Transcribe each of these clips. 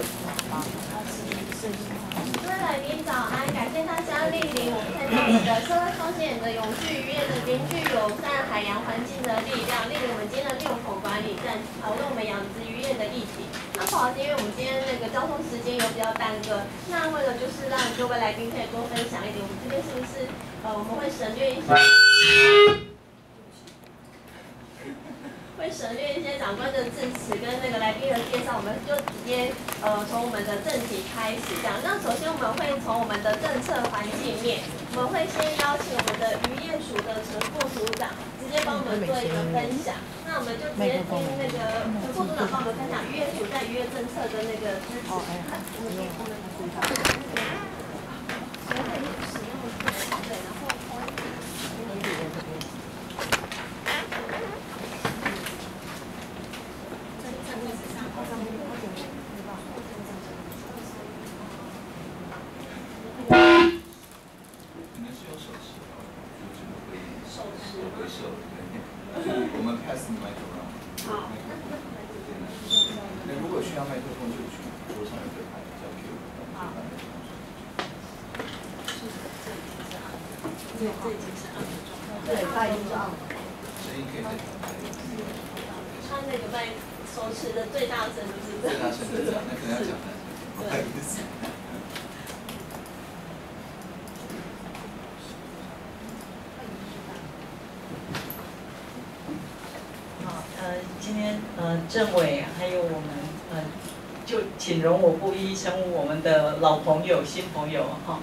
各位来宾早安，感谢大家莅临我们参加我们的社会风险的永续渔业的凝聚友善海洋环境的力量，莅临我们今天的六口管理站，讨论我们养殖渔业的议题。那不好意思，因为我们今天那个交通时间有比较耽搁，那为了就是让各位来宾可以多分享一点，我们这边是不是呃我们会省略一些？会省略一些长官的致辞跟那个来宾的介绍，我们就直接呃从我们的正题开始这样。那首先我们会从我们的政策环境面，我们会先邀请我们的渔业署的陈副署长直接帮我们做一个分享。那我们就直接听那个陈副署长帮我们分享渔业署在渔业政策的那个支持。我们我们对，然后。可能是用手持的，有什么可以手持回收对，我们 pass 麦克风。好。那如果需要麦克风，就去桌上有个牌叫 Q。好。这这已经是按的状态。对，发音是按的。声音可以再调大一点。他那个麦手持的最大声就是最大声的，那可能要讲的，不好意思。好，呃，今天呃，政委还有我们呃，就请容我不一一称呼我们的老朋友、新朋友哈。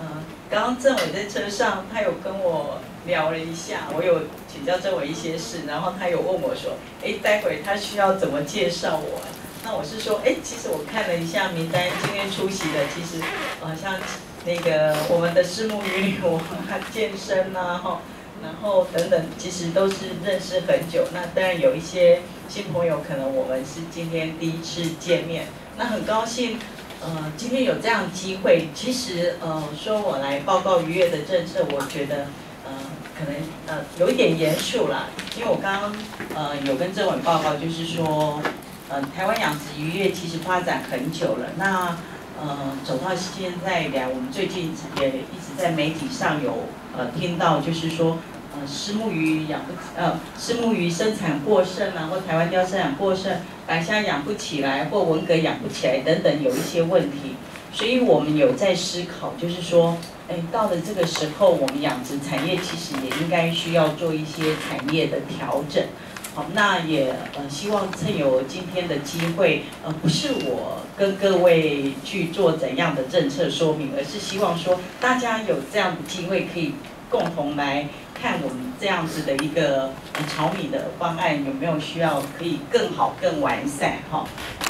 嗯、刚刚政委在车上，他有跟我聊了一下，我有请教政委一些事，然后他有问我说，哎，待会他需要怎么介绍我？那我是说，哎，其实我看了一下名单，今天出席的其实呃，像那个我们的师母与女王，健身呐、哈。然后等等，其实都是认识很久。那当然有一些新朋友，可能我们是今天第一次见面。那很高兴，呃，今天有这样机会。其实，呃，说我来报告渔业的政策，我觉得，呃，可能呃有一点严肃啦。因为我刚刚呃有跟政委报告，就是说，呃，台湾养殖渔业其实发展很久了。那呃，走到现在来，我们最近也一直在媒体上有呃听到，就是说，呃，虱目鱼养不起呃，虱目鱼生产过剩啊，或台湾鲷生产过剩，白虾养不起来，或文蛤养不起来等等，有一些问题。所以我们有在思考，就是说，哎，到了这个时候，我们养殖产业其实也应该需要做一些产业的调整。好，那也呃希望趁有今天的机会，呃不是我跟各位去做怎样的政策说明，而是希望说大家有这样的机会可以共同来看我们这样子的一个炒米的方案有没有需要可以更好更完善哈。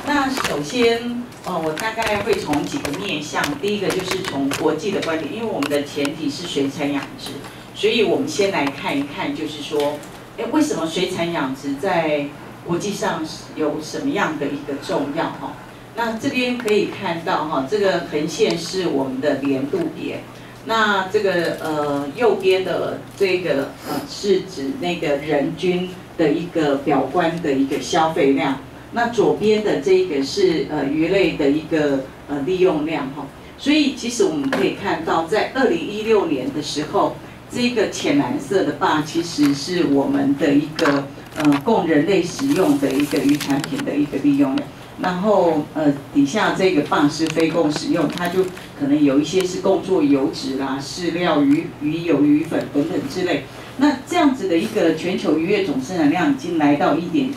那首先，呃我大概会从几个面向，第一个就是从国际的观点，因为我们的前提是水产养殖，所以我们先来看一看，就是说。哎，为什么水产养殖在国际上有什么样的一个重要哈？那这边可以看到哈，这个横线是我们的年度别，那这个呃右边的这个呃是指那个人均的一个表观的一个消费量，那左边的这个是呃鱼类的一个呃利用量哈。所以其实我们可以看到，在二零一六年的时候。这个浅蓝色的坝其实是我们的一个呃供人类使用的一个鱼产品的一个利用量，然后呃底下这个棒是非共使用，它就可能有一些是供作油脂啦、饲料、鱼鱼油、鱼粉等等之类。那这样子的一个全球渔业总生产量已经来到一点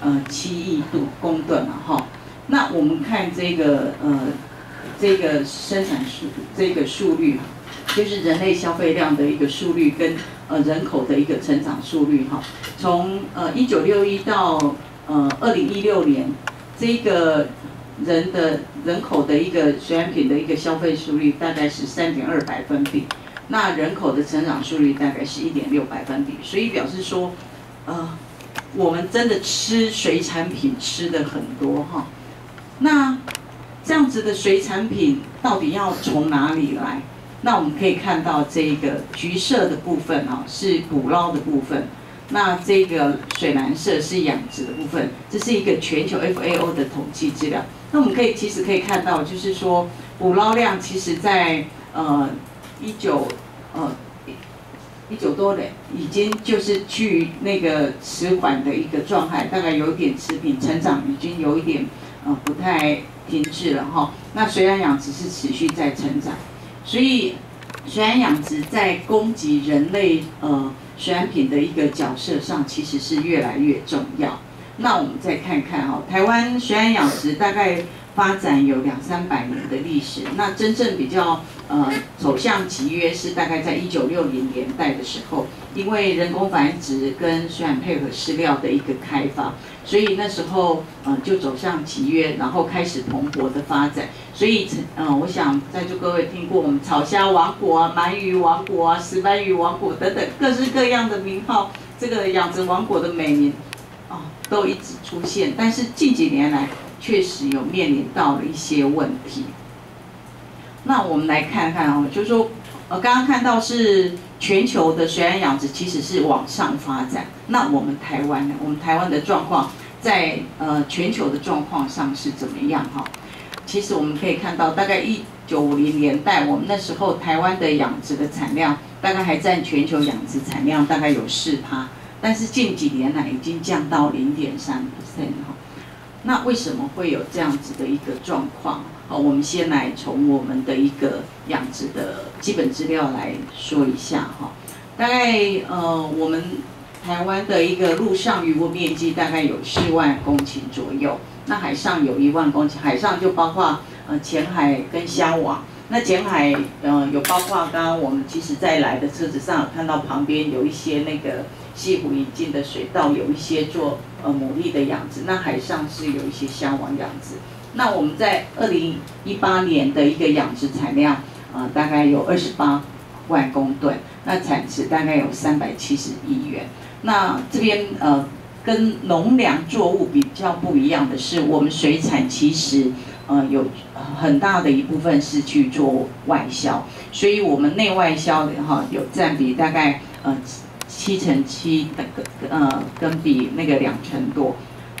呃七亿度公吨了哈。那我们看这个呃这个生产数这个数率。就是人类消费量的一个速率跟呃人口的一个成长速率哈，从呃一九六一到呃二零一六年，这个人的人口的一个水产品的一个消费速率大概是三点二百分比，那人口的成长速率大概是一点六百分比，所以表示说，呃，我们真的吃水产品吃的很多哈，那这样子的水产品到底要从哪里来？那我们可以看到这个橘色的部分啊，是捕捞的部分。那这个水蓝色是养殖的部分，这是一个全球 FAO 的统计资料。那我们可以其实可以看到，就是说捕捞量其实在呃一九呃一九多年已经就是趋于那个迟缓的一个状态，大概有一点持平，成长已经有一点呃不太停滞了哈。那水产养殖是持续在成长，所以水产养殖在供给人类呃。水产品的一个角色上，其实是越来越重要。那我们再看看哈，台湾水产养殖大概发展有两三百年的历史。那真正比较呃走向集约是大概在一九六零年代的时候，因为人工繁殖跟水产配合饲料的一个开发。所以那时候，呃，就走向集约，然后开始蓬勃的发展。所以，嗯，我想在座各位听过我们草虾王国啊、鳗鱼王国啊、石斑鱼王国等等各式各样的名号，这个养殖王国的美名，啊，都一直出现。但是近几年来，确实有面临到了一些问题。那我们来看看哦，就是说，呃，刚刚看到是。全球的水产养殖其实是往上发展，那我们台湾呢？我们台湾的状况在呃全球的状况上是怎么样哈？其实我们可以看到，大概一九五零年代，我们那时候台湾的养殖的产量大概还占全球养殖产量大概有四趴，但是近几年来已经降到零点三 percent 哈。那为什么会有这样子的一个状况？好，我们先来从我们的一个养殖的基本资料来说一下哈。大概呃，我们台湾的一个陆上渔获面积大概有四万公顷左右，那海上有一万公顷，海上就包括呃浅海跟虾网。那浅海呃有包括刚刚我们其实在来的车子上看到旁边有一些那个西湖引进的水稻，有一些做呃牡蛎的养殖。那海上是有一些虾网养殖。那我们在二零一八年的一个养殖产量，呃，大概有二十八万公吨，那产值大概有三百七十亿元。那这边呃，跟农粮作物比较不一样的是，我们水产其实呃有很大的一部分是去做外销，所以我们内外销的哈有占比大概呃七成七的呃跟比那个两成多。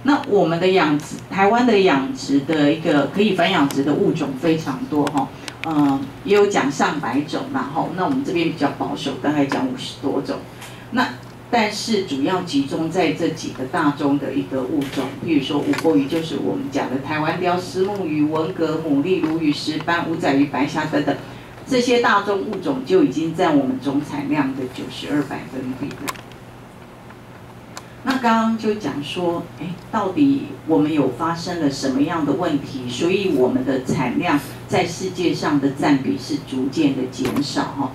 那我们的养殖，台湾的养殖的一个可以繁养殖的物种非常多哈，嗯，也有讲上百种，然后那我们这边比较保守，大概讲五十多种。那但是主要集中在这几个大宗的一个物种，比如说五波鱼，就是我们讲的台湾鲷、丝木鱼、文蛤、牡蛎、鲈鱼、石斑、五仔鱼、白虾等等，这些大宗物种就已经占我们总产量的九十二百分比了。那刚刚就讲说，哎，到底我们有发生了什么样的问题？所以我们的产量在世界上的占比是逐渐的减少哈。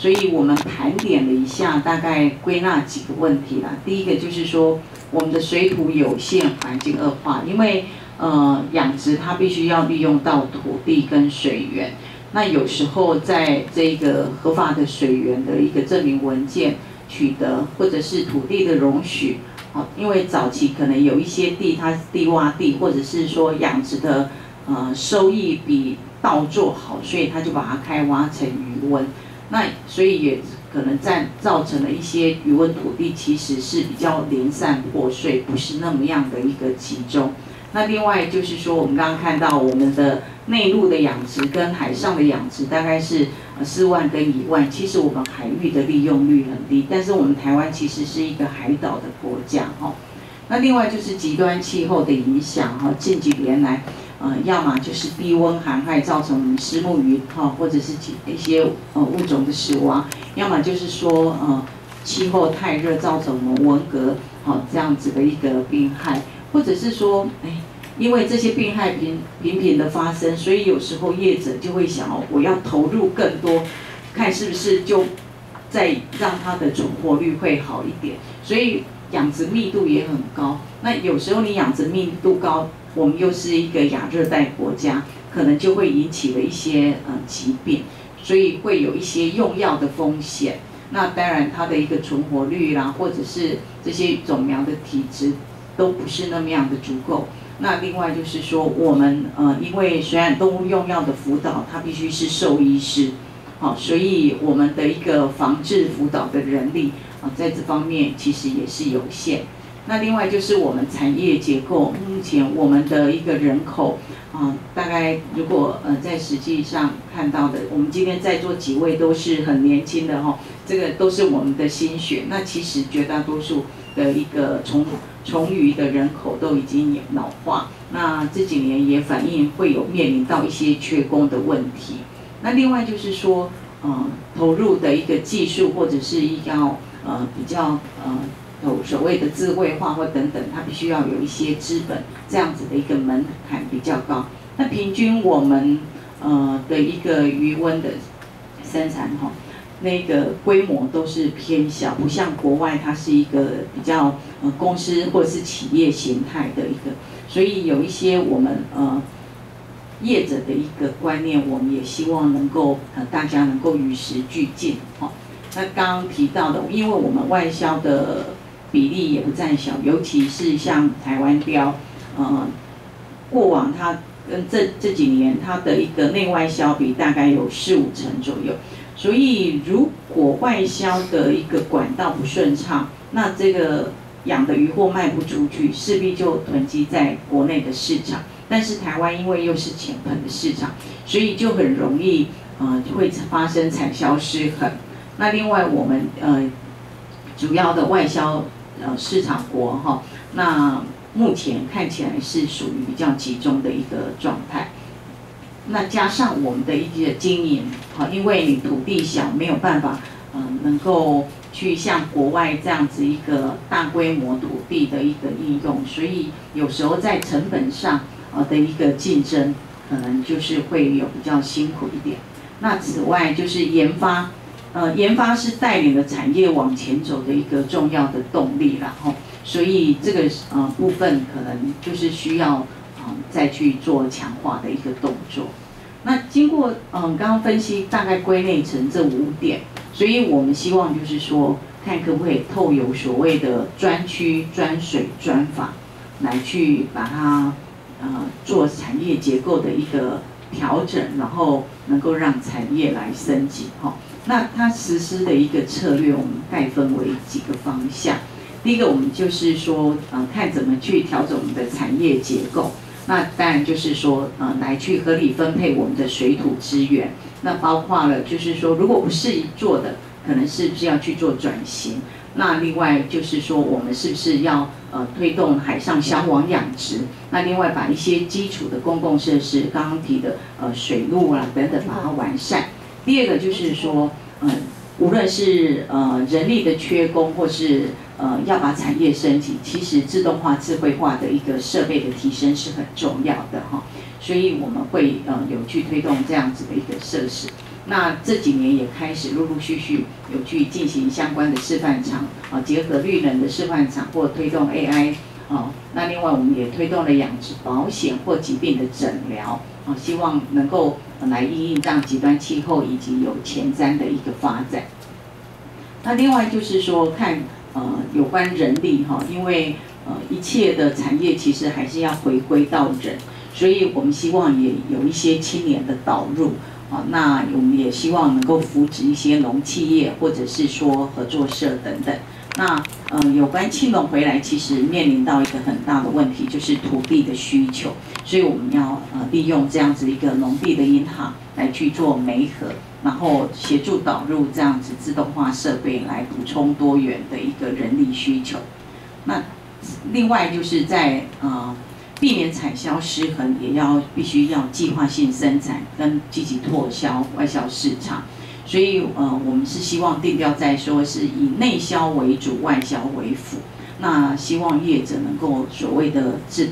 所以我们盘点了一下，大概归纳几个问题啦。第一个就是说，我们的水土有限，环境恶化，因为呃养殖它必须要利用到土地跟水源。那有时候在这个合法的水源的一个证明文件取得，或者是土地的容许。啊，因为早期可能有一些地它是地洼地，或者是说养殖的呃收益比稻作好，所以他就把它开挖成余温，那所以也可能在造成了一些余温土地其实是比较零散破碎，不是那么样的一个集中。那另外就是说，我们刚刚看到我们的内陆的养殖跟海上的养殖大概是四万跟一万，其实我们海域的利用率很低，但是我们台湾其实是一个海岛的国家哦。那另外就是极端气候的影响哈，近几年来，呃，要么就是低温寒害造成我们石目鱼哈，或者是一些呃物种的死亡，要么就是说呃气候太热造成我们文革好这样子的一个病害。或者是说，哎，因为这些病害频频频的发生，所以有时候业者就会想哦，我要投入更多，看是不是就再让它的存活率会好一点。所以养殖密度也很高。那有时候你养殖密度高，我们又是一个亚热带国家，可能就会引起了一些呃疾病，所以会有一些用药的风险。那当然它的一个存活率啦，或者是这些种苗的体质。都不是那么样的足够。那另外就是说，我们呃，因为虽然动物用药的辅导，它必须是兽医师，好，所以我们的一个防治辅导的人力，啊，在这方面其实也是有限。那另外就是我们产业结构，目前我们的一个人口啊，大概如果呃在实际上看到的，我们今天在座几位都是很年轻的哈，这个都是我们的心血。那其实绝大多数的一个从从余的人口都已经老化，那这几年也反映会有面临到一些缺工的问题。那另外就是说，呃，投入的一个技术或者是要呃比较呃。有所谓的智慧化或等等，它必须要有一些资本，这样子的一个门槛比较高。那平均我们呃的一个余温的生产哈，那个规模都是偏小，不像国外它是一个比较呃公司或者是企业形态的一个，所以有一些我们呃业者的一个观念，我们也希望能够呃大家能够与时俱进哈。那刚刚提到的，因为我们外销的比例也不占小，尤其是像台湾雕，呃，过往它跟这这几年它的一个内外销比大概有四五成左右，所以如果外销的一个管道不顺畅，那这个养的鱼货卖不出去，势必就囤积在国内的市场。但是台湾因为又是浅盆的市场，所以就很容易呃会发生产销失衡。那另外我们呃主要的外销。呃，市场国哈，那目前看起来是属于比较集中的一个状态。那加上我们的一些经营，哈，因为你土地小，没有办法，嗯，能够去像国外这样子一个大规模土地的一个应用，所以有时候在成本上，呃的一个竞争，可能就是会有比较辛苦一点。那此外就是研发。呃，研发是带领了产业往前走的一个重要的动力，然后，所以这个呃部分可能就是需要啊再去做强化的一个动作。那经过嗯刚刚分析，大概归类成这五点，所以我们希望就是说，看可不可以透有所谓的专区、专水、专法，来去把它呃做产业结构的一个调整，然后能够让产业来升级哈。那它实施的一个策略，我们概分为几个方向。第一个，我们就是说，呃，看怎么去调整我们的产业结构。那当然就是说，呃，来去合理分配我们的水土资源。那包括了，就是说，如果不适宜做的，可能是不是要去做转型？那另外就是说，我们是不是要呃推动海上箱网养殖？那另外把一些基础的公共设施，刚刚提的呃水路啊等等，把它完善。第二个就是说，嗯，无论是呃人力的缺工，或是呃要把产业升级，其实自动化、智慧化的一个设备的提升是很重要的哈。所以我们会呃有去推动这样子的一个设施。那这几年也开始陆陆续续有去进行相关的示范场啊，结合绿能的示范场或推动 AI 哦。那另外我们也推动了养殖保险或疾病的诊疗啊，希望能够。来应应这样极端气候以及有前瞻的一个发展。那另外就是说，看呃有关人力哈，因为呃一切的产业其实还是要回归到人，所以我们希望也有一些青年的导入啊。那我们也希望能够扶植一些农企业或者是说合作社等等。那嗯，有关青农回来，其实面临到一个很大的问题，就是土地的需求。所以我们要呃利用这样子一个农地的银行来去做媒合，然后协助导入这样子自动化设备来补充多元的一个人力需求。那另外就是在呃避免产销失衡，也要必须要计划性生产跟积极拓销外销市场。所以呃我们是希望定调在说是以内销为主，外销为辅。那希望业者能够所谓的自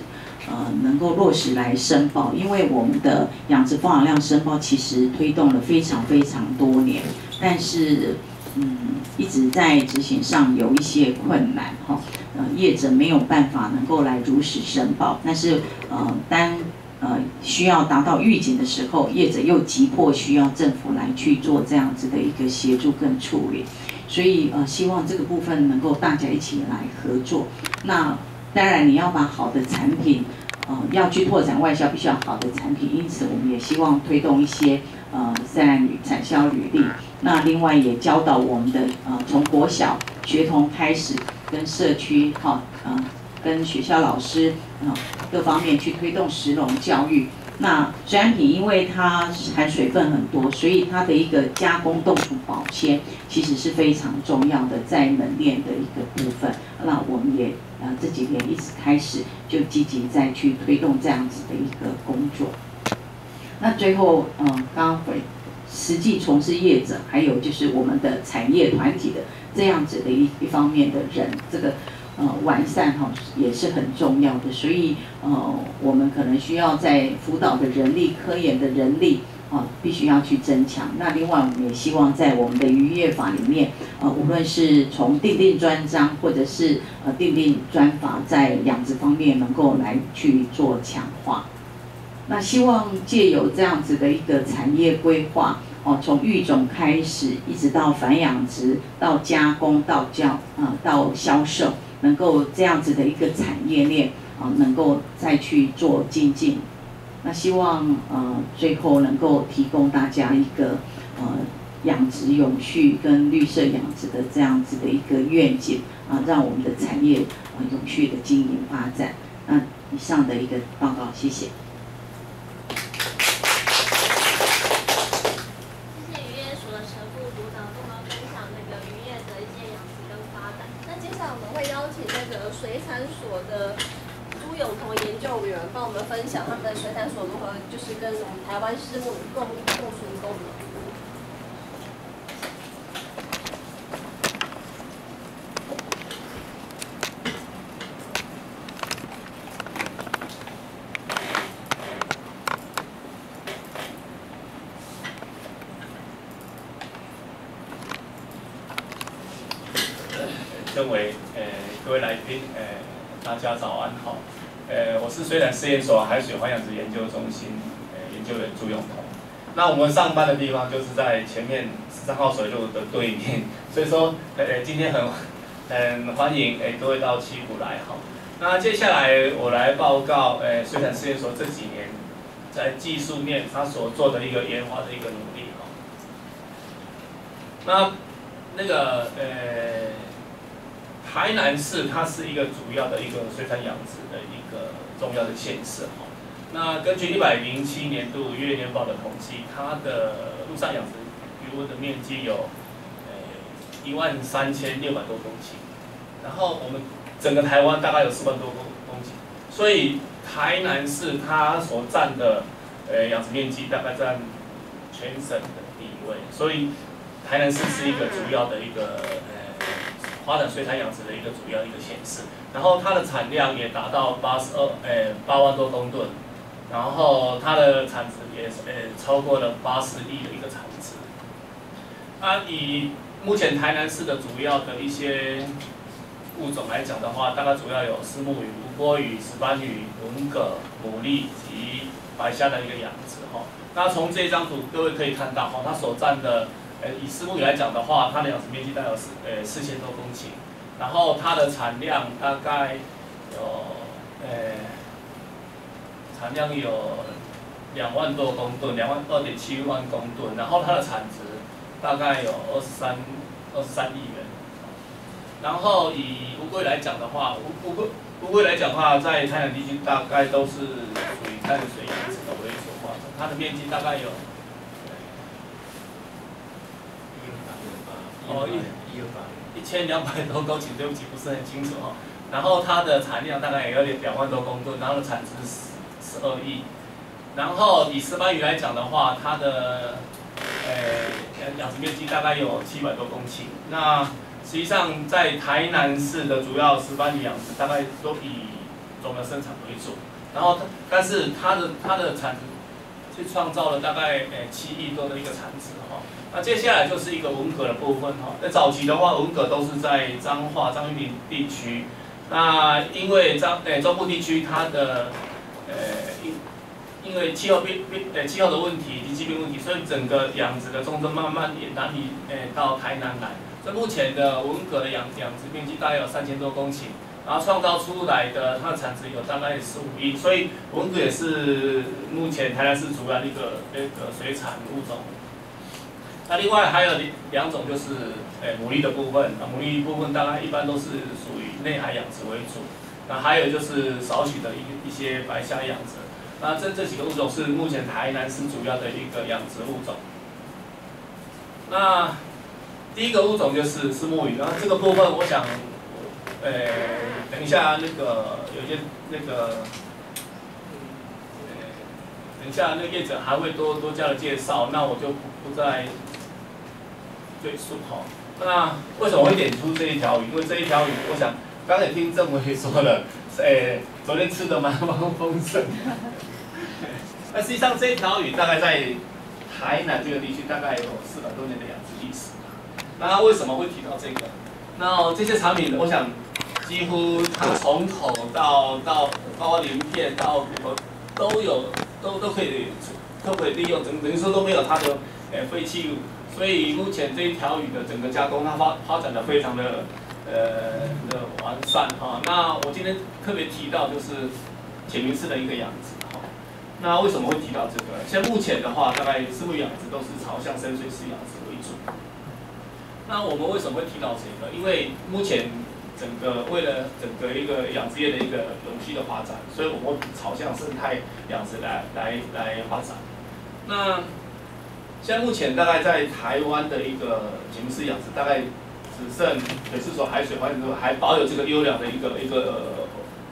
呃，能够落实来申报，因为我们的养殖放养量申报其实推动了非常非常多年，但是嗯，一直在执行上有一些困难哈。呃，业者没有办法能够来如实申报，但是呃，当呃需要达到预警的时候，业者又急迫需要政府来去做这样子的一个协助跟处理，所以呃，希望这个部分能够大家一起来合作。那当然，你要把好的产品，呃要去拓展外销，必须要好的产品，因此我们也希望推动一些呃自然履产销履历。那另外也教导我们的呃从国小学童开始，跟社区哈呃跟学校老师啊各方面去推动石龙教育。那水产品因为它含水分很多，所以它的一个加工冻储保鲜其实是非常重要的在冷链的一个部分。那我们也呃这几年一直开始就积极在去推动这样子的一个工作。那最后嗯刚回实际从事业者，还有就是我们的产业团体的这样子的一一方面的人，这个。呃，完善哈也是很重要的，所以呃，我们可能需要在辅导的人力、科研的人力啊，必须要去增强。那另外，我们也希望在我们的渔业法里面，呃，无论是从订定专章，或者是呃订定专法，在养殖方面能够来去做强化。那希望借有这样子的一个产业规划，哦，从育种开始，一直到繁养殖，到加工，到教啊，到销售。能够这样子的一个产业链啊，能够再去做精进。那希望呃最后能够提供大家一个呃养殖永续跟绿色养殖的这样子的一个愿景啊，让我们的产业啊永续的经营发展。那以上的一个报告，谢谢。水产所的朱永彤研究员帮我们分享他们的水产所如何就是跟我们台湾私募共共存共荣。政委。各位来宾，呃，大家早安好，呃，我是水产试验所海水环养殖研究中心，呃，研究员朱永彤。那我们上班的地方就是在前面十三号水路的对面，所以说，呃，今天很很欢迎，哎，各位到七股来好。那接下来我来报告，呃，水产试验所这几年在技术面他所做的一个研发的一个努力哈。那那个，呃。台南市它是一个主要的一个水产养殖的一个重要的县市哈。那根据一百零七年度渔业年报的统计，它的陆上养殖渔温的面积有呃一万三千六百多公顷，然后我们整个台湾大概有四万多公公顷，所以台南市它所占的呃养殖面积大概占全省的第一位，所以台南市是一个主要的一个。呃发展水产养殖的一个主要一个县市，然后它的产量也达到八十二，诶八万多公吨，然后它的产值也是诶超过了八十亿的一个产值。啊，以目前台南市的主要的一些物种来讲的话，大概主要有丝目鱼、无波鱼、石斑鱼、文蛤、牡蛎及白虾的一个养殖哈。那从这张图各位可以看到哈，它所占的。呃，以私募鱼来讲的话，它的养殖面积大概有四呃四千多公顷，然后它的产量大概有呃产量有两万多公吨，两万二点七万公吨，然后它的产值大概有二十三二十三亿元。然后以乌龟来讲的话，乌乌龟乌龟来讲的话，在台南地区大概都是属于淡水养殖的为主化，它的面积大概有。哦，一一千两百多公顷，对不起，不是很清楚哈。然后它的产量大概也有点两万多公吨，然后产值十十二亿。然后以石斑鱼来讲的话，它的呃养殖面积大概有七百多公顷。那实际上在台南市的主要石斑鱼养殖，大概都以总的生产为主。然后它，但是它的它的产值，却创造了大概呃七亿多的一个产值哈。那接下来就是一个文革的部分哈。那早期的话，文革都是在彰化、彰玉地区。那因为彰诶中部地区它的呃因因为气候变变诶气候的问题以及疾病问题，所以整个养殖的重镇慢慢也难以诶到台南来。所以目前的文革的养养殖面积大概有三千多公顷，然后创造出来的它的产值有大概十五亿，所以文革也是目前台南市主要的一个那个水产物种。那另外还有两种就是诶牡蛎的部分，啊牡蛎部分大概一般都是属于内海养殖为主，那还有就是少许的一一些白虾养殖。那这这几个物种是目前台南市主要的一个养殖物种。那第一个物种就是是木鱼，然后这个部分我想，呃，等一下那个有些那个，等一下那个业者还会多多加的介绍，那我就不不再赘述哈。那为什么会点出这一条鱼？因为这一条鱼，我想刚才听郑伟说了，诶，昨天吃的蛮蛮丰盛。那实际上这一条鱼大概在台南这个地区大概有四百多年的养殖历史。那为什么会提到这个？那这些产品，我想几乎它从头到到包括鳞片到骨头都有，都都可以都可以利用，等等于说都没有它的呃废弃物。所以目前这一条鱼的整个加工，它发发展的非常的呃的完善哈。那我今天特别提到就是浅明式的一个养殖哈。那为什么会提到这个？像目前的话，大概私募养殖都是朝向深水式养殖为主。那我们为什么会提到这个？因为目前整个为了整个一个养殖业的一个永续的发展，所以我们朝向生态养殖来来来发展。那现在目前大概在台湾的一个节目式养殖，大概只剩也是说海水环境中还保有这个优良的一个一个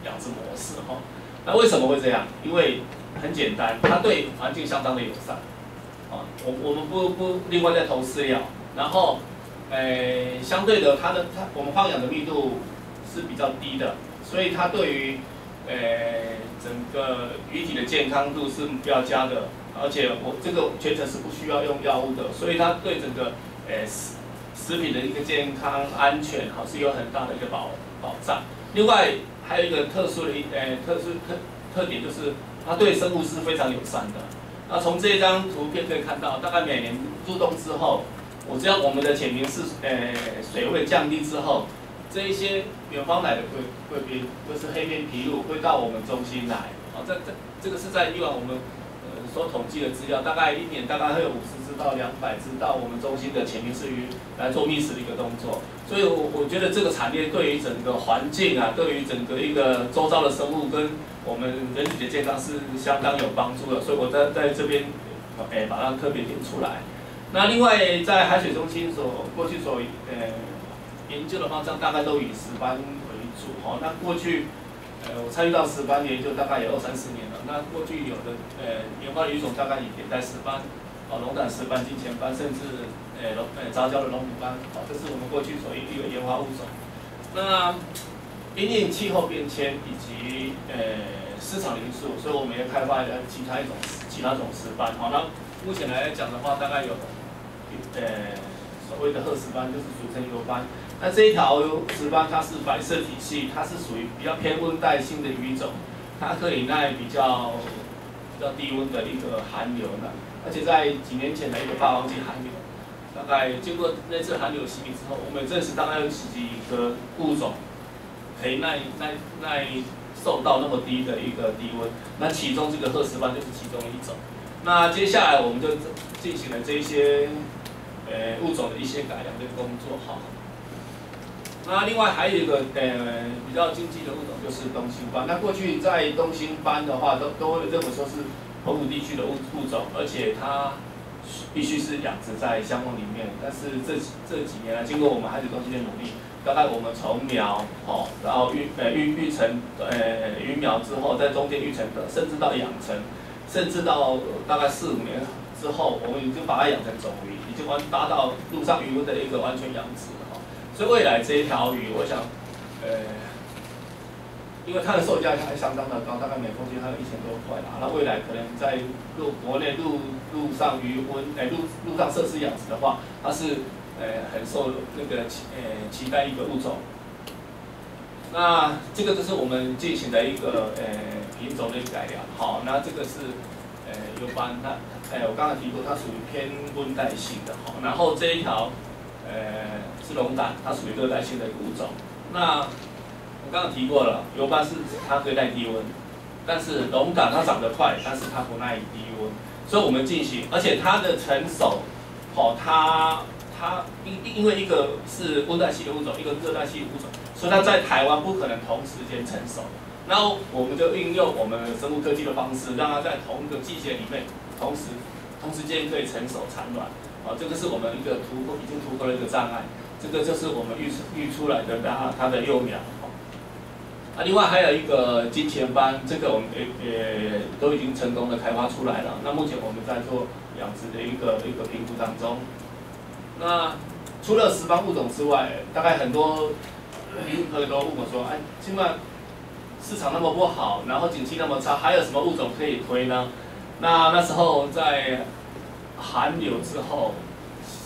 养殖模式哈。那为什么会这样？因为很简单，它对环境相当的友善。啊，我我们不不另外再投饲料，然后。诶，相对的，它的它我们放养的密度是比较低的，所以它对于诶整个鱼体的健康度是比较佳的，而且我这个全程是不需要用药物的，所以它对整个诶食食品的一个健康安全好是有很大的一个保保障。另外还有一个特殊的一诶特殊特特点就是它对生物是非常友善的。那从这张图片可以看到，大概每年入冬之后。我知道我们的潜明是，呃，水位降低之后，这一些远方来的贵贵宾，就是黑面琵鹭，会到我们中心来。哦，这这这个是在以往我们所统计的资料，大概一年大概会有五十只到两百只到我们中心的潜明式鱼来做觅食的一个动作。所以，我我觉得这个产业对于整个环境啊，对于整个一个周遭的生物跟我们人体的健康是相当有帮助的。所以我在在这边，哎，把它特别点出来。那另外，在海水中心所过去所呃研究的方向，大概都以石斑为主哈。那过去，呃，我参与到石斑研究大概有二三十年了。那过去有的呃研发鱼种大概以点带石斑、哦龙胆石斑、金钱斑，甚至呃龙呃杂交的龙骨斑，哦，这是我们过去所一个研发物种。那因应气候变迁以及呃市场因素，所以我们也开发了其他一种其他种石斑。好，那目前来讲的话，大概有。呃，所谓的褐石斑就是俗称油斑。那这一条石斑它是白色体系，它是属于比较偏温带性的鱼种，它可以耐比较比较低温的一个寒流呢。而且在几年前的一个霸王级寒流，大概经过那次寒流洗礼之后，我们证实大概有几个物种可以耐耐耐受到那么低的一个低温。那其中这个褐石斑就是其中一种。那接下来我们就进行了这一些。呃，物种的一些改良的工作哈。那另外还有一个呃比较经济的物种就是东星斑。那过去在东星斑的话，都都会认为说是澎湖地区的物物种，而且它必须是养殖在箱笼里面。但是这这几年来，经过我们海水中心的努力，大概我们从苗哦，然后育呃育育成呃育苗之后，在中间育成的，甚至到养成，甚至到大概四五年之后，我们已经把它养成种鱼。已经完达到陆上渔温的一个完全养殖了，所以未来这一条鱼，我想，呃，因为它的售价还相当的高，大概每公斤还有一千多块啦。那未来可能在陆国内陆陆上渔温，哎陆陆上设施养殖的话，它是呃很受那个期呃期待一个物种。那这个就是我们进行的一个呃品种的改良，好，那这个是呃有关它。哎，我刚才提过，它属于偏温带性的哈。然后这一条，呃，是龙胆，它属于热带性的物种。那，我刚刚提过了，油斑是它可以耐低温，但是龙胆它长得快，但是它不耐低温，所以我们进行，而且它的成熟，哦，它它因因为一个是温带系的物种，一个热带系的物种，所以它在台湾不可能同时间成熟。然后我们就运用我们生物科技的方式，让它在同一个季节里面同时同时间可以成熟产卵。啊，这个是我们一个突破，已经突破了一个障碍。这个就是我们育育出来的它它的幼苗。啊，另外还有一个金钱斑，这个我们也也都已经成功的开发出来了。那目前我们在做养殖的一个一个评估当中。那除了十方物种之外，大概很多朋友都问我说，哎，现在市场那么不好，然后景气那么差，还有什么物种可以推呢？那那时候在寒流之后，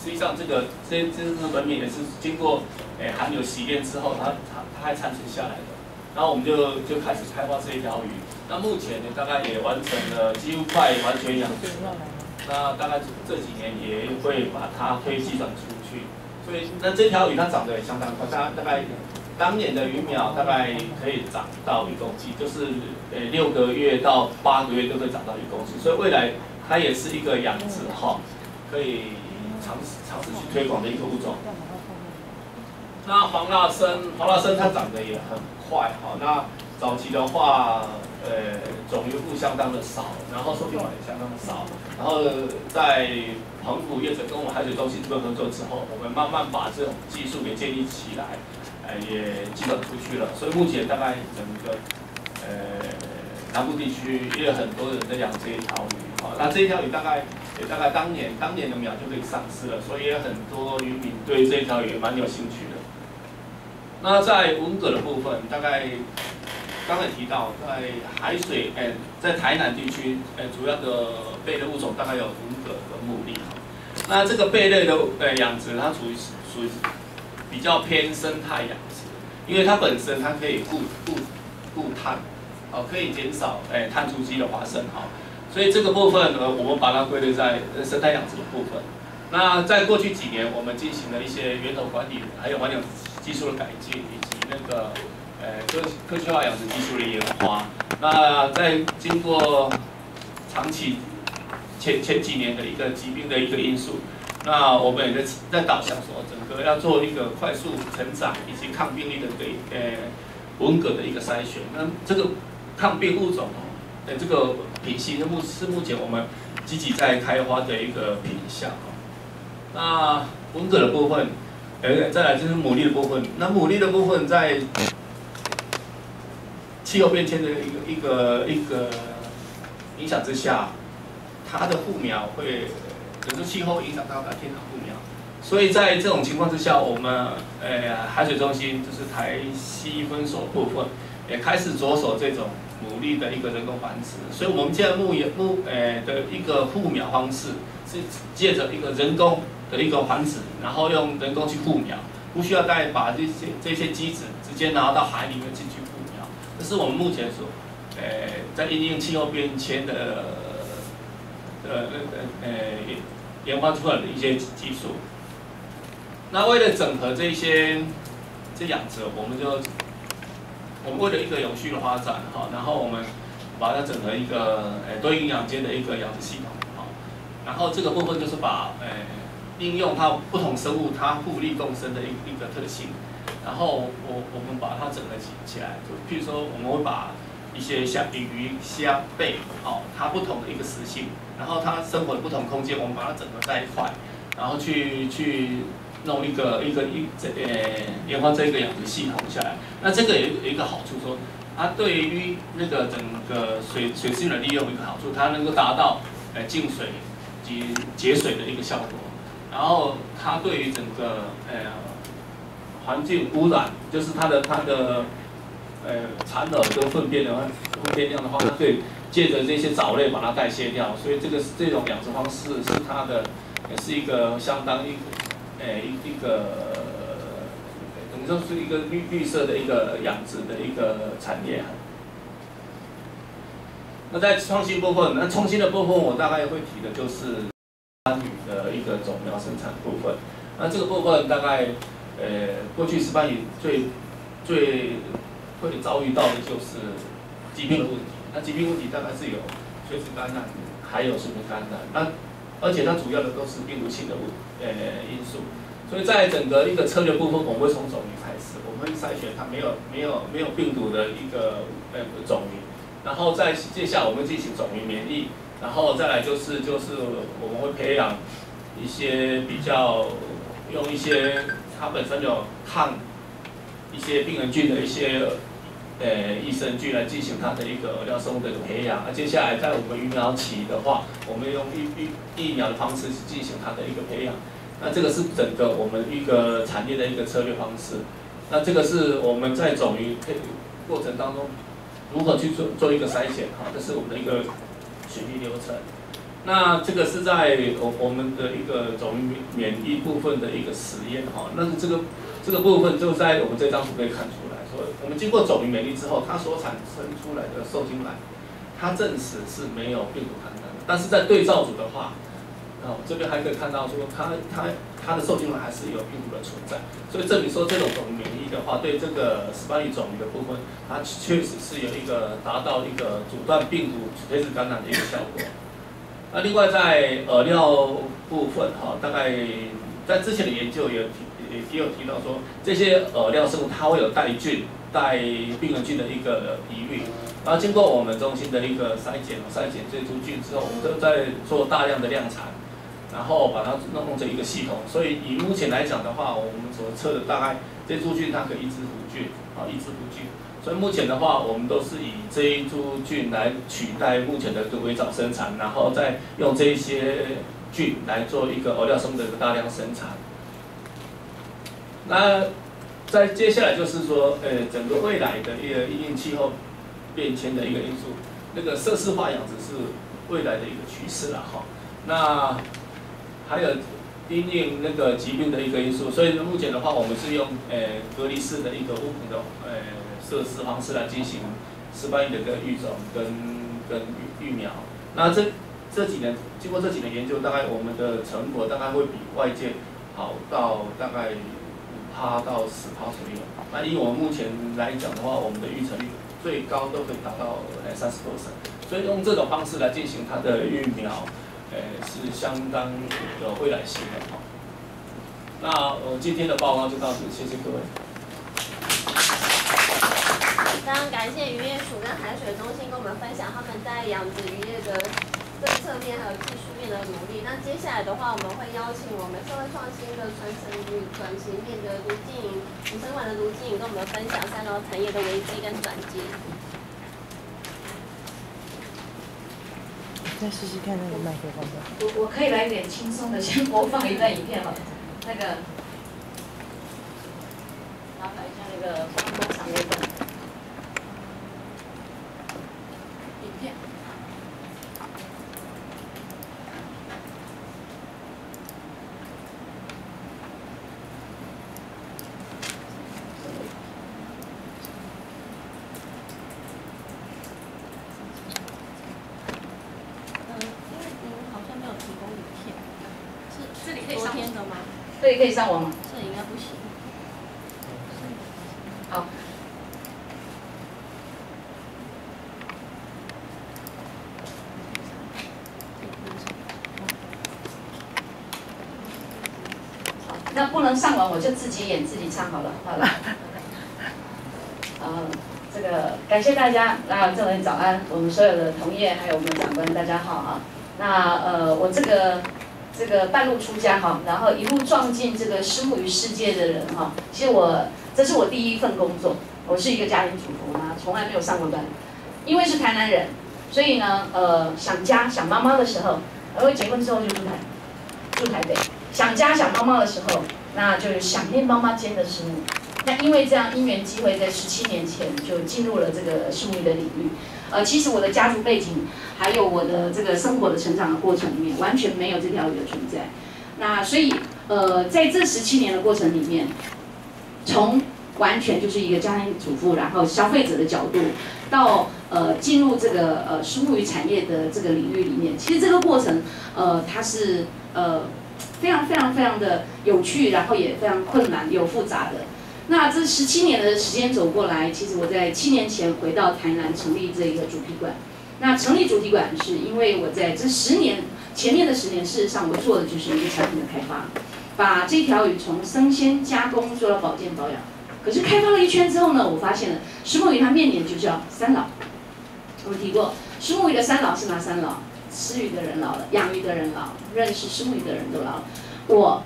实际上这个这这只文明也是经过诶含有洗练之后，它它它还残存下来的。然后我们就就开始开发这一条鱼。那目前呢，大概也完成了几乎快完全养殖。那大概这几年也会把它推寄转出去。所以那这条鱼它长得也相当快，大大概。当年的鱼苗大概可以长到一公斤，就是呃六个月到八个月都可以长到一公斤，所以未来它也是一个养殖哈，可以尝试尝试去推广的一个物种。那黄蜡生，黄蜡生它长得也很快哈，那早期的话，呃种鱼户相当的少，然后收听管也相当的少，然后在澎湖业者跟我们海水中心这边合作之后，我们慢慢把这种技术给建立起来。呃也基本出去了，所以目前大概整个呃南部地区也有很多人在养这一条鱼，好，那这一条鱼大概大概当年当年的苗就可以上市了，所以也很多渔民对这条鱼蛮有兴趣的。那在文蛤的部分，大概刚才提到在海水，哎，在台南地区，哎，主要的贝类物种大概有文蛤和牡蛎，那这个贝类的呃养殖，它属于属于。比较偏生态养殖，因为它本身它可以固固固碳，哦，可以减少诶碳足迹的发生哈，所以这个部分呢，我们把它归类在生态养殖的部分。那在过去几年，我们进行了一些源头管理，还有环境技术的改进，以及那个呃科科学化养殖技术的研发。那在经过长期前前几年的一个疾病的一个因素。那我们也在在导向说，整个要做一个快速成长以及抗病力的对呃文革的一个筛选。那这个抗病物种的这个品系是目是目前我们积极在开发的一个品项。那文革的部分，呃，再来就是牡蛎的部分。那牡蛎的部分在气候变迁的一个一个一个影响之下，它的护苗会。可是气候影响到的天然护苗，所以在这种情况之下，我们呃海水中心就是台西分所部分也开始着手这种努力的一个人工繁殖。所以，我们现在牧野牧呃的一个护苗方式是借着一个人工的一个繁殖，然后用人工去护苗，不需要再把这些这些机子直接拿到海里面进去护苗。这是我们目前所呃在应用气候变迁的。呃呃呃，研发出来的一些技术。那为了整合这些这养殖，我们就我们为了一个有序的发展哈，然后我们把它整合一个诶多营养间的一个养殖系统哈。然后这个部分就是把诶应用它不同生物它互利共生的一一个特性，然后我我们把它整合起起来，就譬如说我们会把。一些像鱼、虾、贝，好，它不同的一个食性，然后它生活的不同空间，我们把它整合在一块，然后去去弄一个一个一这呃研发这个养殖系统下来。那这个有有一个好处说，它对于那个整个水水资源的利用一个好处，它能够达到呃净水及节水的一个效果。然后它对于整个呃环境污染，就是它的它的。呃，产耳跟粪便的话，粪便量的话，它可以借着这些藻类把它代谢掉，所以这个这种养殖方式是它的，也是一个相当一，诶一一个，等于说是一个绿绿色的一个养殖的一个产业。那在创新部分，那创新的部分我大概会提的就是番禺的一个种苗生产部分。那这个部分大概，呃，过去石斑鱼最最会遭遇到的就是疾病的问题。那疾病问题大概是有垂直感染，还有水平感染。那而且它主要的都是病毒性的物呃因素。所以在整个一个策略部分，我们会从种鱼开始，我们筛选它没有没有没有病毒的一个呃种源，然后再接下来我们进行种鱼免疫，然后再来就是就是我们会培养一些比较用一些它本身有抗一些病原菌的一些呃益生菌来进行它的一个饵料生物的培养，那接下来在我们鱼苗期的话，我们用疫疫疫苗的方式去进行它的一个培养。那这个是整个我们一个产业的一个策略方式。那这个是我们在种鱼配过程当中如何去做做一个筛选哈，这是我们的一个选育流程。那这个是在我我们的一个种鱼免疫部分的一个实验哈。那这个这个部分就在我们这张图可以看出来，我们经过种鱼免疫之后，它所产生出来的受精卵，它证实是没有病毒感染的。但是在对照组的话，哦，这边还可以看到说，它它它的受精卵还是有病毒的存在，所以证明说这种种免疫的话，对这个斯巴利种的部分，它确实是有一个达到一个阻断病毒垂直感染的一个效果。那另外在饵料部分哈，大概在之前的研究也提也也有提到说，这些饵料生物它会有带菌、带病原菌的一个疑虑。然后经过我们中心的一个筛检，筛检这株菌之后，我们都在做大量的量产。然后把它弄成一个系统，所以以目前来讲的话，我们所测的大概这株菌它可以抑制弧菌，啊抑制弧菌。所以目前的话，我们都是以这一株菌来取代目前的微藻生产，然后再用这些菌来做一个饵料生物的一个大量生产。那在接下来就是说，呃，整个未来的一个因应气候变迁的一个因素，那个设施化养殖是未来的一个趋势了哈。那还有因应那个疾病的一个因素，所以目前的话，我们是用呃隔离式的一个屋棚的呃设施方式来进行失败的一个育种跟跟育育苗。那这这几年经过这几年研究，大概我们的成果大概会比外界好到大概趴到十趴左右。那以我们目前来讲的话，我们的育成率最高都可以达到呃三十多成。所以用这种方式来进行它的育苗。呃，是相当有未来性的哈。那我今天的报告就到此，谢谢各位。非常感谢渔业署跟海水中心跟我们分享他们在养殖渔业的政策面还有技术面的努力。那接下来的话，我们会邀请我们社会创新的传承与转型面的卢静颖、主生馆的卢静颖跟我们分享三楼产业的危机跟转机。再试试看那个麦克风吧。我我可以来点轻松的，先播放一段影片好了。那个，麻烦一下那个工厂那段影片。嗯，因为您好像没有提供影片，是这里可以上昨天的吗？对，可以上网吗？这应该不行。好。那不能上网，我就自己演自己唱好了，好了。呃，这个感谢大家，那郑文早安，我们所有的同业还有我们长官，大家好啊。那呃，我这个这个半路出家哈，然后一路撞进这个师母与世界的人哈，其实我这是我第一份工作，我是一个家庭主妇嘛，从来没有上过班，因为是台南人，所以呢，呃，想家想妈妈的时候，然后结婚之后就住台住台北，想家想妈妈的时候，那就想念妈妈间的食物。那因为这样因缘机会，在十七年前就进入了这个树木的领域。呃，其实我的家族背景，还有我的这个生活的成长的过程里面，完全没有这条鱼的存在。那所以，呃，在这十七年的过程里面，从完全就是一个家庭主妇，然后消费者的角度，到呃进入这个呃树木鱼产业的这个领域里面，其实这个过程，呃，它是呃非常非常非常的有趣，然后也非常困难又复杂的。那这十七年的时间走过来，其实我在七年前回到台南成立这一个主题馆。那成立主题馆是因为我在这十年前面的十年，事实上我做的就是一个产品的开发，把这条鱼从生鲜加工做到保健保养。可是开发了一圈之后呢，我发现了石墨鱼它面临就叫三老。我们提过，石墨鱼的三老是哪三老？吃鱼的人老了，养鱼的人老，认识石墨鱼的人都老了。我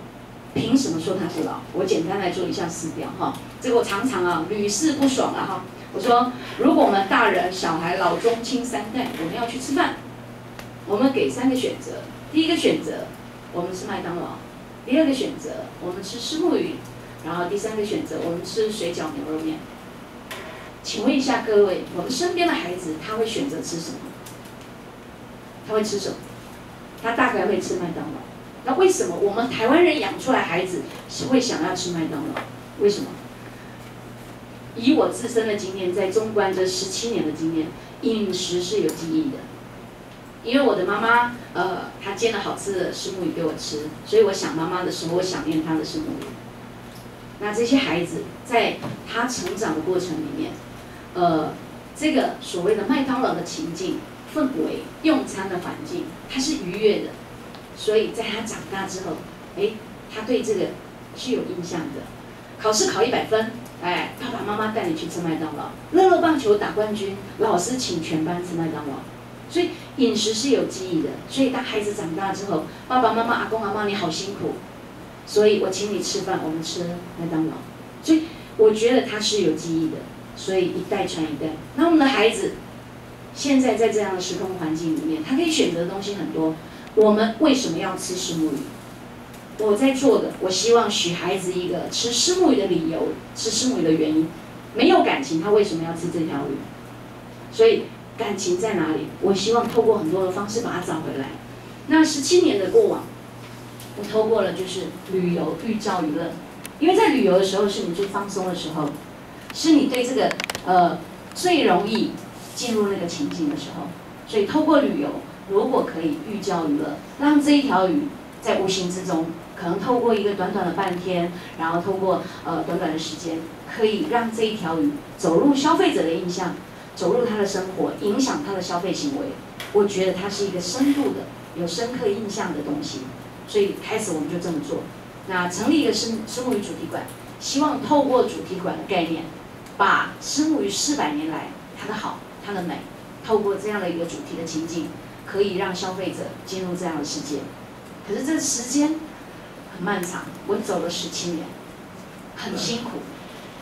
凭什么说他是老？我简单来做一下思表哈，这个我常常啊屡试不爽啊哈。我说，如果我们大人、小孩、老中青三代，我们要去吃饭，我们给三个选择。第一个选择，我们吃麦当劳；第二个选择，我们吃石墨鱼；然后第三个选择，我们吃水饺牛肉面。请问一下各位，我们身边的孩子他会选择吃什么？他会吃什么？他大概会吃麦当劳。那为什么我们台湾人养出来孩子是会想要吃麦当劳？为什么？以我自身的经验，在中关这十七年的经验，饮食是有记忆的。因为我的妈妈，呃，她煎了好吃的石目鱼给我吃，所以我想妈妈的时候，我想念她的石目鱼。那这些孩子在他成长的过程里面，呃，这个所谓的麦当劳的情境、氛围、用餐的环境，它是愉悦的。所以在他长大之后，哎，他对这个是有印象的。考试考一百分，哎，爸爸妈妈带你去吃麦当劳；乐乐棒球打冠军，老师请全班吃麦当劳。所以饮食是有记忆的。所以当孩子长大之后，爸爸妈妈、阿公阿妈你好辛苦，所以我请你吃饭，我们吃麦当劳。所以我觉得他是有记忆的。所以一代传一代。那我们的孩子现在在这样的时空环境里面，他可以选择的东西很多。我们为什么要吃石目鱼？我在做的，我希望许孩子一个吃石目鱼的理由，吃石目鱼的原因。没有感情，他为什么要吃这条鱼？所以感情在哪里？我希望透过很多的方式把它找回来。那十七年的过往，我透过了就是旅游寓教于乐，因为在旅游的时候是你最放松的时候，是你对这个呃最容易进入那个情景的时候，所以透过旅游。如果可以寓教于乐，让这一条鱼在无形之中，可能透过一个短短的半天，然后透过呃短短的时间，可以让这一条鱼走入消费者的印象，走入他的生活，影响他的消费行为。我觉得它是一个深度的、有深刻印象的东西。所以开始我们就这么做。那成立一个生生物鱼主题馆，希望透过主题馆的概念，把生物鱼四百年来它的好、它的美，透过这样的一个主题的情境。可以让消费者进入这样的世界，可是这时间很漫长，我走了十七年，很辛苦，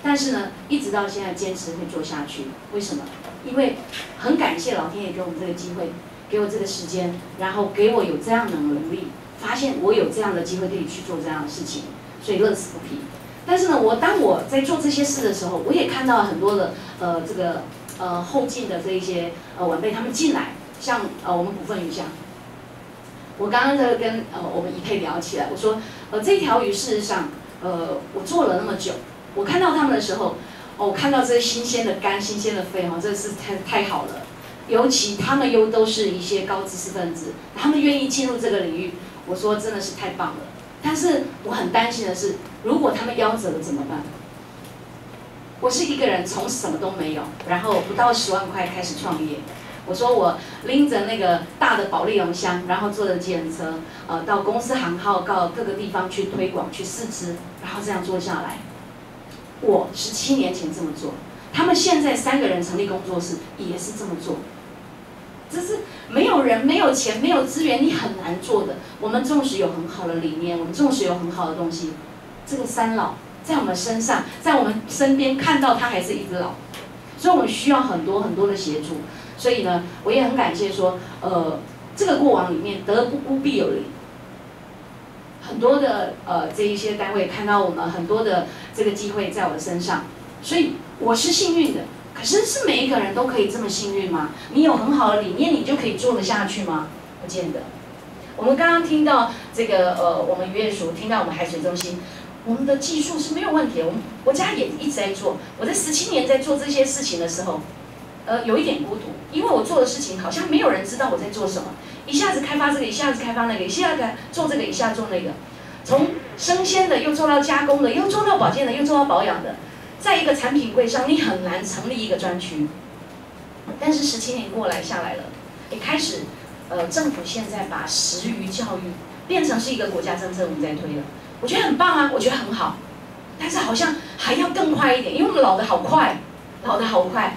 但是呢，一直到现在坚持会做下去。为什么？因为很感谢老天爷给我们这个机会，给我这个时间，然后给我有这样的能力，发现我有这样的机会可以去做这样的事情，所以乐此不疲。但是呢，我当我在做这些事的时候，我也看到了很多的呃这个呃后进的这一些呃晚辈他们进来。像呃我们股份鱼虾，我刚刚在跟呃我们一配聊起来，我说呃这条鱼事实上呃我做了那么久，我看到他们的时候，哦我看到这些新鲜的肝、新鲜的肺哈，这是太太好了。尤其他们又都是一些高知识分子，他们愿意进入这个领域，我说真的是太棒了。但是我很担心的是，如果他们夭折了怎么办？我是一个人从什么都没有，然后不到十万块开始创业。我说我拎着那个大的保利龙箱，然后坐着计程车，呃，到公司行号到各个地方去推广去试吃，然后这样做下来。我十七年前这么做，他们现在三个人成立工作室也是这么做。这是没有人、没有钱、没有资源，你很难做的。我们纵使有很好的理念，我们纵使有很好的东西，这个三老在我们身上，在我们身边看到他还是一只老，所以我们需要很多很多的协助。所以呢，我也很感谢说，呃，这个过往里面得不孤必有邻，很多的呃这一些单位看到我们很多的这个机会在我的身上，所以我是幸运的。可是是每一个人都可以这么幸运吗？你有很好的理念，你就可以做得下去吗？不见得。我们刚刚听到这个呃，我们渔业署听到我们海水中心，我们的技术是没有问题的。我们国家也一直在做。我在十七年在做这些事情的时候。呃，有一点孤独，因为我做的事情好像没有人知道我在做什么。一下子开发这个，一下子开发那个，一下子做这个，一下做那个。从生鲜的又做到加工的，又做到保健的，又做到保养的。在一个产品柜上，你很难成立一个专区。但是十七年过来下来了，也开始，呃，政府现在把食鱼教育变成是一个国家政策，我们在推了，我觉得很棒啊，我觉得很好。但是好像还要更快一点，因为我们老的好快，老的好快。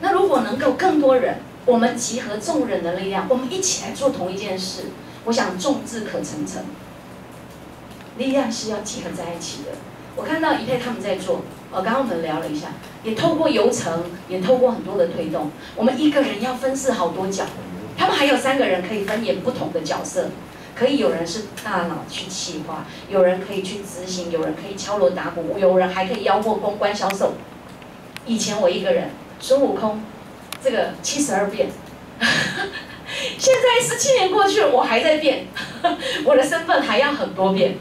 那如果能够更多人，我们集合众人的力量，我们一起来做同一件事，我想众志可成城。力量是要集合在一起的。我看到一佩他们在做，呃，刚刚我们聊了一下，也透过游程，也透过很多的推动，我们一个人要分饰好多角，他们还有三个人可以分演不同的角色，可以有人是大脑去企划，有人可以去执行，有人可以敲锣打鼓，有人还可以邀过公关销售。以前我一个人，孙悟空，这个七十二变，现在十七年过去了，我还在变，我的身份还要很多变。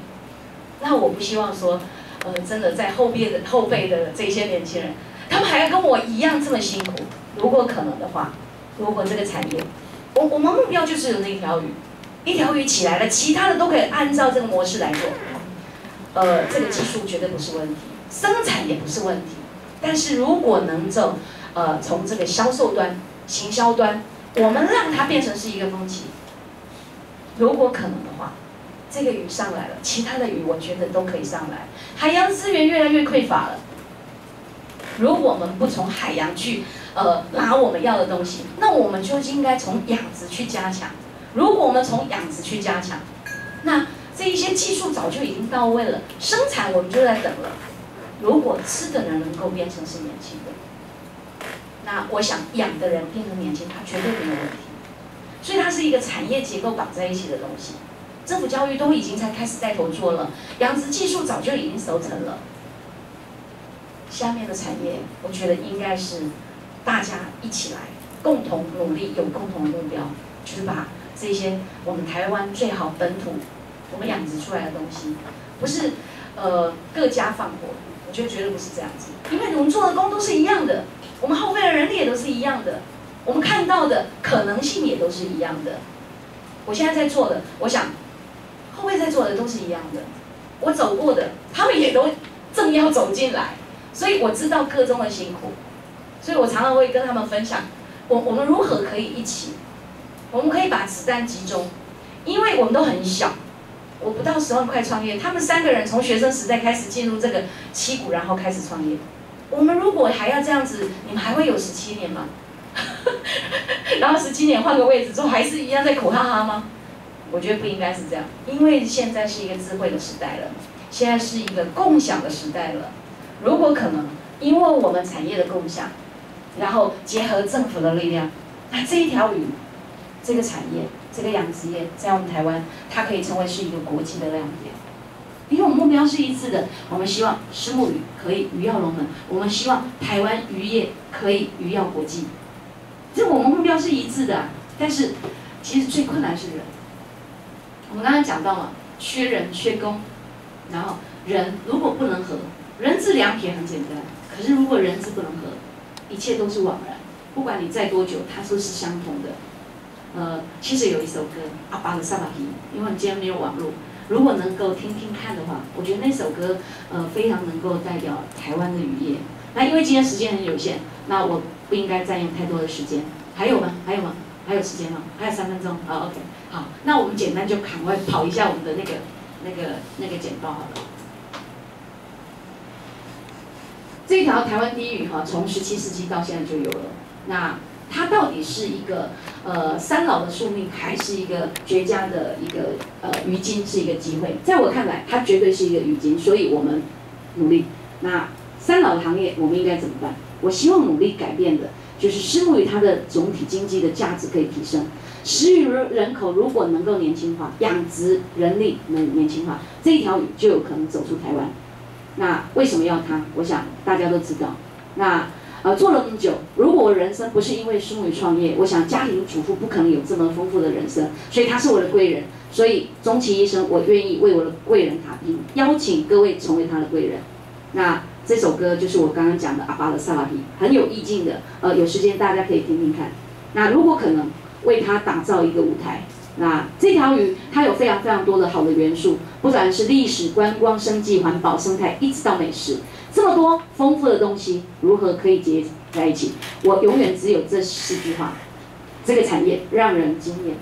那我不希望说。呃，真的在后边的后辈的这些年轻人，他们还要跟我一样这么辛苦。如果可能的话，如果这个产业，我我们目标就是有那条鱼，一条鱼起来了，其他的都可以按照这个模式来做。呃，这个技术绝对不是问题，生产也不是问题。但是如果能走，呃，从这个销售端、行销端，我们让它变成是一个风气。如果可能的话。这个鱼上来了，其他的鱼我觉得都可以上来。海洋资源越来越匮乏了，如果我们不从海洋去呃拿我们要的东西，那我们就应该从养殖去加强。如果我们从养殖去加强，那这一些技术早就已经到位了，生产我们就在等了。如果吃的人能够变成是年轻人，那我想养的人变成年轻，他绝对没有问题。所以它是一个产业结构绑在一起的东西。政府教育都已经在开始带头做了，养殖技术早就已经熟成了。下面的产业，我觉得应该是大家一起来，共同努力，有共同的目标，就是把这些我们台湾最好本土我们养殖出来的东西，不是呃各家放火，我觉得绝对不是这样子，因为我们做的工都是一样的，我们后备的人力也都是一样的，我们看到的可能性也都是一样的。我现在在做的，我想。后面在做的都是一样的，我走过的，他们也都正要走进来，所以我知道各中的辛苦，所以我常常会跟他们分享，我我们如何可以一起，我们可以把子弹集中，因为我们都很小，我不到十万块创业，他们三个人从学生时代开始进入这个七股，然后开始创业，我们如果还要这样子，你们还会有十七年吗？然后十七年换个位置之后，还是一样在苦哈哈吗？我觉得不应该是这样，因为现在是一个智慧的时代了，现在是一个共享的时代了。如果可能，因为我们产业的共享，然后结合政府的力量，那这一条鱼，这个产业，这个养殖业，在我们台湾，它可以成为是一个国际的亮点。因为我们目标是一致的，我们希望石目鱼可以鱼跃龙门，我们希望台湾渔业可以鱼跃国际。这我们目标是一致的，但是其实最困难是人。我们刚刚讲到了，缺人缺工，然后人如果不能和，人字两撇很简单，可是如果人字不能和，一切都是枉然。不管你再多久，它都是相同的。呃，其实有一首歌《阿巴的萨巴皮》，因为你今天没有网络，如果能够听听看的话，我觉得那首歌呃非常能够代表台湾的渔业。那因为今天时间很有限，那我不应该占用太多的时间。还有吗？还有吗？还有时间吗？还有三分钟。好，OK。好，那我们简单就赶快跑一下我们的那个、那个、那个简报好了。这条台湾第一鱼哈，从十七世纪到现在就有了。那它到底是一个呃三老的宿命，还是一个绝佳的一个呃鱼精，是一个机会？在我看来，它绝对是一个鱼精，所以我们努力。那三老的行业，我们应该怎么办？我希望努力改变的，就是石目鱼它的总体经济的价值可以提升。食鱼人口如果能够年轻化，养殖人力能年轻化，这一条鱼就有可能走出台湾。那为什么要它？我想大家都知道。那呃做了那么久，如果我人生不是因为生鱼创业，我想家庭主妇不可能有这么丰富的人生。所以他是我的贵人，所以终其一生，我愿意为我的贵人打拼，邀请各位成为他的贵人。那这首歌就是我刚刚讲的阿巴的萨拉皮，很有意境的。呃，有时间大家可以听听看。那如果可能。为他打造一个舞台，那这条鱼它有非常非常多的好的元素，不管是历史、观光、生计、环保、生态，一直到美食，这么多丰富的东西，如何可以结在一起？我永远只有这四句话：这个产业让人惊艳，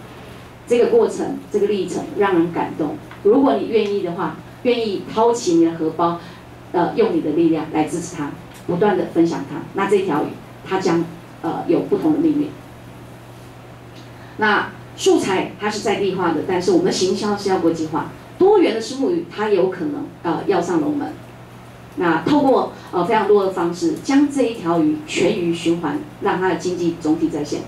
这个过程、这个历程让人感动。如果你愿意的话，愿意掏起你的荷包，呃，用你的力量来支持它，不断的分享它，那这条鱼它将呃有不同的命运。那素材它是在地化的，但是我们的行销是要国际化。多元的石目鱼它有可能呃要上龙门。那透过呃非常多的方式，将这一条鱼全鱼循环，让它的经济总体在线。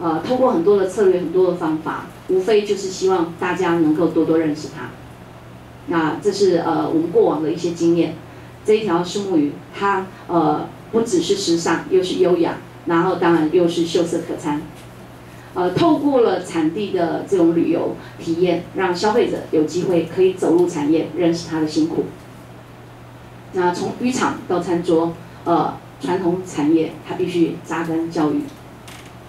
呃，通过很多的策略、很多的方法，无非就是希望大家能够多多认识它。那这是呃我们过往的一些经验。这一条石目鱼，它呃不只是时尚，又是优雅，然后当然又是秀色可餐。呃，透过了产地的这种旅游体验，让消费者有机会可以走入产业，认识它的辛苦。那从渔场到餐桌，呃，传统产业它必须扎根教育。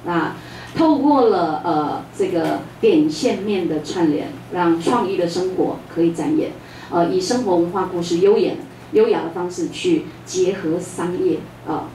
那透过了呃这个点线面的串联，让创意的生活可以展演。呃，以生活文化故事优雅优雅的方式去结合商业，啊，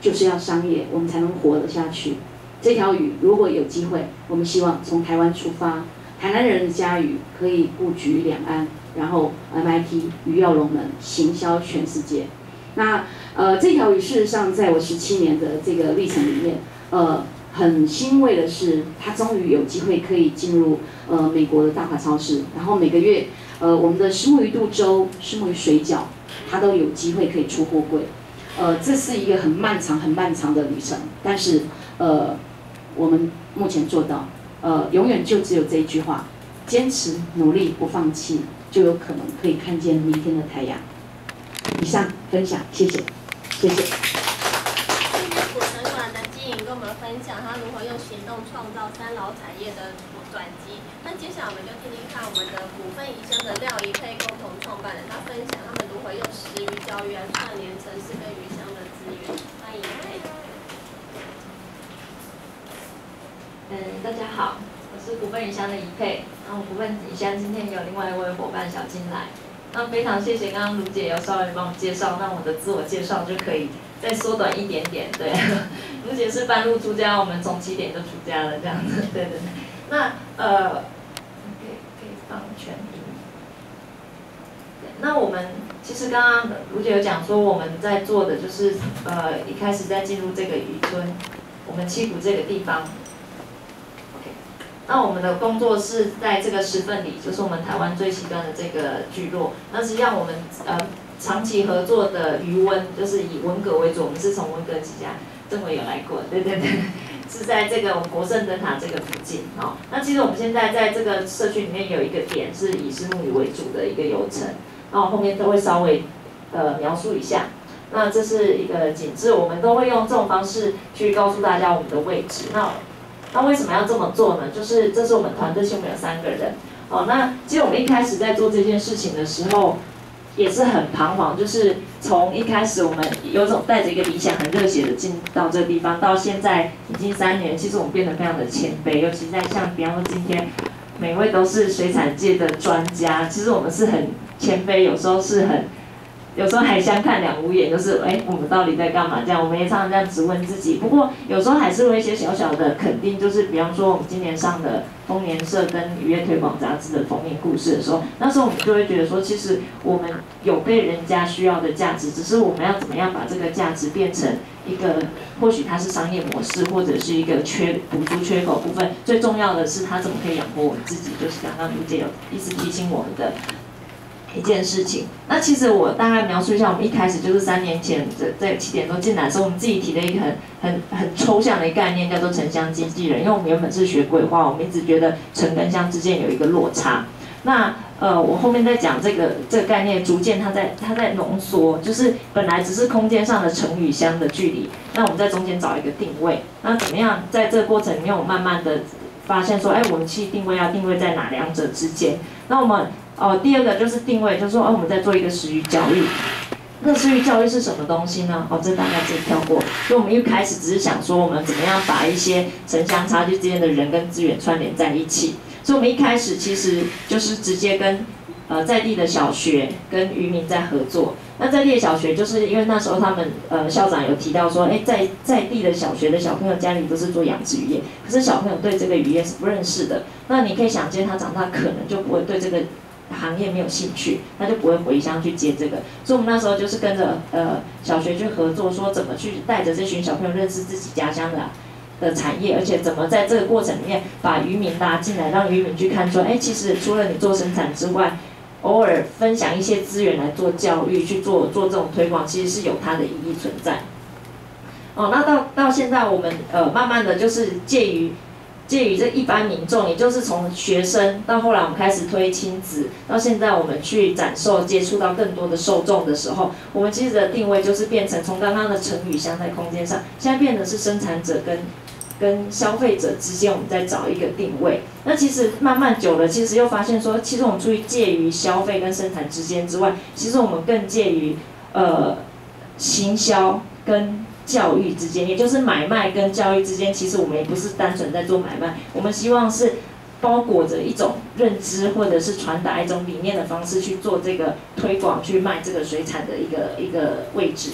就是要商业，我们才能活得下去。这条鱼如果有机会，我们希望从台湾出发，台南人的家鱼可以布局两岸，然后 MIT 鱼跃龙门，行销全世界。那呃，这条鱼事实上在我十七年的这个历程里面，呃，很欣慰的是，它终于有机会可以进入呃美国的大华超市，然后每个月呃我们的石目鱼肚粥、石目鱼水饺，它都有机会可以出货柜。呃，这是一个很漫长、很漫长的旅程，但是呃。我们目前做到，呃，永远就只有这一句话：坚持努力不放弃，就有可能可以看见明天的太阳。以上分享，谢谢，谢谢。古城馆的经营跟我们分享他如何用行动创造三老产业的转机。那接下来我们就听听看我们的股份宜香的廖怡佩共同创办人，他分享他们如何用食鱼教育来串联城市跟鱼乡的资源。欢迎。嗯，大家好，是股份鱼香的怡佩。那我股份鱼香今天有另外一位伙伴小金来。那非常谢谢刚刚卢姐有稍微帮我介绍，那我的自我介绍就可以再缩短一点点。对，卢姐是半路出家，我们从起点就出家了这样子。对对对。那呃，可以可以放全屏。那我们其实刚刚卢姐有讲说，我们在做的就是呃一开始在进入这个渔村，我们七股这个地方。那我们的工作是在这个石份里，就是我们台湾最西端的这个聚落。那实际上我们呃长期合作的余温，就是以文革为主，我们是从文革起家，政委有来过，对对对，是在这个我们国盛灯塔这个附近哦。那其实我们现在在这个社区里面有一个点是以石木鱼为主的一个游程，那我后面都会稍微呃描述一下。那这是一个景致，我们都会用这种方式去告诉大家我们的位置。那那为什么要这么做呢？就是这是我们团队，我们有三个人。哦，那其实我们一开始在做这件事情的时候，也是很彷徨。就是从一开始我们有种带着一个理想，很热血的进到这个地方，到现在已经三年，其实我们变得非常的谦卑。尤其在像比方说今天，每位都是水产界的专家，其实我们是很谦卑，有时候是很。有时候还相看两无眼，就是哎，我们到底在干嘛？这样我们也常常这样质问自己。不过有时候还是有一些小小的肯定，就是比方说我们今年上的《丰年社》跟《渔业推广杂志》的封面故事的时候，那时候我们就会觉得说，其实我们有被人家需要的价值，只是我们要怎么样把这个价值变成一个，或许它是商业模式，或者是一个缺补足缺口部分。最重要的是，它怎么可以养活我们自己？就是刚刚卢姐有一直提醒我们的。一件事情，那其实我大概描述一下，我们一开始就是三年前在在起点钟进来的时候，我们自己提了一个很很很抽象的一个概念，叫做城乡经纪人。因为我们原本是学规划，我们一直觉得城跟乡之间有一个落差。那呃，我后面在讲这个这个概念，逐渐它在它在浓缩，就是本来只是空间上的城与乡的距离，那我们在中间找一个定位。那怎么样在这个过程里面，我慢慢的发现说，哎，我们其实定位要定位在哪两者之间？那我们。哦，第二个就是定位，就是说，哦，我们在做一个食鱼教育。那私域教育是什么东西呢？哦，这大概自己跳过。所以我们一开始只是想说，我们怎么样把一些城乡差距之间的人跟资源串联在一起。所以我们一开始其实就是直接跟呃在地的小学跟渔民在合作。那在地的小学，就是因为那时候他们呃校长有提到说，哎，在在地的小学的小朋友家里都是做养殖渔业，可是小朋友对这个渔业是不认识的。那你可以想见，他长大可能就不会对这个行业没有兴趣，他就不会回乡去接这个。所以我们那时候就是跟着呃小学去合作，说怎么去带着这群小朋友认识自己家乡的的产业，而且怎么在这个过程里面把渔民拉进来，让渔民去看说，哎，其实除了你做生产之外，偶尔分享一些资源来做教育，去做做这种推广，其实是有它的意义存在。哦，那到到现在我们呃慢慢的就是介于介于这一般民众，也就是从学生到后来我们开始推亲子，到现在我们去展售接触到更多的受众的时候，我们其实的定位就是变成从刚刚的成语相在空间上，现在变成是生产者跟。跟消费者之间，我们再找一个定位。那其实慢慢久了，其实又发现说，其实我们出于介于消费跟生产之间之外，其实我们更介于呃行销跟教育之间，也就是买卖跟教育之间。其实我们也不是单纯在做买卖，我们希望是包裹着一种认知或者是传达一种理念的方式去做这个推广，去卖这个水产的一个一个位置。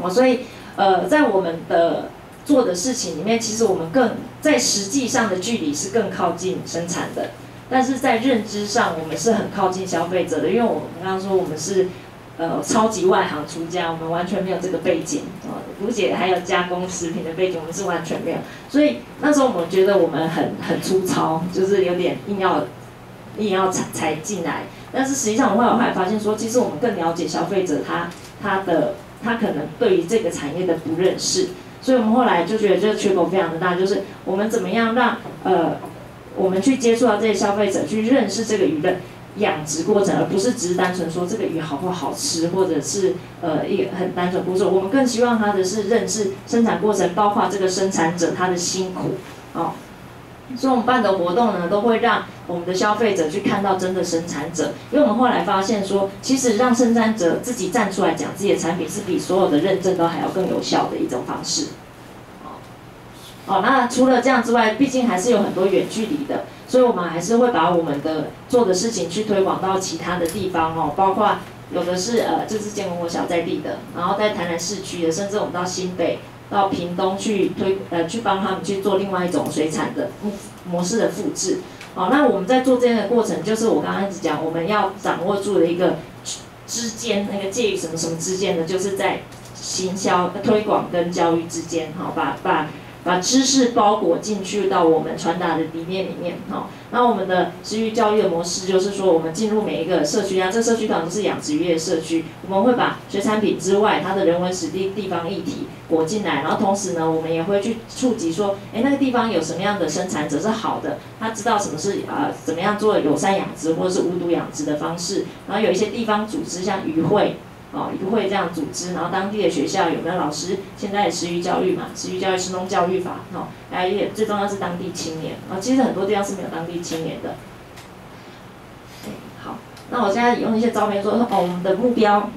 我所以呃，在我们的。做的事情里面，其实我们更在实际上的距离是更靠近生产的，但是在认知上我们是很靠近消费者的，因为我们刚刚说我们是呃超级外行出家，我们完全没有这个背景啊，卢姐还有加工食品的背景，我们是完全没有，所以那时候我们觉得我们很很粗糙，就是有点硬要硬要才才进来，但是实际上我们后来发现说，其实我们更了解消费者他他的他可能对于这个产业的不认识。所以我们后来就觉得这个缺口非常的大，就是我们怎么样让呃我们去接触到这些消费者，去认识这个舆论养殖过程，而不是只是单纯说这个鱼好不好吃，或者是呃一很单纯步骤。我们更希望他的是认识生产过程，包括这个生产者他的辛苦哦。所以我们办的活动呢，都会让我们的消费者去看到真的生产者，因为我们后来发现说，其实让生产者自己站出来讲自己的产品，是比所有的认证都还要更有效的一种方式。哦，那除了这样之外，毕竟还是有很多远距离的，所以我们还是会把我们的做的事情去推广到其他的地方哦，包括有的是呃，这是建文国小在地的，然后在台南市区的，甚至我们到新北。到屏东去推呃去帮他们去做另外一种水产的模式的复制，好，那我们在做这样的过程，就是我刚刚一直讲，我们要掌握住的一个之间那个介于什么什么之间的，就是在行销推广跟教育之间，好，把把。把知识包裹进去到我们传达的理念里面，哦。那我们的食育教育的模式就是说，我们进入每一个社区啊，这社区可能是养殖业的社区，我们会把水产品之外，它的人文史地地方议题裹进来，然后同时呢，我们也会去触及说，哎，那个地方有什么样的生产者是好的，他知道什么是啊，怎么样做友善养殖或者是无毒养殖的方式，然后有一些地方组织像渔会。哦，也会这样组织，然后当地的学校有没有老师？现在食育教育嘛，食育教育、师农教育法，哦，还有最重要是当地青年。啊，其实很多地方是没有当地青年的。好，那我现在用一些照片说，哦，我们的目标，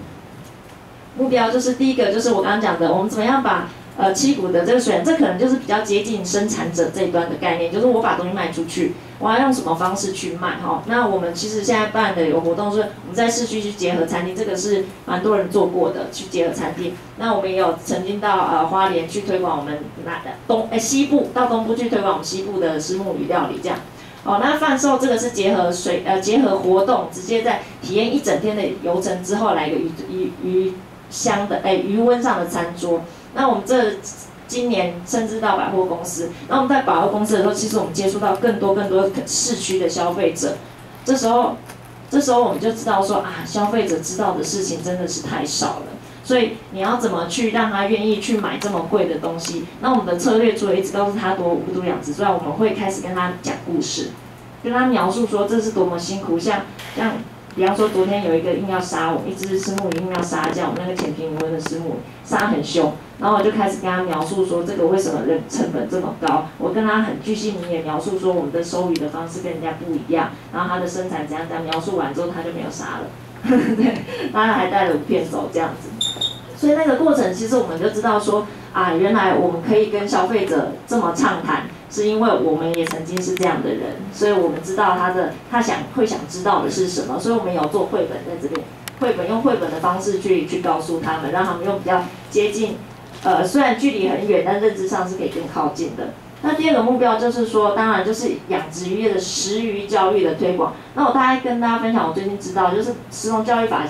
目标就是第一个就是我刚刚讲的，我们怎么样把。呃，七股的这个水，这可能就是比较接近生产者这一端的概念，就是我把东西卖出去，我要用什么方式去卖哈？那我们其实现在办的有活动是，我们在市区去结合餐厅，这个是蛮多人做过的，去结合餐厅。那我们也有曾经到呃花莲去推广我们南东哎西部到东部去推广我们西部的石木鱼料理这样。哦，那贩售这个是结合水呃结合活动，直接在体验一整天的游程之后，来一个鱼鱼鱼香的哎鱼温上的餐桌。那我们这今年甚至到百货公司，那我们在百货公司的时候，其实我们接触到更多更多市区的消费者，这时候，这时候我们就知道说啊，消费者知道的事情真的是太少了，所以你要怎么去让他愿意去买这么贵的东西？那我们的策略除了一直告诉他多无毒养殖之外，我们会开始跟他讲故事，跟他描述说这是多么辛苦，像像。比方说，昨天有一个硬要杀我，一只石母鱼硬要杀掉我们那个浅平纹的石母，杀很凶。然后我就开始跟他描述说，这个为什么人成本这么高？我跟他很具细明也描述说，我们的收鱼的方式跟人家不一样。然后他的生产怎样怎样描述完之后，他就没有杀了。对，当然还带了五片走这样子。所以那个过程，其实我们就知道说，啊，原来我们可以跟消费者这么畅谈，是因为我们也曾经是这样的人，所以我们知道他的他想会想知道的是什么，所以我们有做绘本在这边，绘本用绘本的方式去去告诉他们，让他们用比较接近，呃，虽然距离很远，但认知上是可以更靠近的。那第二个目标就是说，当然就是养殖渔业的食鱼教育的推广。那我大概跟大家分享，我最近知道就是食农教育法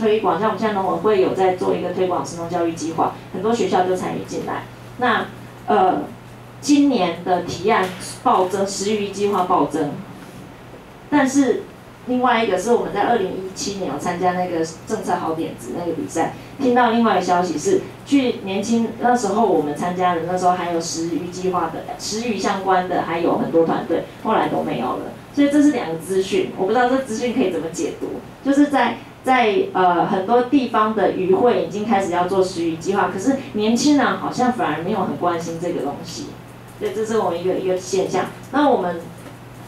推广，像我们现在农委会有在做一个推广食农教育计划，很多学校都参与进来。那呃，今年的提案暴增，食鱼计划暴增，但是。另外一个是我们在二零一七年有参加那个政策好点子那个比赛，听到另外一个消息是，去年轻那时候我们参加的那时候还有食鱼计划的食鱼相关的还有很多团队，后来都没有了。所以这是两个资讯，我不知道这资讯可以怎么解读。就是在在呃很多地方的渔会已经开始要做食鱼计划，可是年轻人好像反而没有很关心这个东西。对，这是我们一个一个现象。那我们。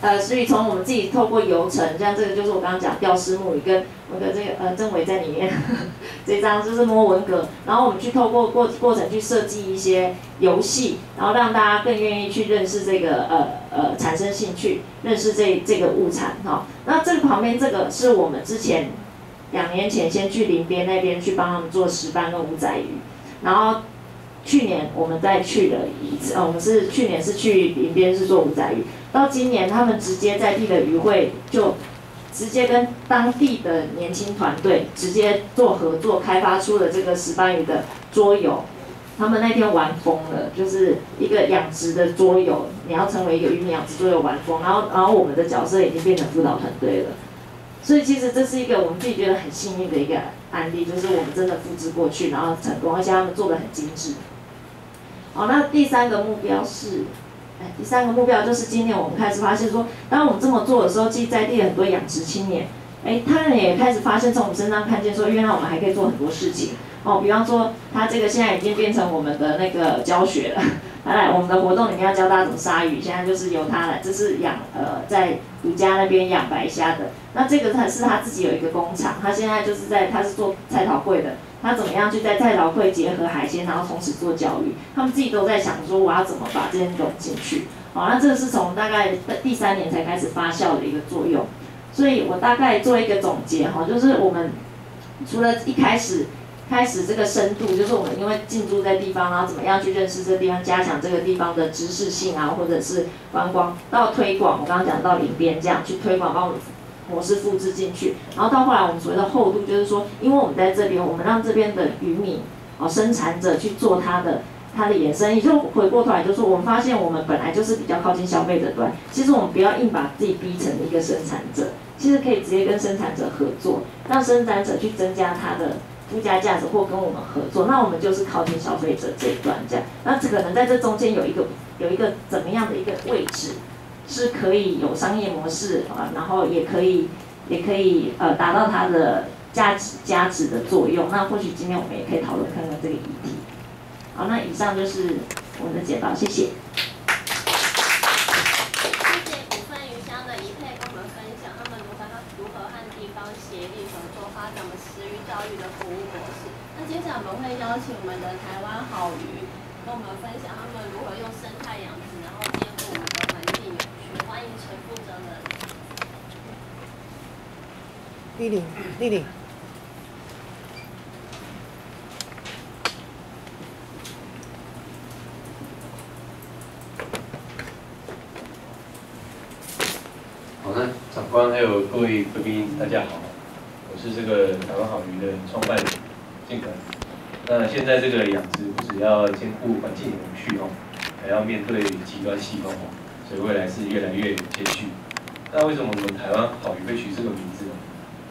呃，所以从我们自己透过游程，像这个就是我刚刚讲钓丝木鱼跟我的这个呃政委在里面，这张就是摸文革，然后我们去透过过过程去设计一些游戏，然后让大家更愿意去认识这个呃呃产生兴趣，认识这这个物产哈。那这个旁边这个是我们之前两年前先去林边那边去帮他们做石斑跟五仔鱼，然后。去年我们再去了一次，呃，我们是去年是去林边是做五仔鱼，到今年他们直接在地的鱼会就直接跟当地的年轻团队直接做合作，开发出了这个石斑鱼的桌游。他们那天玩疯了，就是一个养殖的桌游，你要成为一个渔民养殖桌游玩疯，然后然后我们的角色已经变成辅导团队了。所以其实这是一个我们自己觉得很幸运的一个案例，就是我们真的复制过去，然后成功，而且他们做的很精致。好，那第三个目标是，哎，第三个目标就是今年我们开始发现说，当我们这么做的时候，其实在地很多养殖青年，哎，他们也开始发现从我们身上看见说，原来我们还可以做很多事情。哦，比方说，他这个现在已经变成我们的那个教学了。来，我们的活动里面要教大家怎么杀鱼，现在就是由他来，这是养呃在独家那边养白虾的。那这个他是他自己有一个工厂，他现在就是在他是做菜桃会的。他怎么样去在菜老会结合海鲜，然后同时做教育？他们自己都在想说，我要怎么把这些融进去？好，那这个是从大概第三年才开始发酵的一个作用。所以我大概做一个总结哈，就是我们除了一开始开始这个深度，就是我们因为进驻在地方，然后怎么样去认识这个地方，加强这个地方的知识性啊，或者是观光到推广，我刚刚讲到领边这样去推广，帮我们。模式复制进去，然后到后来我们所谓的厚度，就是说，因为我们在这边，我们让这边的渔民哦生产者去做他的他的衍生，也就回过头来就说，我们发现我们本来就是比较靠近消费者端，其实我们不要硬把自己逼成一个生产者，其实可以直接跟生产者合作，让生产者去增加他的附加价值或跟我们合作，那我们就是靠近消费者这一端这样，那这可能在这中间有一个有一个怎么样的一个位置？是可以有商业模式啊，然后也可以，也可以呃达到它的价值价值的作用。那或许今天我们也可以讨论看看这个议题。好，那以上就是我们的简报，谢谢。谢谢股份鱼香的一佩跟我们分享他们如何如何和地方协力合作发展我们食鱼教育的服务模式。那接下来我们会邀请我们的台湾好鱼跟我们分享他们如何用生态养殖，然后兼顾我们的环境。欢迎陈负责人。丽丽，丽丽。好，那长官还有各位贵宾，大家好，我是这个台湾好鱼的创办人静可。那现在这个养殖不只要兼顾环境永续哦，还要面对极端气候哦。所以未来是越来越艰巨。那为什么我们台湾好鱼会取这个名？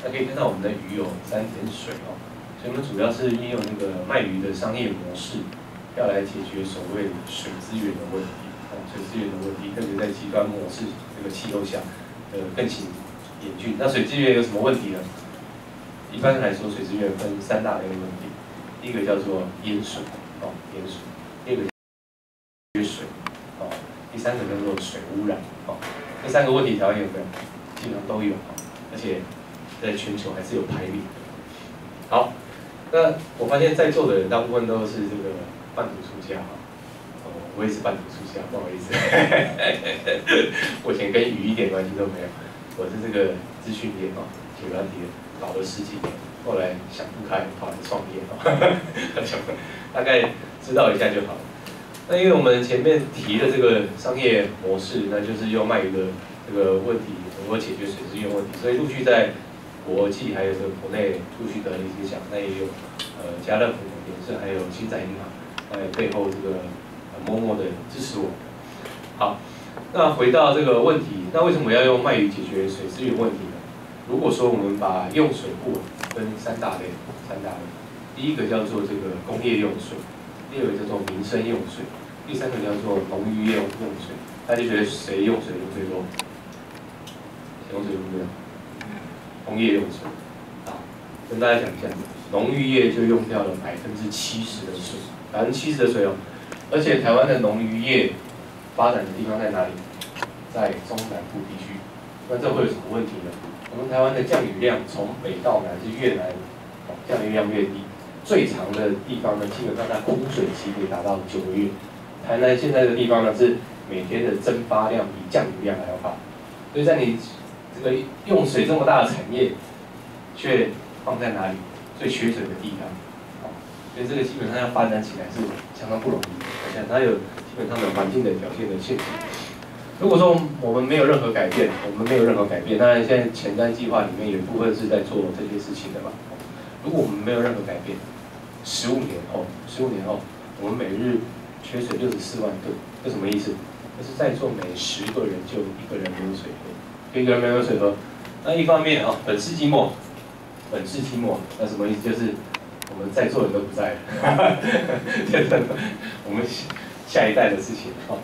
那可以看到我们的鱼有三点水哦，所以我们主要是运用那个卖鱼的商业模式，要来解决所谓水资源的问题。哦，水资源的问题，特别在极端模式这个气候下，呃，更显严峻。那水资源有什么问题呢？一般来说，水资源分三大类问题，第一个叫做淹水，哦，淹水；第二个缺水哦。第三个叫做水污染，哦，这三个问题条件有没有？基本上都有，而且在全球还是有排名。好，那我发现在座的人大部分都是这个半途出家哈，哦，我也是半途出家，不好意思，我以前跟鱼一点关系都没有，我是这个资讯业哈，写软体搞了十几年，后来想不开，跑来创业哈，大概知道一下就好了。那因为我们前面提的这个商业模式，那就是用卖鱼的这个问题如何解决水资源问题，所以陆续在国际还有这个国内陆续的一些奖，那也有呃家乐福、也是，还有新仔银行，在背后这个默默的支持我。好，那回到这个问题，那为什么要用卖鱼解决水资源问题呢？如果说我们把用水库分三大类，三大类，第一个叫做这个工业用水，第二个叫做民生用水。第三个叫做农渔业用水，大家觉得谁用水用最多？用水用最多？工业用水。啊，跟大家讲一下，农渔业就用掉了百分之七十的水，百分之七十的水哦。而且台湾的农渔业发展的地方在哪里？在中南部地区。那这会有什么问题呢？我们台湾的降雨量从北到南是越来降雨量越低，最长的地方呢，基本上它枯水期可以达到九个月。台南现在的地方呢，是每天的蒸发量比降雨量还要大，所以在你所以用水这么大的产业，却放在哪里最缺水的地方，所以这个基本上要发展起来是相当不容易，而且它有基本上的环境的条件的限制。如果说我们没有任何改变，我们没有任何改变，当然现在前瞻计划里面有一部分是在做这些事情的嘛。如果我们没有任何改变，十五年后，十五年后，我们每日缺水六十四万吨，这什么意思？就是在座每十个人就一个人没有水喝，一个人没有水喝。那一方面啊，本世纪末，本世纪末，那什么意思？就是我们在座人都不在了，哈 哈我们下一代的事情啊。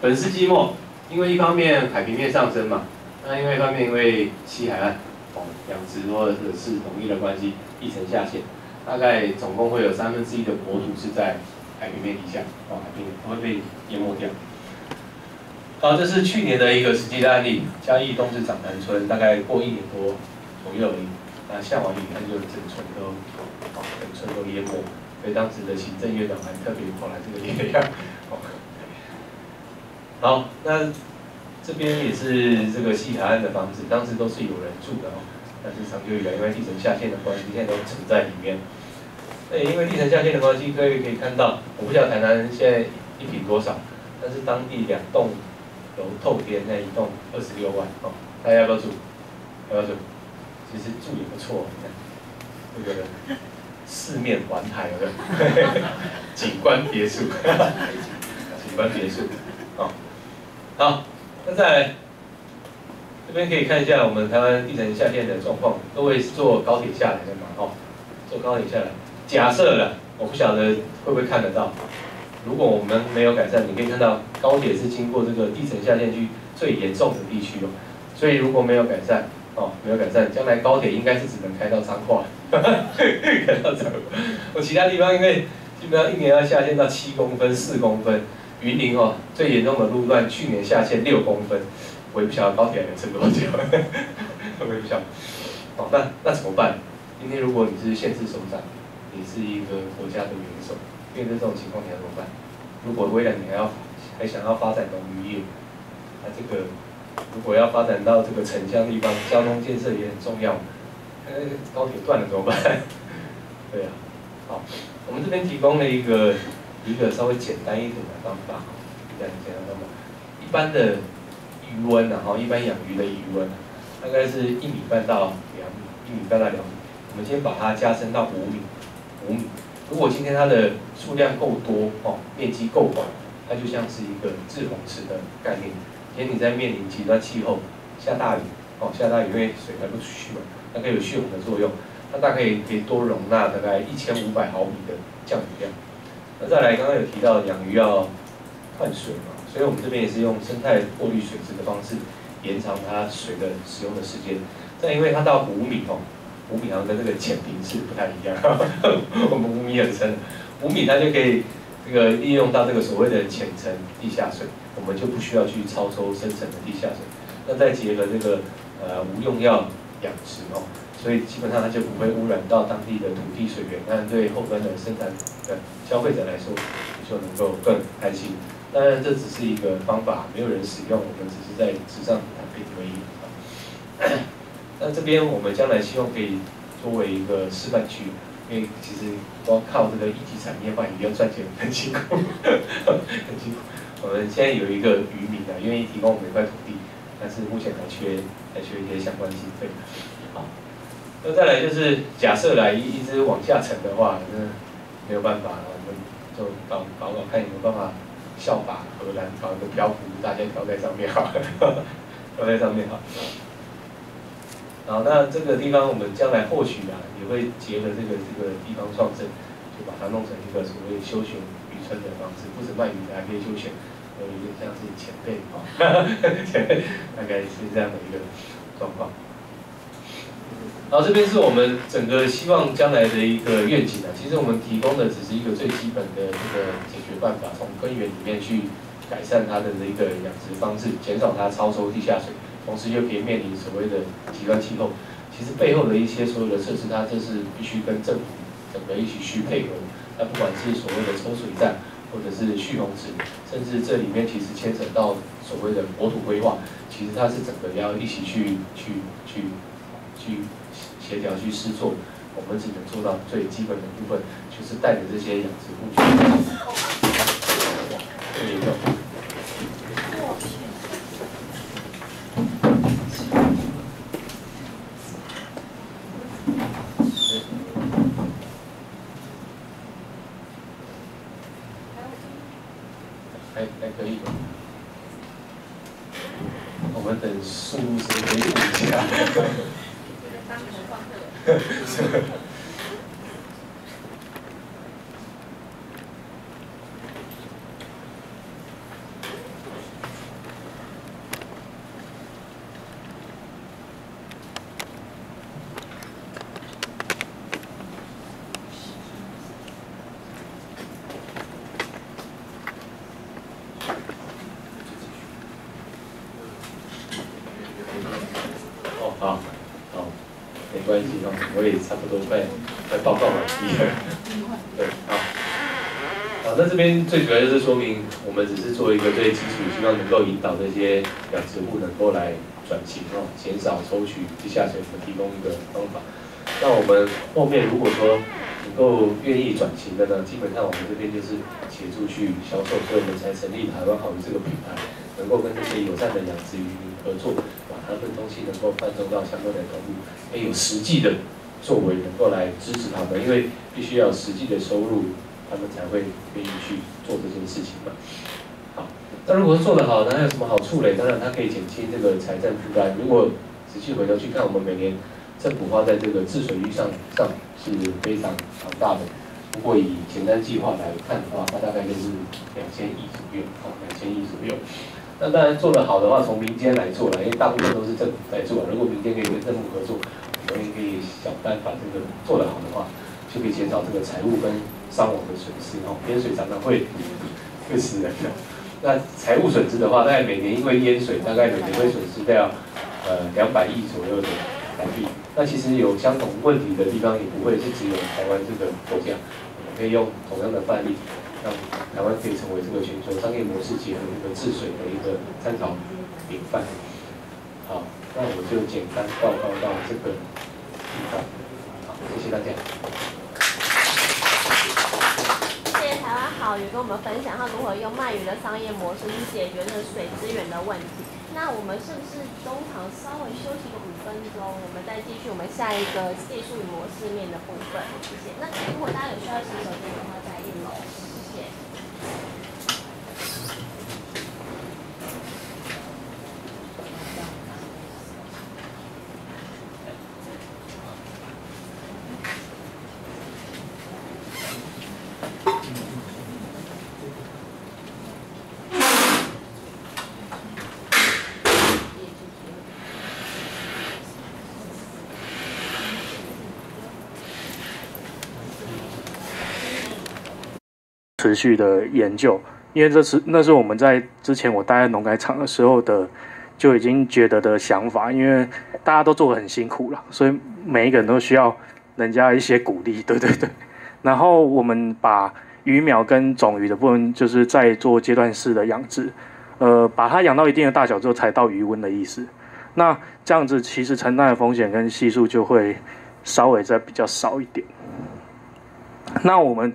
本世纪末，因为一方面海平面上升嘛，那另外一方面因为西海岸哦养殖或者是农业的关系，地层下陷，大概总共会有三分之一的国土是在。海平面以下，哦，海平面会被淹没掉。好，这是去年的一个实际的案例，嘉义东至长南村，大概过一年多左右而已。那下完雨，它就整村都，整村都淹没。所以当时的行政院长还特别跑来这个地方。好，那这边也是这个西海岸的房子，当时都是有人住的哦，但是长久以来因为地层下陷的关系，现在都沉在里面。对，因为地层下陷的关系，可以可以看到，我不晓得台南现在一平多少，但是当地两栋楼透天，那一栋二十六万哦，大家要不要住？要不要住？其实住也不错，你看这个四面环海的 景观别墅，景观别墅，好，好，那再来这边可以看一下我们台湾地层下陷的状况，各位是坐高铁下来的嘛？哦，坐高铁下来。假设了，我不晓得会不会看得到。如果我们没有改善，你可以看到高铁是经过这个地层下陷区最严重的地区哦。所以如果没有改善，哦，没有改善，将来高铁应该是只能开到彰化，开到彰化。我其他地方因为基本上一年要下陷到七公分、四公分。云林哦，最严重的路段去年下陷六公分，我也不晓得高铁能撑多久，我也不晓得。哦，那那怎么办？今天如果你是县市首长。你是一个国家的元首，面对这种情况你要怎么办？如果未来你还要还想要发展农渔业，那这个如果要发展到这个城乡地方，交通建设也很重要。呃，高铁断了怎么办？对呀，好，我们这边提供了一个一个稍微简单一点的方法，这样简单方法。一般的鱼温然后，一般养鱼的鱼温大概是一米半到两米，一米半到两米。我们先把它加深到五米。五米，如果今天它的数量够多哦，面积够广，它就像是一个制洪池的概念。今天你在面临极端气候，下大雨哦，下大雨因为水排不出去嘛，它可以有蓄洪的作用，它大概可以多容纳大概一千五百毫米的降雨量。那再来，刚刚有提到养鱼要换水嘛，所以我们这边也是用生态过滤水质的方式，延长它水的使用的时间。再因为它到五米哦。五米好像跟这个浅平是不太一样，我们五米很深，五米它就可以这个利用到这个所谓的浅层地下水，我们就不需要去超抽深层的地下水。那再结合这个呃无用药养殖哦，所以基本上它就不会污染到当地的土地水源，那对后端的生产的消费者来说就能够更开心。当然这只是一个方法，没有人使用，我们只是在纸上谈兵而已。那这边我们将来希望可以作为一个示范区，因为其实光靠这个一级产业卖鱼要赚钱很辛苦，很辛苦。我们现在有一个渔民啊，愿意提供我们一块土地，但是目前还缺还缺一些相关经费。好，那再来就是假设来一一直往下沉的话，那没有办法了，我们就搞搞搞看有没有办法效法荷兰搞一个漂浮，大家漂在上面好，漂在上面好。好，那这个地方我们将来或许啊也会结合这个这个地方创生，就把它弄成一个所谓休闲渔村的方式，不止卖鱼，还可以休闲。有点像是前辈哦，前辈 大概是这样的一个状况。然后这边是我们整个希望将来的一个愿景啊，其实我们提供的只是一个最基本的这个解决办法，从根源里面去改善它的一个养殖方式，减少它超收地下水，同时又可以面临所谓的极端气候。其实背后的一些所有的设施，它这是必须跟政府整个一起去配合。那不管是所谓的抽水站，或者是蓄洪池，甚至这里面其实牵扯到所谓的国土规划，其实它是整个要一起去去去去协调去试做，我们只能做到最基本的部分，就是带着这些养殖户去。还还可以，我们等速度时可以补一下。哦，好，好，没关系哦，我也差不多快快报告完毕了。对，好，好，那这边最主要就是说明，我们只是做一个最基础，希望能够引导这些养殖户能够来转型哦，减少抽取地下水，我们提供一个方法。那我们后面如果说能够愿意转型的呢，基本上我们这边就是协助去销售，所以我们才成立台湾好鱼这个品牌，能够跟这些友善的养殖渔民合作，把他们东西能够贩售到相关的投入，也有实际的作为能够来支持他们，因为必须要实际的收入，他们才会愿意去做这件事情嘛。好，那如果做得好，那还有什么好处嘞？当然它可以减轻这个财政负担。如果仔细回头去看，我们每年政府花在这个治水预算上是非常庞大的。如果以前瞻计划来看的话，它大概就是两千亿左右，啊，两千亿左右。那当然做得好的话，从民间来做了，因为大部分都是政府在做。如果民间可以跟政府合作，我们也可以想办法这个做得好的话，就可以减少这个财务跟伤亡的损失。哦，淹水常常会会死人的。那财务损失的话，大概每年因为淹水，大概每年会损失掉呃两百亿左右的台币。那其实有相同问题的地方，也不会是只有台湾这个国家。我们可以用同样的范例，让台湾可以成为这个全球商业模式结合这个治水的一个参考典范。好，那我就简单报告到这个地方。好，谢谢大家。谢谢台湾好鱼跟我们分享他如何用鳗鱼的商业模式去解决这水资源的问题。那我们是不是中场稍微休息个五分钟，我们再继续我们下一个技术模式面的部分？谢谢。那如果大家有需要洗手间的话，在一楼。谢谢。持续的研究，因为这是那是我们在之前我待在农改场的时候的就已经觉得的想法，因为大家都做的很辛苦了，所以每一个人都需要人家一些鼓励，对 对对。然后我们把鱼苗跟种鱼的部分，就是在做阶段式的养殖，呃，把它养到一定的大小之后才到鱼温的意思。那这样子其实承担的风险跟系数就会稍微再比较少一点。那我们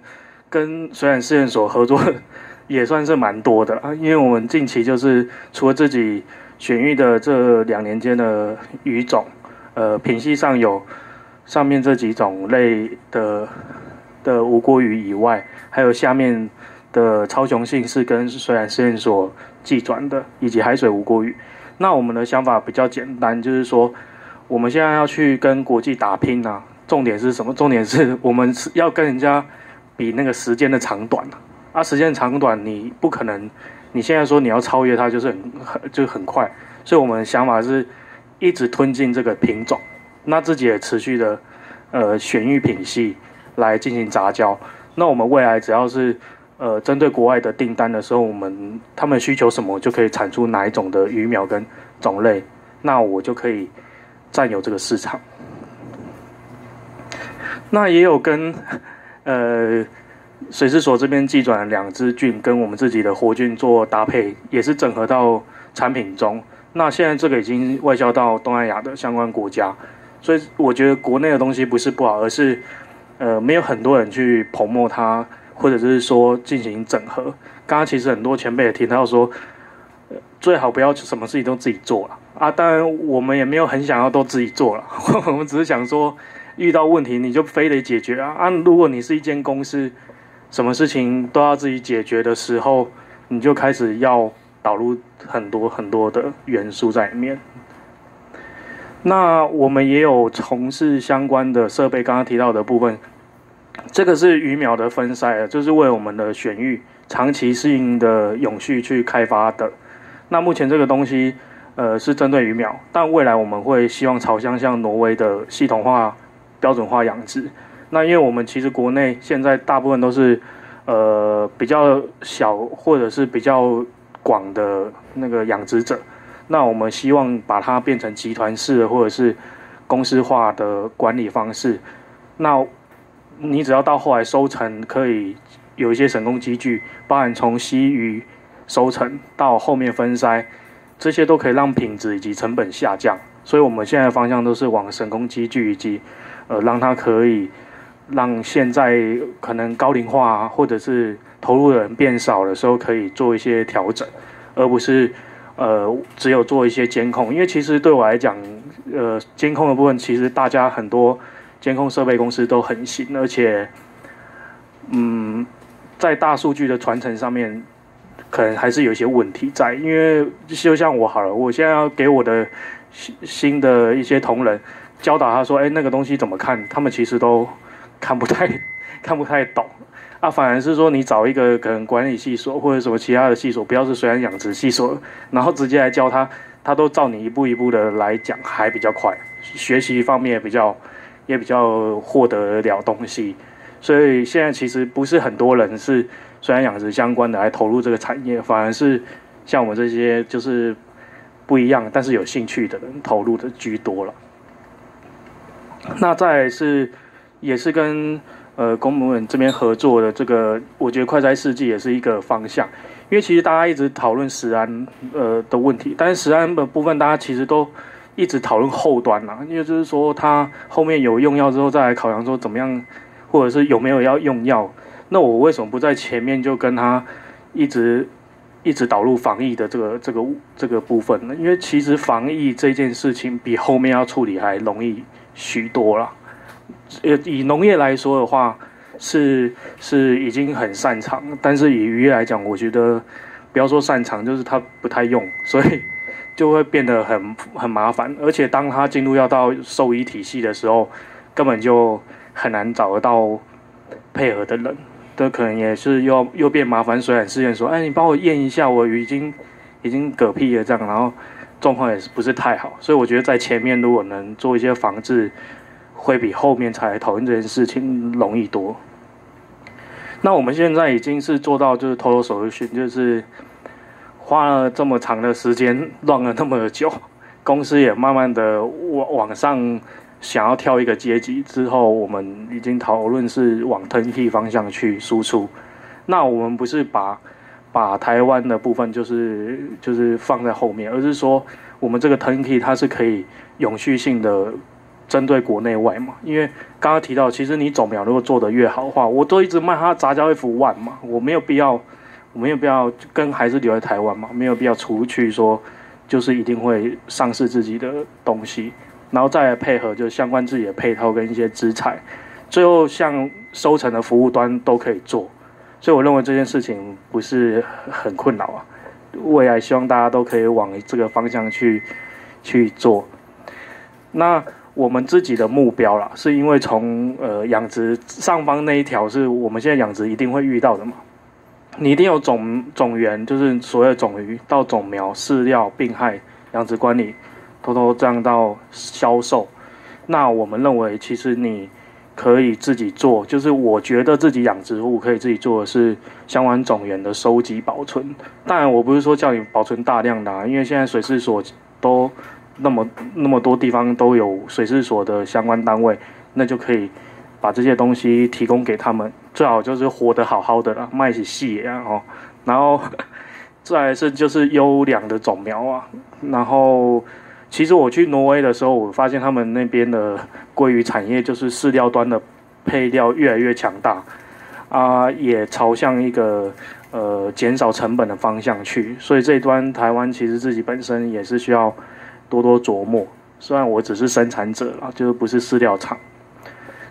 跟水产试验所合作 也算是蛮多的啊，因为我们近期就是除了自己选育的这两年间的鱼种，呃，品系上有上面这几种类的的无锅鱼以外，还有下面的超雄性是跟水产试验所寄转的，以及海水无锅鱼。那我们的想法比较简单，就是说我们现在要去跟国际打拼啊，重点是什么？重点是我们要跟人家比那个时间的长短啊。啊，时间长短你不可能，你现在说你要超越它，就是很很就很快。所以我们的想法是一直吞进这个品种，那自己也持续的呃选育品系来进行杂交。那我们未来只要是呃针对国外的订单的时候，我们他们需求什么，就可以产出哪一种的鱼苗跟种类，那我就可以占有这个市场。那也有跟呃。水师所这边寄转两只菌跟我们自己的活菌做搭配，也是整合到产品中。那现在这个已经外销到东南亚的相关国家，所以我觉得国内的东西不是不好，而是呃没有很多人去捧墨它，或者是说进行整合。刚刚其实很多前辈也提到说，最好不要什么事情都自己做了啊。当然我们也没有很想要都自己做了，我们只是想说遇到问题你就非得解决啊。啊，如果你是一间公司。什么事情都要自己解决的时候，你就开始要导入很多很多的元素在里面。那我们也有从事相关的设备，刚刚提到的部分，这个是鱼苗的分筛，就是为我们的选育长期适应的永续去开发的。那目前这个东西，呃，是针对鱼苗，但未来我们会希望朝向像挪威的系统化、标准化养殖。那因为我们其实国内现在大部分都是，呃比较小或者是比较广的那个养殖者，那我们希望把它变成集团式或者是公司化的管理方式。那你只要到后来收成可以有一些省工机具，包含从吸鱼收成到后面分筛，这些都可以让品质以及成本下降。所以我们现在方向都是往省工机具以及呃让它可以。让现在可能高龄化或者是投入的人变少的时候，可以做一些调整，而不是呃只有做一些监控。因为其实对我来讲，呃监控的部分其实大家很多监控设备公司都很行，而且嗯在大数据的传承上面，可能还是有一些问题在。因为就像我好了，我现在要给我的新新的一些同仁教导他说，哎那个东西怎么看，他们其实都。看不太 看不太懂啊，反而是说你找一个可能管理系所或者什么其他的系所，不要是水产养殖系所，然后直接来教他，他都照你一步一步的来讲，还比较快，学习方面也比较也比较获得了东西。所以现在其实不是很多人是水产养殖相关的来投入这个产业，反而是像我们这些就是不一样，但是有兴趣的人投入的居多了。那再是。也是跟呃公部门这边合作的，这个我觉得快哉世纪也是一个方向，因为其实大家一直讨论食安呃的问题，但是食安的部分大家其实都一直讨论后端啦，因为就是说他后面有用药之后再来考量说怎么样，或者是有没有要用药，那我为什么不在前面就跟他一直一直导入防疫的这个这个这个部分呢？因为其实防疫这件事情比后面要处理还容易许多了。呃，以农业来说的话，是是已经很擅长，但是以渔业来讲，我觉得不要说擅长，就是他不太用，所以就会变得很很麻烦。而且当他进入要到兽医体系的时候，根本就很难找得到配合的人，这可能也是又又变麻烦。水产试验说，哎，你帮我验一下，我鱼已经已经嗝屁了这样，然后状况也是不是太好。所以我觉得在前面如果能做一些防治。会比后面才讨论这件事情容易多。那我们现在已经是做到，就是偷偷手续，就是花了这么长的时间，乱了那么久，公司也慢慢的往往上想要跳一个阶级之后，我们已经讨论是往 turnkey 方向去输出。那我们不是把把台湾的部分就是就是放在后面，而是说我们这个 Tenky 它是可以永续性的针对国内外嘛。因为刚刚提到，其实你种苗如果做得越好的话，我都一直卖它杂交 F one 嘛，我没有必要，我没有必要跟还是留在台湾嘛，没有必要出去说就是一定会上市自己的东西，然后再来配合就相关自己的配套跟一些资产，最后像收成的服务端都可以做。所以我认为这件事情不是很困扰啊，未来希望大家都可以往这个方向去去做。那我们自己的目标啦，是因为从呃养殖上方那一条是我们现在养殖一定会遇到的嘛，你一定有种种源，就是所谓种鱼到种苗、饲料、病害、养殖管理，偷偷这样到销售。那我们认为，其实你。可以自己做，就是我觉得自己养植物可以自己做的是相关种源的收集保存。当然，我不是说叫你保存大量的啊，因为现在水事所都那么那么多地方都有水事所的相关单位，那就可以把这些东西提供给他们。最好就是活得好好的啦，卖起细啊哦。然后 再来是就是优良的种苗啊，然后。其实我去挪威的时候，我发现他们那边的鲑鱼产业就是饲料端的配料越来越强大，啊，也朝向一个呃减少成本的方向去。所以这一端台湾其实自己本身也是需要多多琢磨。虽然我只是生产者啦，就是不是饲料厂。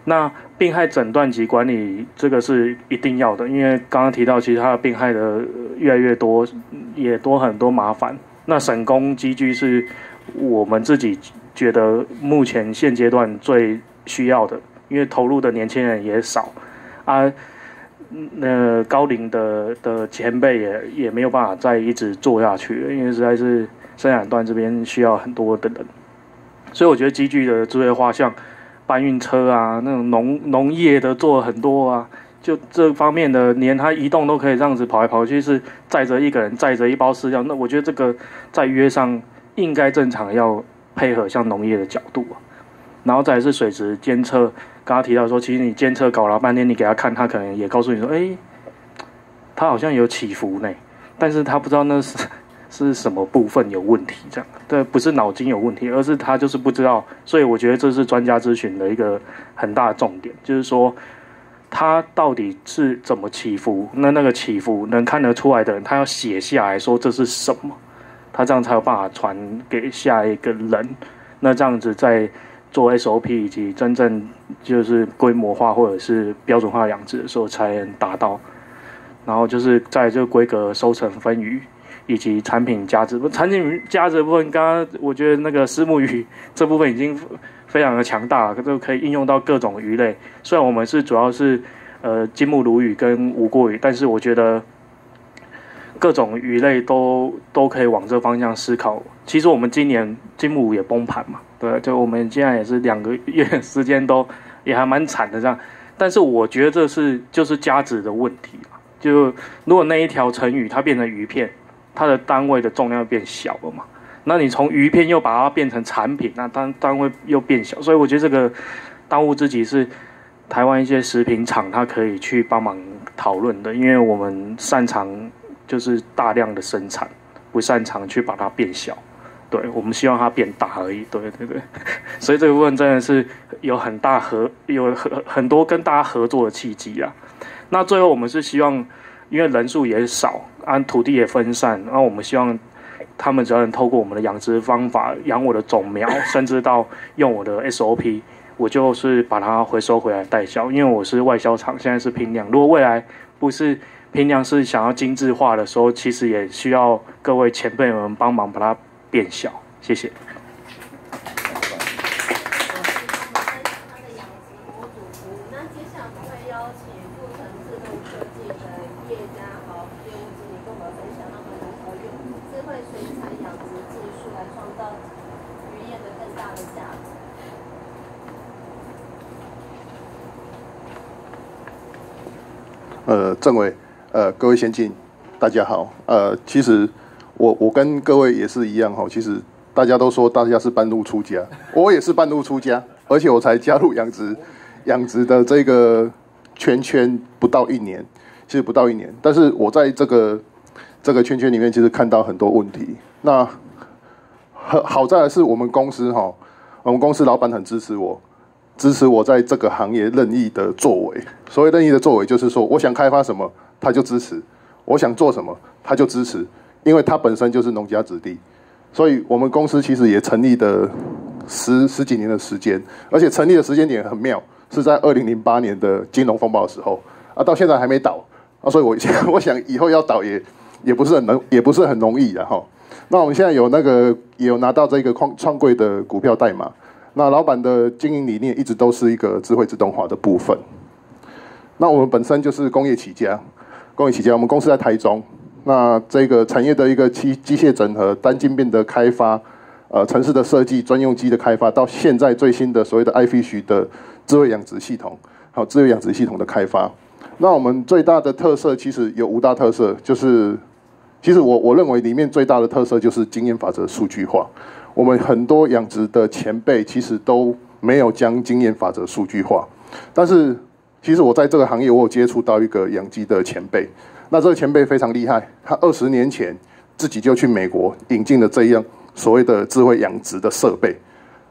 那病害诊断及管理这个是一定要的，因为刚刚提到其实它的病害的越来越多，也多很多麻烦。那省工积聚是。我们自己觉得目前现阶段最需要的，因为投入的年轻人也少，啊，那高龄的的前辈也也没有办法再一直做下去，因为实在是生产段这边需要很多的人，所以我觉得机具的智慧化，像搬运车啊，那种农农业的做很多啊，就这方面的，连它移动都可以这样子跑来跑去，是载着一个人，载着一包饲料，那我觉得这个在约上。应该正常要配合像农业的角度啊，然后再是水质监测。刚刚提到说，其实你监测搞了半天，你给他看，他可能也告诉你说，哎，他好像有起伏呢，但是他不知道那是是什么部分有问题，这样，对，不是脑筋有问题，而是他就是不知道。所以我觉得这是专家咨询的一个很大的重点，就是说他到底是怎么起伏，那那个起伏能看得出来的人，他要写下来说这是什么。他这样才有办法传给下一个人，那这样子在做 SOP 以及真正就是规模化或者是标准化养殖的时候才能达到。然后就是在这个规格、收成、分鱼以及产品价值，产品价值部分，刚刚我觉得那个丝木鱼这部分已经非常的强大，就可以应用到各种鱼类。虽然我们是主要是呃金目鲈鱼跟无过鱼，但是我觉得。各种鱼类都都可以往这方向思考。其实我们今年金目也崩盘嘛，对，就我们现在也是两个月时间都也还蛮惨的这样。但是我觉得这是就是价值的问题就如果那一条成鱼它变成鱼片，它的单位的重量变小了嘛，那你从鱼片又把它变成产品，那单单位又变小。所以我觉得这个当务之急是台湾一些食品厂它可以去帮忙讨论的，因为我们擅长。就是大量的生产，不擅长去把它变小，对我们希望它变大而已，对对对，所以这个部分真的是有很大合有很很多跟大家合作的契机啊。那最后我们是希望，因为人数也少，按土地也分散，然后我们希望他们只要能透过我们的养殖方法养我的种苗，甚至到用我的 SOP，我就是把它回收回来代销，因为我是外销厂，现在是拼量，如果未来不是。平量是想要精致化的时候，其实也需要各位前辈们帮忙把它变小。谢谢。呃，政委。呃，各位先进，大家好。呃，其实我我跟各位也是一样哈。其实大家都说大家是半路出家，我也是半路出家，而且我才加入养殖养殖的这个圈圈不到一年，其实不到一年，但是我在这个这个圈圈里面，其实看到很多问题。那好在的是我们公司哈，我们公司老板很支持我，支持我在这个行业任意的作为。所谓任意的作为，就是说我想开发什么，他就支持；我想做什么，他就支持，因为他本身就是农家子弟。所以我们公司其实也成立的十十几年的时间，而且成立的时间点很妙，是在二零零八年的金融风暴的时候啊，到现在还没倒啊，所以我 我想以后要倒也也不是很能，也不是很容易的哈。那我们现在有那个有拿到这个创创柜的股票代码，那老板的经营理念一直都是一个智慧自动化的部分。那我们本身就是工业起家，工业起家，我们公司在台中。那这个产业的一个机机械整合、单晶片的开发，呃，城市的设计、专用机的开发，到现在最新的所谓的 iFish 的智慧养殖系统，还有智慧养殖系统的开发。那我们最大的特色其实有五大特色，就是其实我我认为里面最大的特色就是经验法则数据化。我们很多养殖的前辈其实都没有将经验法则数据化，但是其实我在这个行业，我有接触到一个养鸡的前辈。那这个前辈非常厉害，他二十年前自己就去美国引进了这样所谓的智慧养殖的设备。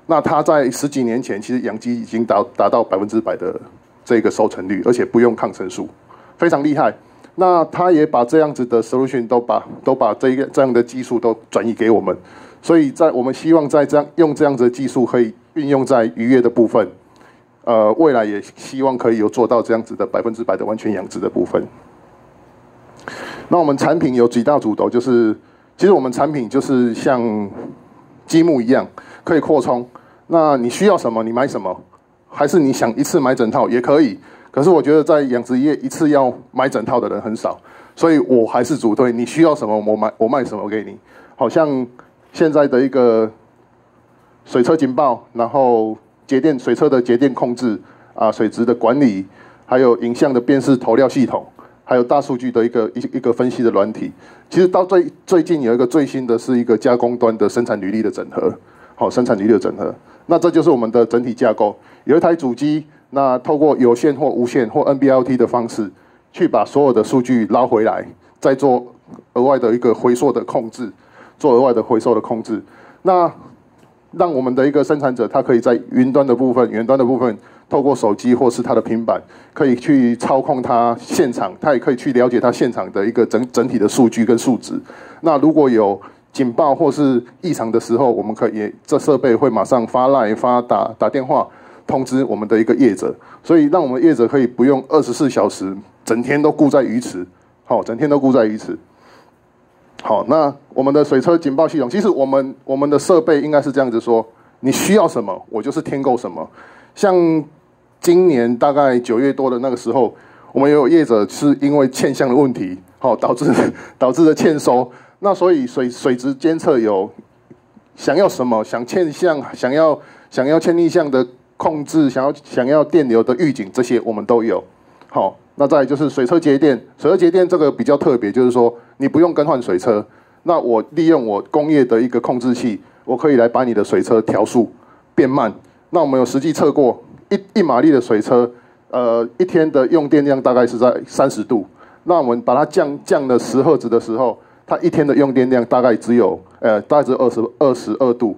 那他在十几年前，其实养鸡已经达达到百分之百的这个收成率，而且不用抗生素，非常厉害。那他也把这样子的 solution 都把都把这一个这样的技术都转移给我们。所以在我们希望在这样用这样子的技术可以运用在渔业的部分，呃，未来也希望可以有做到这样子的百分之百的完全养殖的部分。那我们产品有几大主轴，就是其实我们产品就是像积木一样，可以扩充。那你需要什么，你买什么，还是你想一次买整套也可以。可是我觉得在养殖业一次要买整套的人很少，所以我还是主推你需要什么，我买我卖什么给你。好像现在的一个水车警报，然后节电水车的节电控制啊，水质的管理，还有影像的辨识投料系统。还有大数据的一个一一个分析的软体，其实到最最近有一个最新的是一个加工端的生产履历的整合，好，生产履历的整合，那这就是我们的整体架构。有一台主机，那透过有线或无线或 NB-LT 的方式，去把所有的数据拉回来，再做额外的一个回溯的控制，做额外的回收的控制，那让我们的一个生产者，他可以在云端的部分、远端的部分。透过手机或是他的平板，可以去操控他现场，他也可以去了解他现场的一个整整体的数据跟数值。那如果有警报或是异常的时候，我们可以这设备会马上发来发打打电话通知我们的一个业者，所以让我们业者可以不用二十四小时整天都顾在鱼池，好，整天都顾在鱼池。好，那我们的水车警报系统，其实我们我们的设备应该是这样子说：你需要什么，我就是添购什么，像。今年大概九月多的那个时候，我们也有业者是因为欠项的问题，好导致 导致的欠收。那所以水水质监测有想要什么，想欠项，想要想要欠逆向的控制，想要想要电流的预警，这些我们都有。好，那再就是水车节电，水车节电这个比较特别，就是说你不用更换水车，那我利用我工业的一个控制器，我可以来把你的水车调速变慢。那我们有实际测过。一一马力的水车，呃，一天的用电量大概是在三十度。那我们把它降降了十赫兹的时候，它一天的用电量大概只有，呃，大概只有二十二十二度，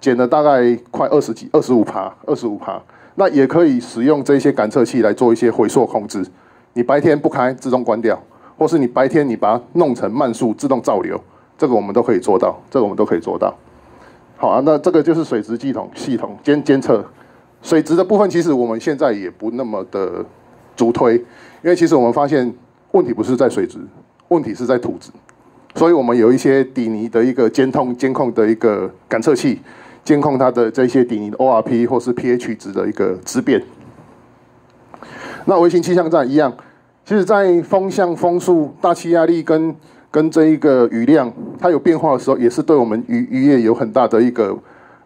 减了大概快二十几、二十五帕、二十五帕。那也可以使用这些感测器来做一些回溯控制。你白天不开，自动关掉；或是你白天你把它弄成慢速自动造流，这个我们都可以做到。这个我们都可以做到。好啊，那这个就是水质系统系统监监测。水质的部分，其实我们现在也不那么的主推，因为其实我们发现问题不是在水质，问题是在土质，所以我们有一些底泥的一个监控监控的一个感测器，监控它的这些底泥的 ORP 或是 pH 值的一个质变。那微型气象站一样，其实在风向、风速、大气压力跟跟这一个雨量它有变化的时候，也是对我们渔渔业有很大的一个。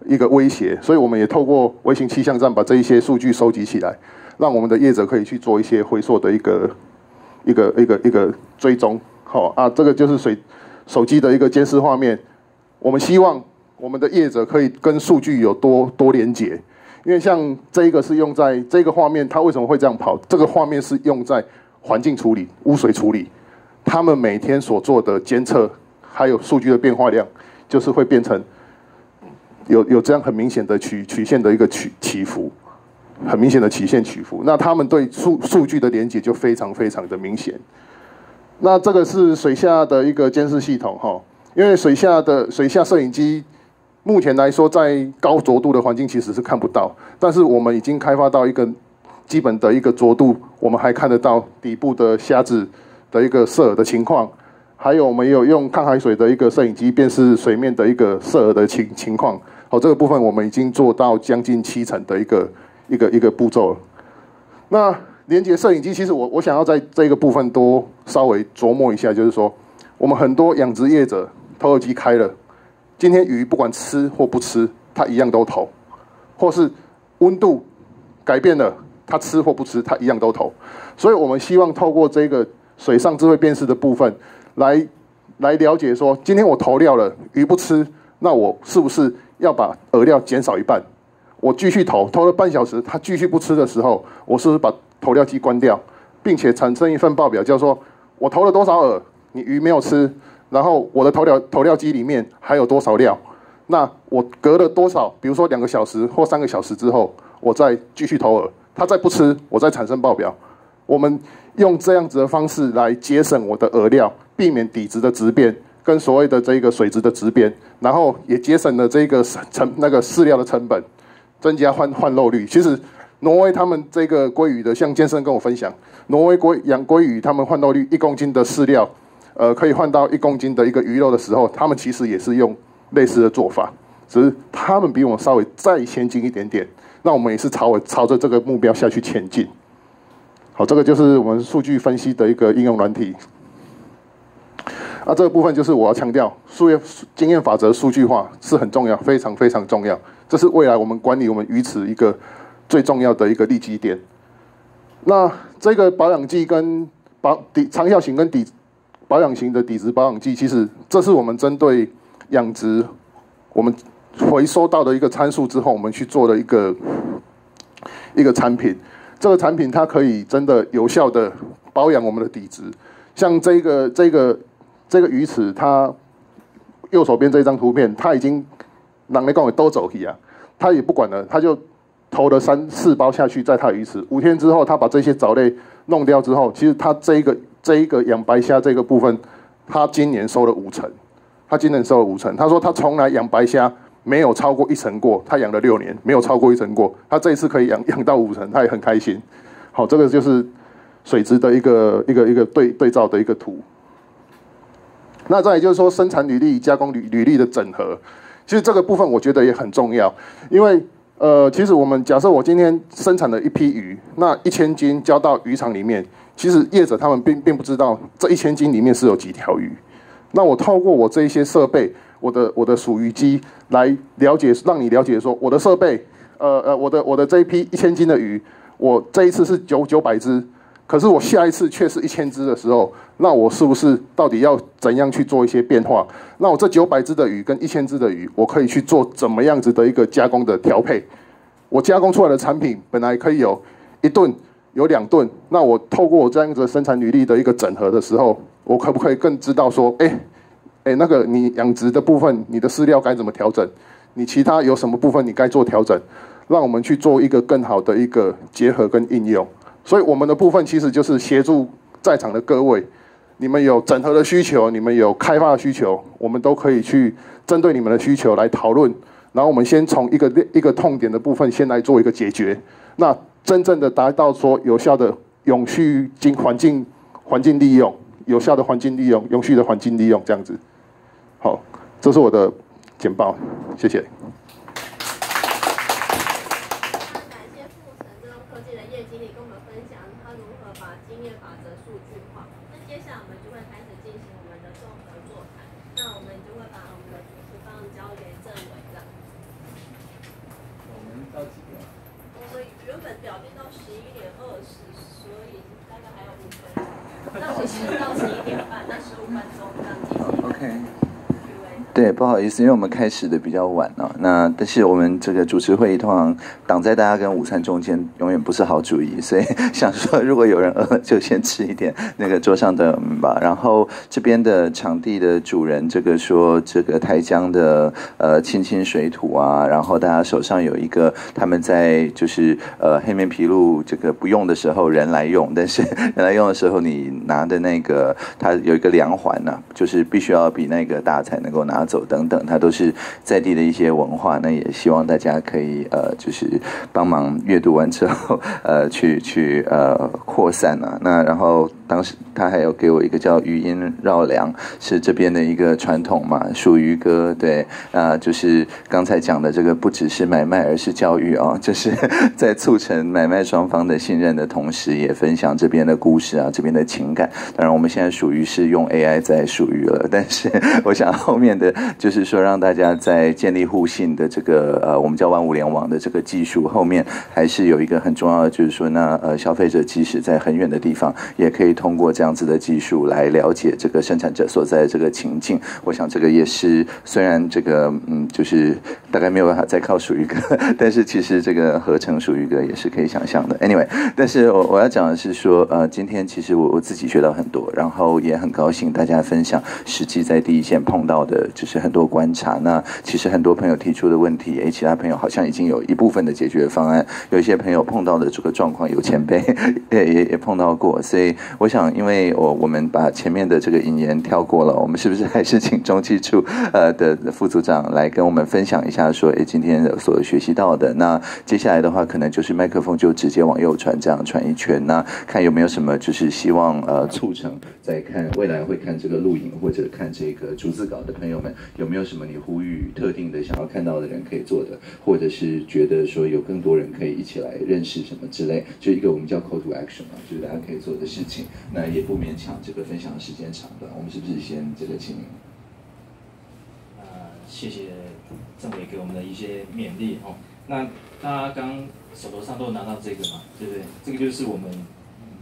一个威胁，所以我们也透过微型气象站把这一些数据收集起来，让我们的业者可以去做一些回溯的一个一个一个一个追踪。好啊，这个就是水手机的一个监视画面。我们希望我们的业者可以跟数据有多多连接。因为像这一个是用在这个画面，它为什么会这样跑？这个画面是用在环境处理、污水处理，他们每天所做的监测，还有数据的变化量，就是会变成有有这样很明显的曲曲线的一个曲起伏，很明显的曲线起伏。那他们对数数据的连接就非常非常的明显。那这个是水下的一个监视系统哈，因为水下的水下摄影机。目前来说，在高浊度的环境其实是看不到，但是我们已经开发到一个基本的一个浊度，我们还看得到底部的虾子的一个色的情况，还有我们有用抗海水的一个摄影机辨识水面的一个色的情情况。好，这个部分我们已经做到将近七成的一个一个一个步骤了。那连接摄影机，其实我我想要在这个部分多稍微琢磨一下，就是说，我们很多养殖业者投耳机开了。今天鱼不管吃或不吃，它一样都投；或是温度改变了，它吃或不吃，它一样都投。所以我们希望透过这个水上智慧辨识的部分，来来了解说，今天我投料了，鱼不吃，那我是不是要把饵料减少一半？我继续投，投了半小时，它继续不吃的时候，我是不是把投料机关掉，并且产生一份报表，叫做我投了多少饵，你鱼没有吃。然后我的投料投料机里面还有多少料？那我隔了多少？比如说两个小时或三个小时之后，我再继续投饵，它再不吃，我再产生报表。我们用这样子的方式来节省我的饵料，避免底值的质变跟所谓的这个水质的质变，然后也节省了这个成那个饲料的成本，增加换换肉率。其实挪威他们这个鲑鱼的，像健身跟我分享，挪威鲑养鲑鱼他们换肉率一公斤的饲料。呃，可以换到一公斤的一个鱼肉的时候，他们其实也是用类似的做法，只是他们比我们稍微再先进一点点。那我们也是朝朝着这个目标下去前进。好，这个就是我们数据分析的一个应用软体。那这个部分就是我要强调，数业经验法则数据化是很重要，非常非常重要。这是未来我们管理我们鱼池一个最重要的一个利基点。那这个保养剂跟保底长效型跟底。保养型的底质保养剂，其实这是我们针对养殖我们回收到的一个参数之后，我们去做的一个一个产品。这个产品它可以真的有效的保养我们的底质。像这个这个这个鱼池，它右手边这张图片，它已经拿来讲都走去啊，它也不管了，它就投了三四包下去，在它鱼池。五天之后，它把这些藻类弄掉之后，其实它这一个。这一个养白虾这个部分，他今年收了五成，他今年收了五成。他说他从来养白虾没有超过一成过，他养了六年没有超过一成过，他这一次可以养养到五成，他也很开心。好，这个就是水质的一个一个一个对对照的一个图。那再就是说生产履历、加工履履历的整合，其实这个部分我觉得也很重要，因为呃，其实我们假设我今天生产了一批鱼，那一千斤交到渔场里面。其实业者他们并并不知道这一千斤里面是有几条鱼，那我透过我这一些设备，我的我的数鱼机来了解，让你了解说我的设备，呃呃，我的我的这一批一千斤的鱼，我这一次是九九百只，可是我下一次却是一千只的时候，那我是不是到底要怎样去做一些变化？那我这九百只的鱼跟一千只的鱼，我可以去做怎么样子的一个加工的调配？我加工出来的产品本来可以有一顿。有两吨，那我透过我这样子生产履历的一个整合的时候，我可不可以更知道说，哎，哎，那个你养殖的部分，你的饲料该怎么调整？你其他有什么部分你该做调整？让我们去做一个更好的一个结合跟应用。所以我们的部分其实就是协助在场的各位，你们有整合的需求，你们有开发的需求，我们都可以去针对你们的需求来讨论。然后我们先从一个一个痛点的部分先来做一个解决。那。真正的达到说有效的永续经环境环境利用，有效的环境利用，永续的环境利用这样子。好，这是我的简报，谢谢。到十一点半，那十五分钟这样继续。OK。对，不好意思，因为我们开始的比较晚啊。那但是我们这个主持会议通常挡在大家跟午餐中间，永远不是好主意。所以 想说，如果有人饿，就先吃一点那个桌上的吧。然后这边的场地的主人，这个说这个台江的呃清清水土啊，然后大家手上有一个，他们在就是呃黑面皮鹭这个不用的时候人来用，但是 人来用的时候你拿的那个它有一个梁环呐、就是必须要比那个大才能够拿走等等，它都是在地的一些文化。那也希望大家可以呃，就是帮忙阅读完之后，呃，去去呃扩散啊。那然后当时他还有给我一个叫语音绕梁，是这边的一个传统嘛，属于歌对啊、就是刚才讲的这个不只是买卖，而是教育啊，就是在促成买卖双方的信任的同时，也分享这边的故事啊，这边的情感。当然，我们现在属于是用 AI 在属于了，但是我想后面的就是说，让大家在建立互信的这个呃，我们叫万物联网的这个技术后面，还是有一个很重要的，就是说，那呃，消费者即使在很远的地方，也可以通过这样子的技术来了解这个生产者所在的这个情境。我想这个也是虽然这个嗯，就是大概没有办法再靠属于歌，但是其实这个合成属于歌也是可以想象的。Anyway，但是我我要讲的是说，呃，今天其实我我自己学到很多，然后也很高兴大家分享实际在第一线碰到的，就是很多观察。那其实很多朋友提出的问题，诶，其他朋友好像已经有一部分的解决方案，有一些朋友碰到的这个状况，有前辈 也也也碰到过，所以我我想，因为我我们把前面的这个引言跳过了，我们是不是还是请中技处呃的副组长来跟我们分享一下，说，诶，今天所学习到的。那接下来的话，可能就是麦克风就直接往右传，这样传一圈，那看有没有什么就是希望呃促成，在看未来会看这个录影或者看这个逐字稿的朋友们，有没有什么你呼吁特定的想要看到的人可以做的，或者是觉得说有更多人可以一起来认识什么之类，就一个我们叫 call to action 嘛，就是大家可以做的事情。那也不勉强这个分享的时间长短，我们是不是先这个请呃，谢谢政委给我们的一些勉励哦。那大家刚手头上都拿到这个嘛，对不对？这个就是我们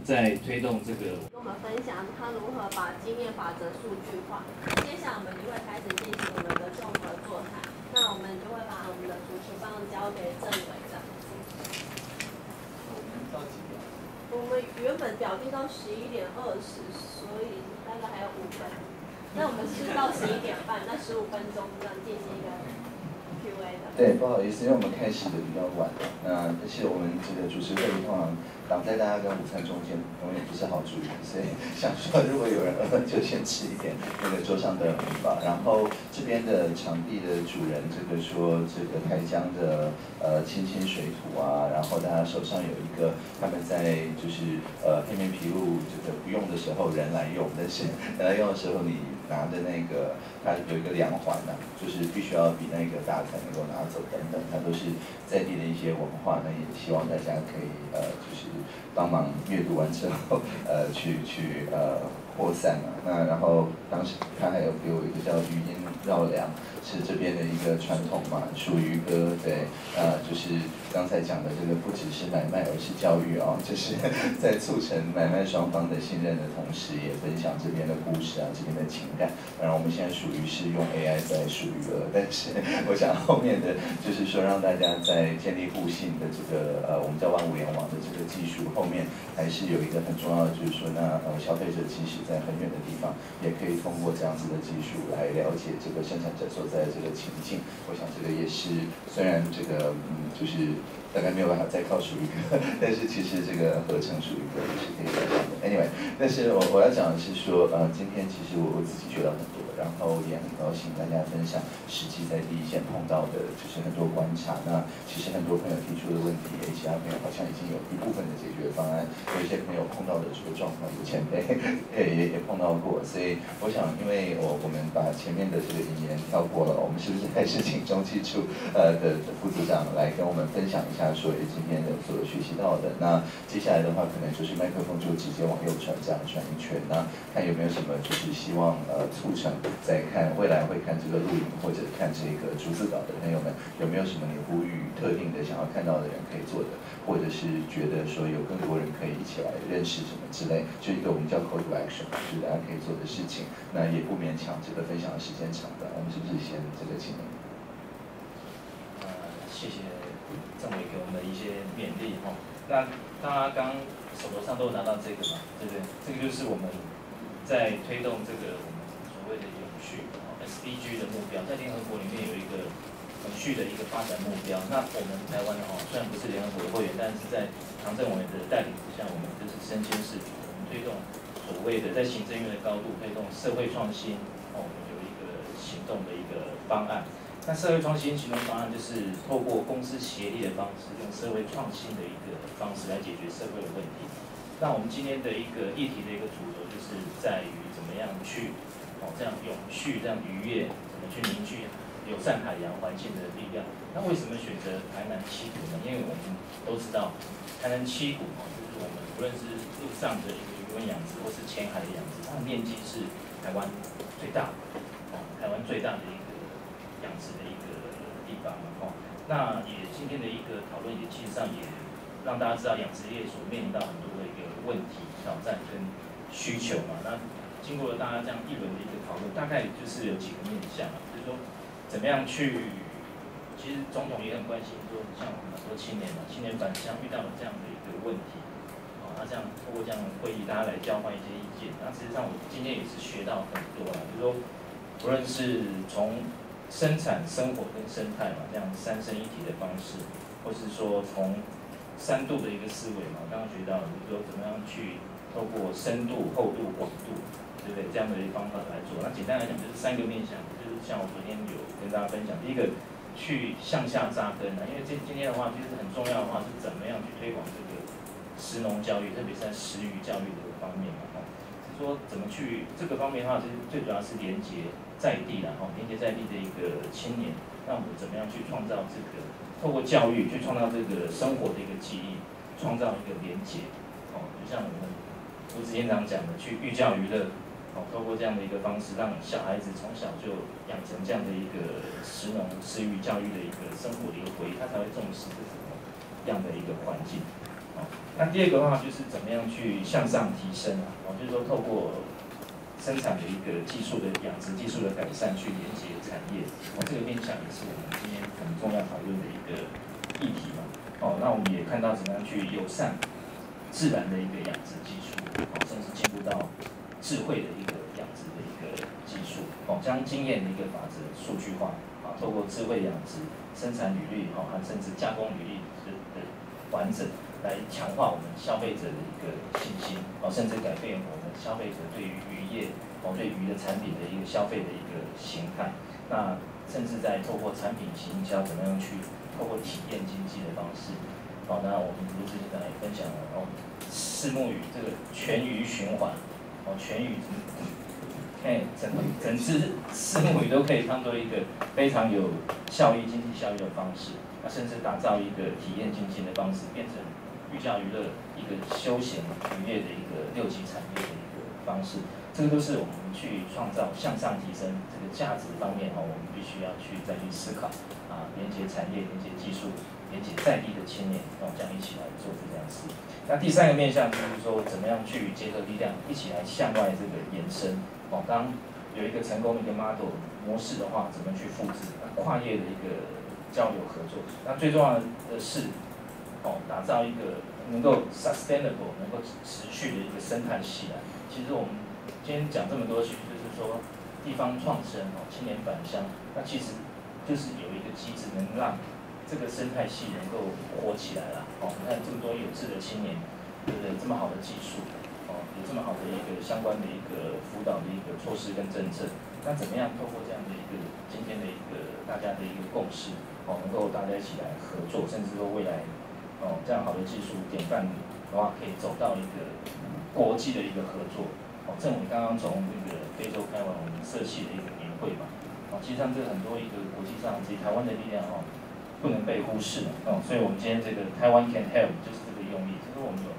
在推动这个跟我们分享他如何把经验法则数据化。接下来我们就会开始进行我们的综合座谈，那我们就会把我们的主持棒交给政委这样子。我们我们原本表定到十一点二十，所以大概还有五分。那我们是到十一点半，那十五分钟这样进行一个。对，不好意思，因为我们开始的比较晚，那但是我们这个主持会议通常挡在大家跟午餐中间，永远不是好主意，所以想说如果有人饿了，就先吃一点那个桌上的米吧。然后这边的场地的主人，这个说这个台江的呃清清水土啊，然后大家手上有一个他们在就是呃片面琵鹭这个不用的时候人来用，但是 人来用的时候你拿的那个它有一个梁环的、就是必须要比那个大才能够拿走等等，它都是在地的一些文化。那也希望大家可以呃就是帮忙阅读完之后呃去去呃扩散嘛。那然后当时他还有给我一个叫余音绕梁，是这边的一个传统嘛，属于歌对，呃就是刚才讲的这个不只是买卖，而是教育啊，就是在促成买卖双方的信任的同时，也分享这边的故事啊，这边的情感。当然我们现在属于是用 AI 在属于了，但是我想后面的就是说让大家在建立互信的这个呃我们叫万物联网的这个技术后面，还是有一个很重要的，就是说那呃消费者即使在很远的地方，也可以通过这样子的技术来了解这个生产者所在的这个情境。我想这个也是虽然这个嗯就是大概没有办法再靠属于歌，但是其实这个合成属于歌也是可以想象的。Anyway，但是我我要讲的是说，呃，今天其实我我自己学到很多，然后也很高兴大家分享实际在第一线碰到的，就是很多观察。那其实很多朋友提出的问题，诶，其他朋友好像已经有一部分的解决方案，有一些朋友碰到的这个状况，有前辈 也也也碰到过，所以我想，因为我我们把前面的这个引言跳过了，我们是不是还是请中技处呃的的副组长来跟我们分享一下说，今天的所学习到的。那接下来的话，可能就是麦克风就直接往右传，这样转一圈，那看有没有什么就是希望呃促成在看未来会看这个录影或者看这个逐字稿的朋友们，有没有什么你呼吁特定的想要看到的人可以做的，或者是觉得说有更多人可以一起来认识什么之类，就一个我们叫 call to action，就是大家可以做的事情。那也不勉强这个分享的时间长的，我们是不是先这个请？呃，谢谢政委给我们的一些勉励哈。那大家刚手头上都拿到这个嘛，对不对？这个就是我们在推动这个 SDG 的目标，在联合国里面有一个永续的一个发展目标。那我们台湾哦，虽然不是联合国的会员，但是在唐政委的带领之下，我们就是身先士卒，我们推动所谓的在行政院的高度推动社会创新哦，我们有一个行动的一个方案。那社会创新行动方案就是透过公司协力的方式，用社会创新的一个方式来解决社会的问题。那我们今天的一个议题的一个主轴，就是在于怎么样去这样永续、这样愉悦，怎么去凝聚友善海洋环境的力量。那为什么选择台南七股呢？因为我们都知道，台南七股哦，就是我们无论是陆上的一个渔温养殖，或是浅海的养殖，它的面积是台湾最大哦，台湾最大的一个。养殖的一个地方，哦，那也今天的一个讨论也其实上也让大家知道养殖业所面临到很多的一个问题、挑战跟需求嘛。那经过了大家这样一轮的一个讨论，大概就是有几个面向，就是说怎么样去，其实总统也很关心，说像我们很多青年嘛，青年返乡遇到了这样的一个问题，哦，那这样通过这样的会议，大家来交换一些意见。那实际上我今天也是学到很多啊，就是说无论是从生产生活跟生态嘛，这样三生一体的方式，或是说从三度的一个思维嘛，刚刚学到，就是说怎么样去透过深度、厚度、广度，对不对？这样的一个方法来做。那简单来讲，就是三个面向，就是像我昨天有跟大家分享，第一个去向下扎根啊，因为今今天的话，其实很重要的话是怎么样去推广这个食农教育，特别是在食鱼教育这个方面嘛，哈，是说怎么去这个方面的话，其实最主要是连接。在地的哦，连接在地的一个青年，那我们怎么样去创造这个，透过教育去创造这个生活的一个记忆，创造一个连接，哦，就像我们吴子院长讲的，去寓教于乐，透过这样的一个方式，让小孩子从小就养成这样的一个食农食育教育的一个生活的一个回忆，他才会重视这种样的一个环境，哦，那第二个的话就是怎么样去向上提升啊，哦，就是说透过。生产的一个技术的养殖技术的改善，去连接产业，哦，这个面向也是我们今天很重要讨论的一个议题嘛。哦，那我们也看到怎么样去友善自然的一个养殖技术，哦，甚至进入到智慧的一个养殖的一个技术，哦，将经验的一个法则数据化，啊，透过智慧养殖生产履历，哦，还甚至加工履历的的完整。来强化我们消费者的一个信心，哦，甚至改变我们消费者对于渔业，哦，对鱼的产品的一个消费的一个形态。那甚至在透过产品行销，怎么样去透过体验经济的方式，哦，那我们卢志先生也分享了，哦，四目鱼这个全鱼循环，哦，全鱼，哎，整整只四目鱼都可以当做一个非常有效益、经济效益的方式，那甚至打造一个体验经济的方式，变成。寓教于乐，一个休闲渔业的一个六级产业的一个方式，这个都是我们去创造向上提升这个价值方面哈，我们必须要去再去思考啊，连接产业、连接技术、连接在地的青年，哦，这样一起来做这件事。那第三个面向就是说，怎么样去结合力量，一起来向外这个延伸。哦，当有一个成功一个 model 模式的话，怎么去复制？跨业的一个交流合作。那最重要的是。哦，打造一个能够 sustainable、能够持续的一个生态系来。其实我们今天讲这么多，其实就是说地方创生哦，青年返乡，那其实就是有一个机制能让这个生态系能够活起来了。哦，你看这么多有志的青年，对不对？这么好的技术，哦，有这么好的一个相关的一个辅导的一个措施跟政策，那怎么样透过这样的一个今天的一个大家的一个共识，哦，能够大家一起来合作，甚至说未来。哦，这样好的技术典范的话，可以走到一个国际的一个合作。哦，正我刚刚从那个非洲开完我们社系的一个年会嘛。哦，其实上这很多一个国际上，及台湾的力量哦，不能被忽视的哦。所以我们今天这个台湾 Can Help 就是这个用意，就是我们有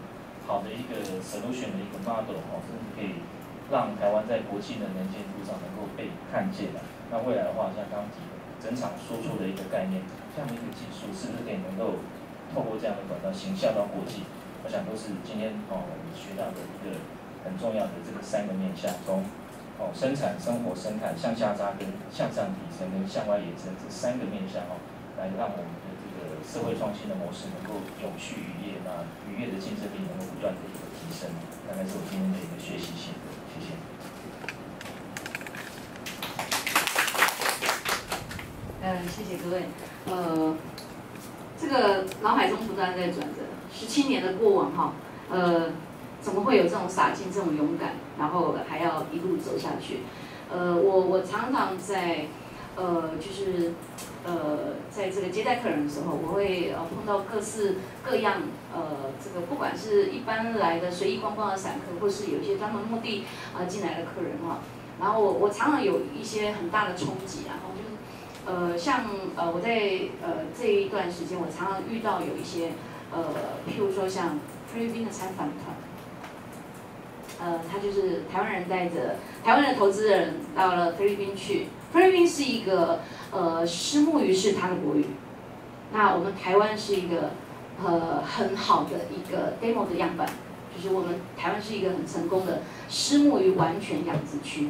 好的一个 solution 的一个 model 哦，甚至可以让台湾在国际的能见度上能够被看见的。那未来的话，像刚提的整场说出的一个概念，这样的一个技术是不是可以能够透过这样的管道行销到国际？我想都是今天哦我们学到的一个很重要的这个三个面向，从哦生产、生活、生态向下扎根、向上提升跟向外延伸这三个面向哦，来让我们的这个社会创新的模式能够永续渔业，那渔业的竞争力能够不断的一个提升，大概是我今天的一个学习性的，谢谢。呃，谢谢各位。呃，这个脑海中不断在转着，十七年的过往哈，呃，怎么会有这种洒劲、这种勇敢，然后还要一路走下去？呃，我我常常在，呃，就是呃，在这个接待客人的时候，我会呃碰到各式各样呃，这个不管是一般来的随意观光的散客，或是有一些专门目的啊进来的客人哈，然后我我常常有一些很大的冲击，然后就是。呃，像呃，我在呃这一段时间，我常常遇到有一些呃，譬如说像菲律宾的参访团，呃，他就是台湾人带着台湾的投资人到了菲律宾去，菲律宾是一个呃，虱目鱼是它的国语，那我们台湾是一个呃很好的一个 demo 的样板，就是我们台湾是一个很成功的虱目鱼完全养殖区，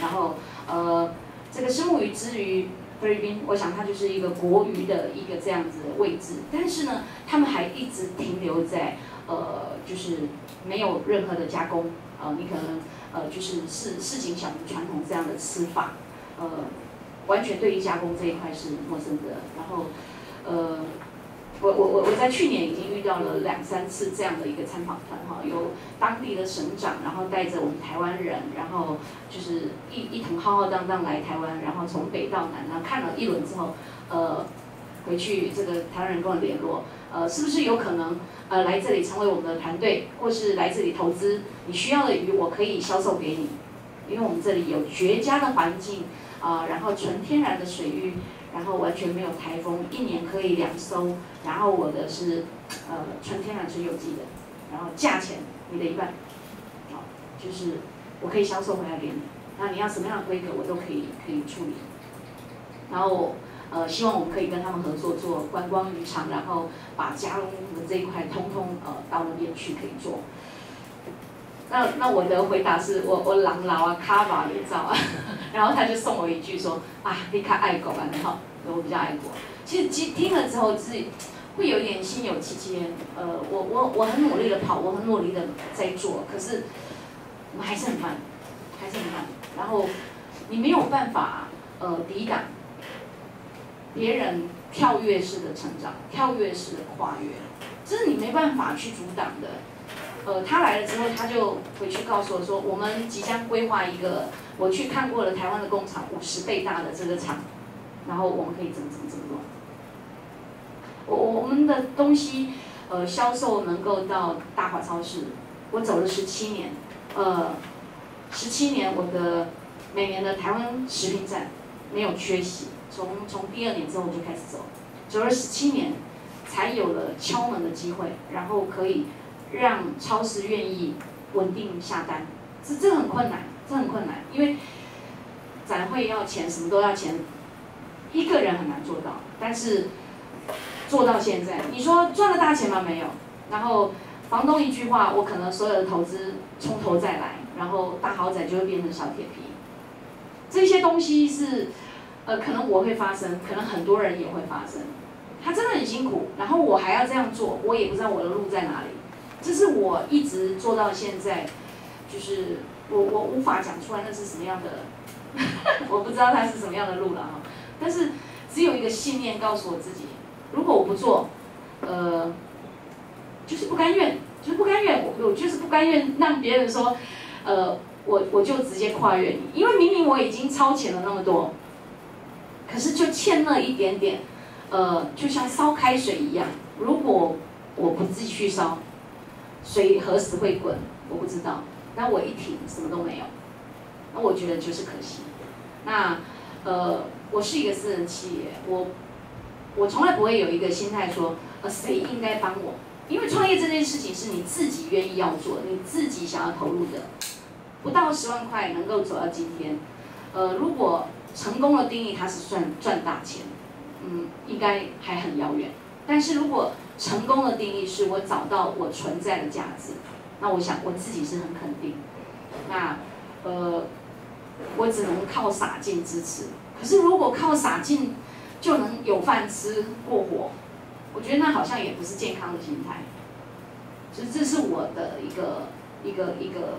然后呃，这个虱目鱼之于菲律宾，我想它就是一个国鱼的一个这样子的位置，但是呢，他们还一直停留在呃，就是没有任何的加工，呃，你可能呃就是市市井小民传统这样的吃法，呃，完全对于加工这一块是陌生的。然后，呃，我我我我在去年已经遇到了两三次这样的一个参访团哈，有当地的省长，然后带着我们台湾人，然后就是一一同浩浩荡荡来台湾，然后从北到南，然后看了一轮之后，呃，回去这个台湾人跟我联络，呃，是不是有可能呃来这里成为我们的团队，或是来这里投资？你需要的鱼我可以销售给你，因为我们这里有绝佳的环境啊、然后纯天然的水域。然后完全没有台风，一年可以两艘。然后我的是，呃，纯天然纯有机的，然后价钱你的一半，好，就是我可以销售回来给你。那你要什么样的规格，我都可以可以处理。然后呃，希望我们可以跟他们合作做观光渔场，然后把加工的这一块通通呃到那边去可以做。那那我的回答是我我狼老啊卡瓦你知道吗？然后他就送我一句说啊你看爱狗啊你好，我比较爱国。其实其听了之后自己会有点心有戚戚焉。呃，我我我很努力的跑，我很努力的在做，可是我们还是很慢，还是很慢。然后你没有办法呃抵挡别人跳跃式的成长，跳跃式的跨越，这是你没办法去阻挡的。呃，他来了之后，他就回去告诉我说，我们即将规划一个我去看过了台湾的工厂五十倍大的这个厂，然后我们可以怎么怎么怎么做。我我们的东西，呃，销售能够到大华超市，我走了十七年，呃，十七年我的每年的台湾食品展没有缺席，从从第二年之后我就开始走，走了十七年，才有了敲门的机会，然后可以。让超市愿意稳定下单，这这很困难，这很困难，因为展会要钱，什么都要钱，一个人很难做到。但是做到现在，你说赚了大钱吗？没有。然后房东一句话，我可能所有的投资从头再来，然后大豪宅就会变成小铁皮。这些东西是，呃，可能我会发生，可能很多人也会发生。他真的很辛苦，然后我还要这样做，我也不知道我的路在哪里。这是我一直做到现在，就是我我无法讲出来那是什么样的，我不知道它是什么样的路了哈。但是只有一个信念告诉我自己，如果我不做，呃，就是不甘愿，就是不甘愿，我我就是不甘愿让别人说，呃，我我就直接跨越你，因为明明我已经超前了那么多，可是就欠那一点点，呃，就像烧开水一样，如果我不继续烧。水何时会滚？我不知道。那我一停，什么都没有。那我觉得就是可惜。那，呃，我是一个私人企业，我我从来不会有一个心态说，呃，谁应该帮我？因为创业这件事情是你自己愿意要做，你自己想要投入的。不到十万块能够走到今天，呃，如果成功的定义它是算赚大钱，嗯，应该还很遥远。但是如果成功的定义是我找到我存在的价值，那我想我自己是很肯定。那，呃，我只能靠洒劲支持。可是如果靠洒劲就能有饭吃过活，我觉得那好像也不是健康的心态。所以这是我的一个一个一个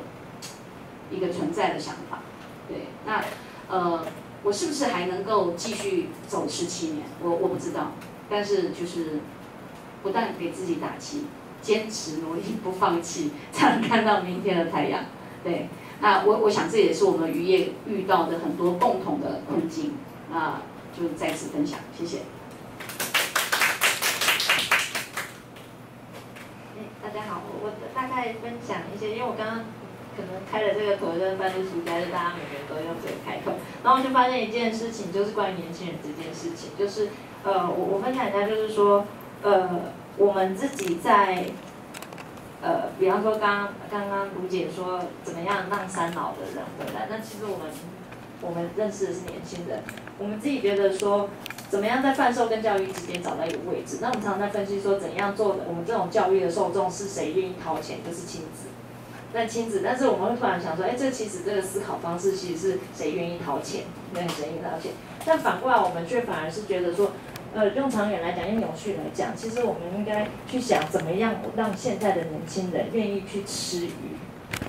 一个存在的想法。对，那呃，我是不是还能够继续走十七年？我我不知道。但是就是不但给自己打气，坚持努力不放弃，才能看到明天的太阳。对，那我我想这也是我们渔业遇到的很多共同的困境。啊，就再次分享，谢谢。大家好，我我大概分享一些，因为我刚刚可能开了这个头跟半路出家，就大家每个人都用这个开口，然后我就发现一件事情，就是关于年轻人这件事情，就是呃，我我分享一下，就是说呃，我们自己在呃，比方说刚刚刚卢姐说怎么样让三老的人回来，那其实我们我们认识的是年轻人。我们自己觉得说，怎么样在贩售跟教育之间找到一个位置？那我们常常在分析说，怎样做的？我们这种教育的受众是谁愿意掏钱？就是亲子。那亲子，但是我们会突然想说，哎，这其实这个思考方式其实是谁愿意掏钱？对，谁愿意掏钱？但反过来，我们却反而是觉得说，呃，用长远来讲，用永续来讲，其实我们应该去想，怎么样让现在的年轻人愿意去吃鱼，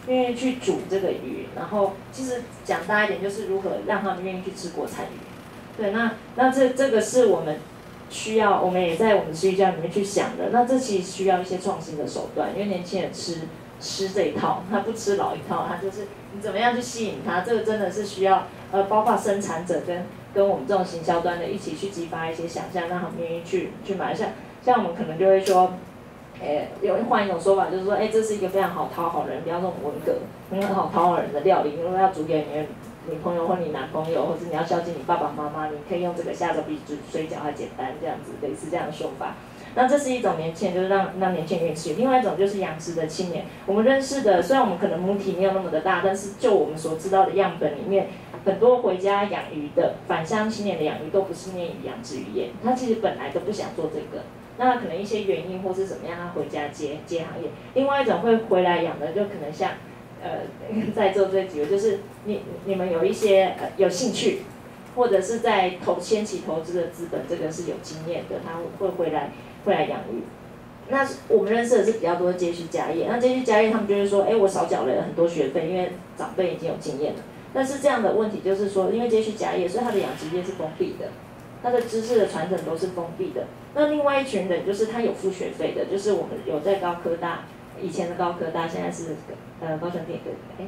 愿意去煮这个鱼，然后其实讲大一点，就是如何让他们愿意去吃国产鱼。对，那那这这个是我们需要，我们也在我们私教里面去想的。那这其实需要一些创新的手段，因为年轻人吃吃这一套，他不吃老一套，他就是你怎么样去吸引他，这个真的是需要呃，包括生产者跟跟我们这种行销端的一起去激发一些想象，让他们愿意去去买。像像我们可能就会说，诶，有换一种说法，就是说，哎，这是一个非常好讨好人，比方说我们文革很好讨好人的料理，因为要煮给你。女朋友或你男朋友，或者你要孝敬你爸爸妈妈，你可以用这个下个比煮水饺还简单，这样子类似这样的说法。那这是一种年轻人，就是让让年轻人去。另外一种就是养殖的青年，我们认识的，虽然我们可能母体没有那么的大，但是就我们所知道的样本里面，很多回家养鱼的返乡青年的养鱼都不是念养殖渔业，他其实本来都不想做这个，那可能一些原因或是怎么样，他回家接接行业。另外一种会回来养的，就可能像。呃，在座这几位，就是你你们有一些呃有兴趣，或者是在投先期投资的资本，这个是有经验的，他会回来会来养鱼。那我们认识的是比较多的接续家业，那接续家业他们就会说，哎，我少缴了很多学费，因为长辈已经有经验了。但是这样的问题就是说，因为接续家业，所以他的养殖业是封闭的，他的知识的传承都是封闭的。那另外一群人就是他有付学费的，就是我们有在高科大。以前的高科大，现在是呃高雄电科，哎，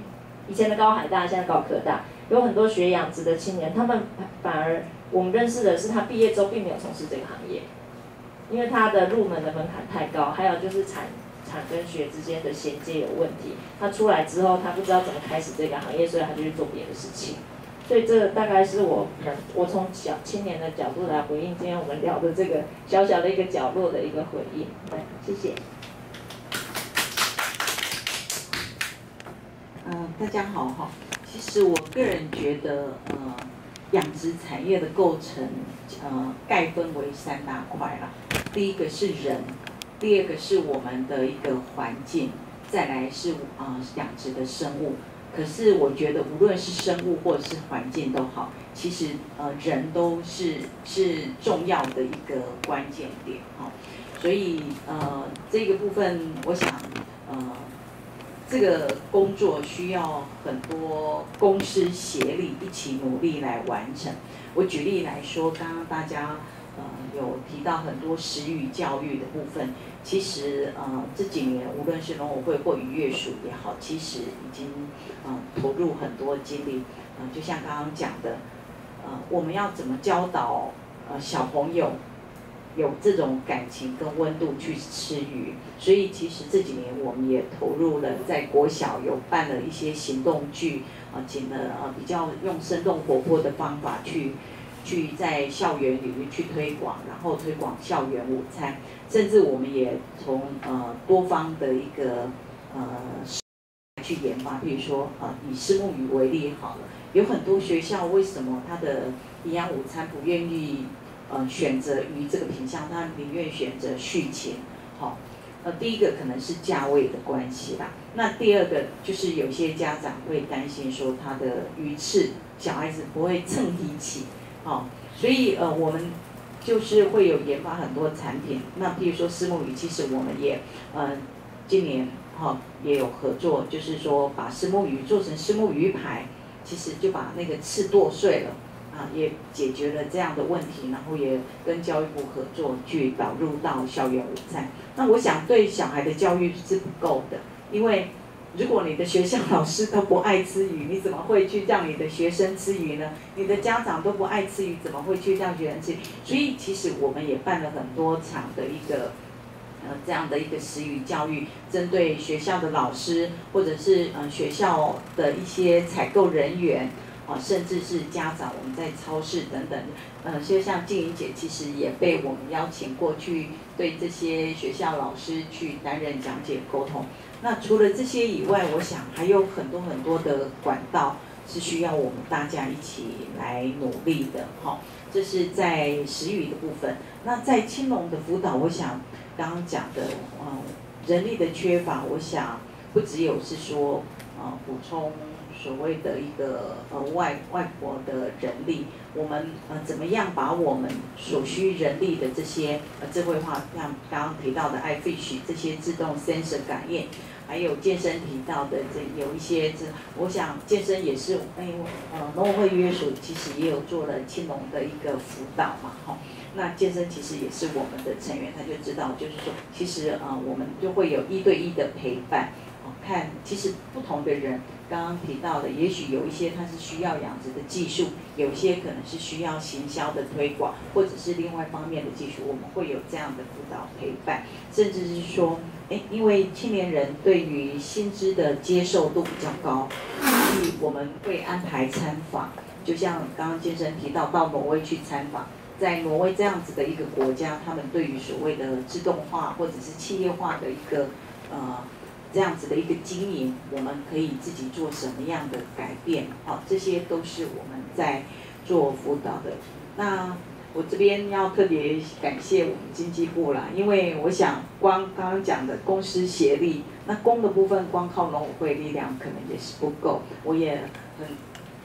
以前的高海大，现在高科大，有很多学养殖的青年，他们反而我们认识的是他毕业之后并没有从事这个行业，因为他的入门的门槛太高，还有就是产产跟学之间的衔接有问题，他出来之后他不知道怎么开始这个行业，所以他就去做别的事情，所以这大概是我我从小青年的角度来回应今天我们聊的这个小小的一个角落的一个回应，对，谢谢。嗯，大家好哈。其实我个人觉得，呃，养殖产业的构成，呃，概分为三大块啦。第一个是人，第二个是我们的一个环境，再来是啊养殖的生物。可是我觉得，无论是生物或者是环境都好，其实呃人都是是重要的一个关键点哈。所以呃这个部分，我想呃。这个工作需要很多公司协力一起努力来完成。我举例来说，刚刚大家有提到很多食育教育的部分，其实呃这几年无论是农委会或渔业署也好，其实已经呃投入很多精力。呃，就像刚刚讲的，呃我们要怎么教导呃小朋友？有这种感情跟温度去吃鱼，所以其实这几年我们也投入了在国小有办了一些行动剧，啊，请了呃比较用生动活泼的方法去去在校园里面去推广，然后推广校园午餐，甚至我们也从呃多方的一个呃去研发，比如说呃以虱目鱼为例好了，有很多学校为什么它的营养午餐不愿意呃选择鱼这个品相，它宁愿选择续前，好。呃，第一个可能是价位的关系吧。那第二个就是有些家长会担心说他的鱼翅小孩子不会蹭提起，哦，所以呃我们就是会有研发很多产品。那比如说丝木鱼，其实我们也呃今年哈也有合作，就是说把丝木鱼做成丝木鱼排，其实就把那个刺剁碎了。啊，也解决了这样的问题，然后也跟教育部合作去导入到校园午餐。那我想对小孩的教育是不够的，因为如果你的学校老师都不爱吃鱼，你怎么会去让你的学生吃鱼呢？你的家长都不爱吃鱼，怎么会去让学生吃？所以其实我们也办了很多场的一个呃这样的一个食鱼教育，针对学校的老师或者是呃学校的一些采购人员。啊，甚至是家长，我们在超市等等，呃，就像静怡姐，其实也被我们邀请过去，对这些学校老师去担任讲解沟通。那除了这些以外，我想还有很多很多的管道是需要我们大家一起来努力的。哈，这是在食语的部分。那在青龙的辅导，我想刚刚讲的，嗯，人力的缺乏，我想不只有是说，啊，补充。所谓的一个呃外外国的人力，我们呃怎么样把我们所需人力的这些呃智慧化，像刚刚提到的 iFish 这些自动 sensor 感应，还有健身提到的这有一些这，我想健身也是，哎，呃农委会约束其实也有做了青龙的一个辅导嘛，哈，那健身其实也是我们的成员，他就知道就是说，其实呃我们就会有一对一的陪伴，哦看其实不同的人。刚刚提到的，也许有一些它是需要养殖的技术，有些可能是需要行销的推广，或者是另外方面的技术，我们会有这样的辅导陪伴，甚至是说，哎，因为青年人对于薪资的接受度比较高，所以我们会安排参访，就像刚刚先生提到到挪威去参访，在挪威这样子的一个国家，他们对于所谓的自动化或者是企业化的一个呃。这样子的一个经营，我们可以自己做什么样的改变？好，这些都是我们在做辅导的。那我这边要特别感谢我们经济部啦，因为我想光刚刚讲的公司协力，那公的部分光靠农委会力量可能也是不够。我也很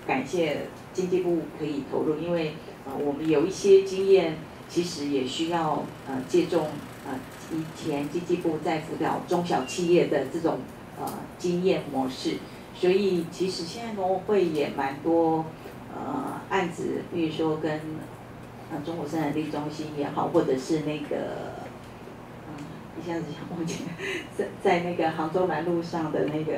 感谢经济部可以投入，因为呃我们有一些经验，其实也需要呃借重呃。以前经济部在辅导中小企业的这种呃经验模式，所以其实现在农会也蛮多呃案子，比如说跟呃中国生产力中心也好，或者是那个嗯一下子想忘记在 在那个杭州南路上的那个。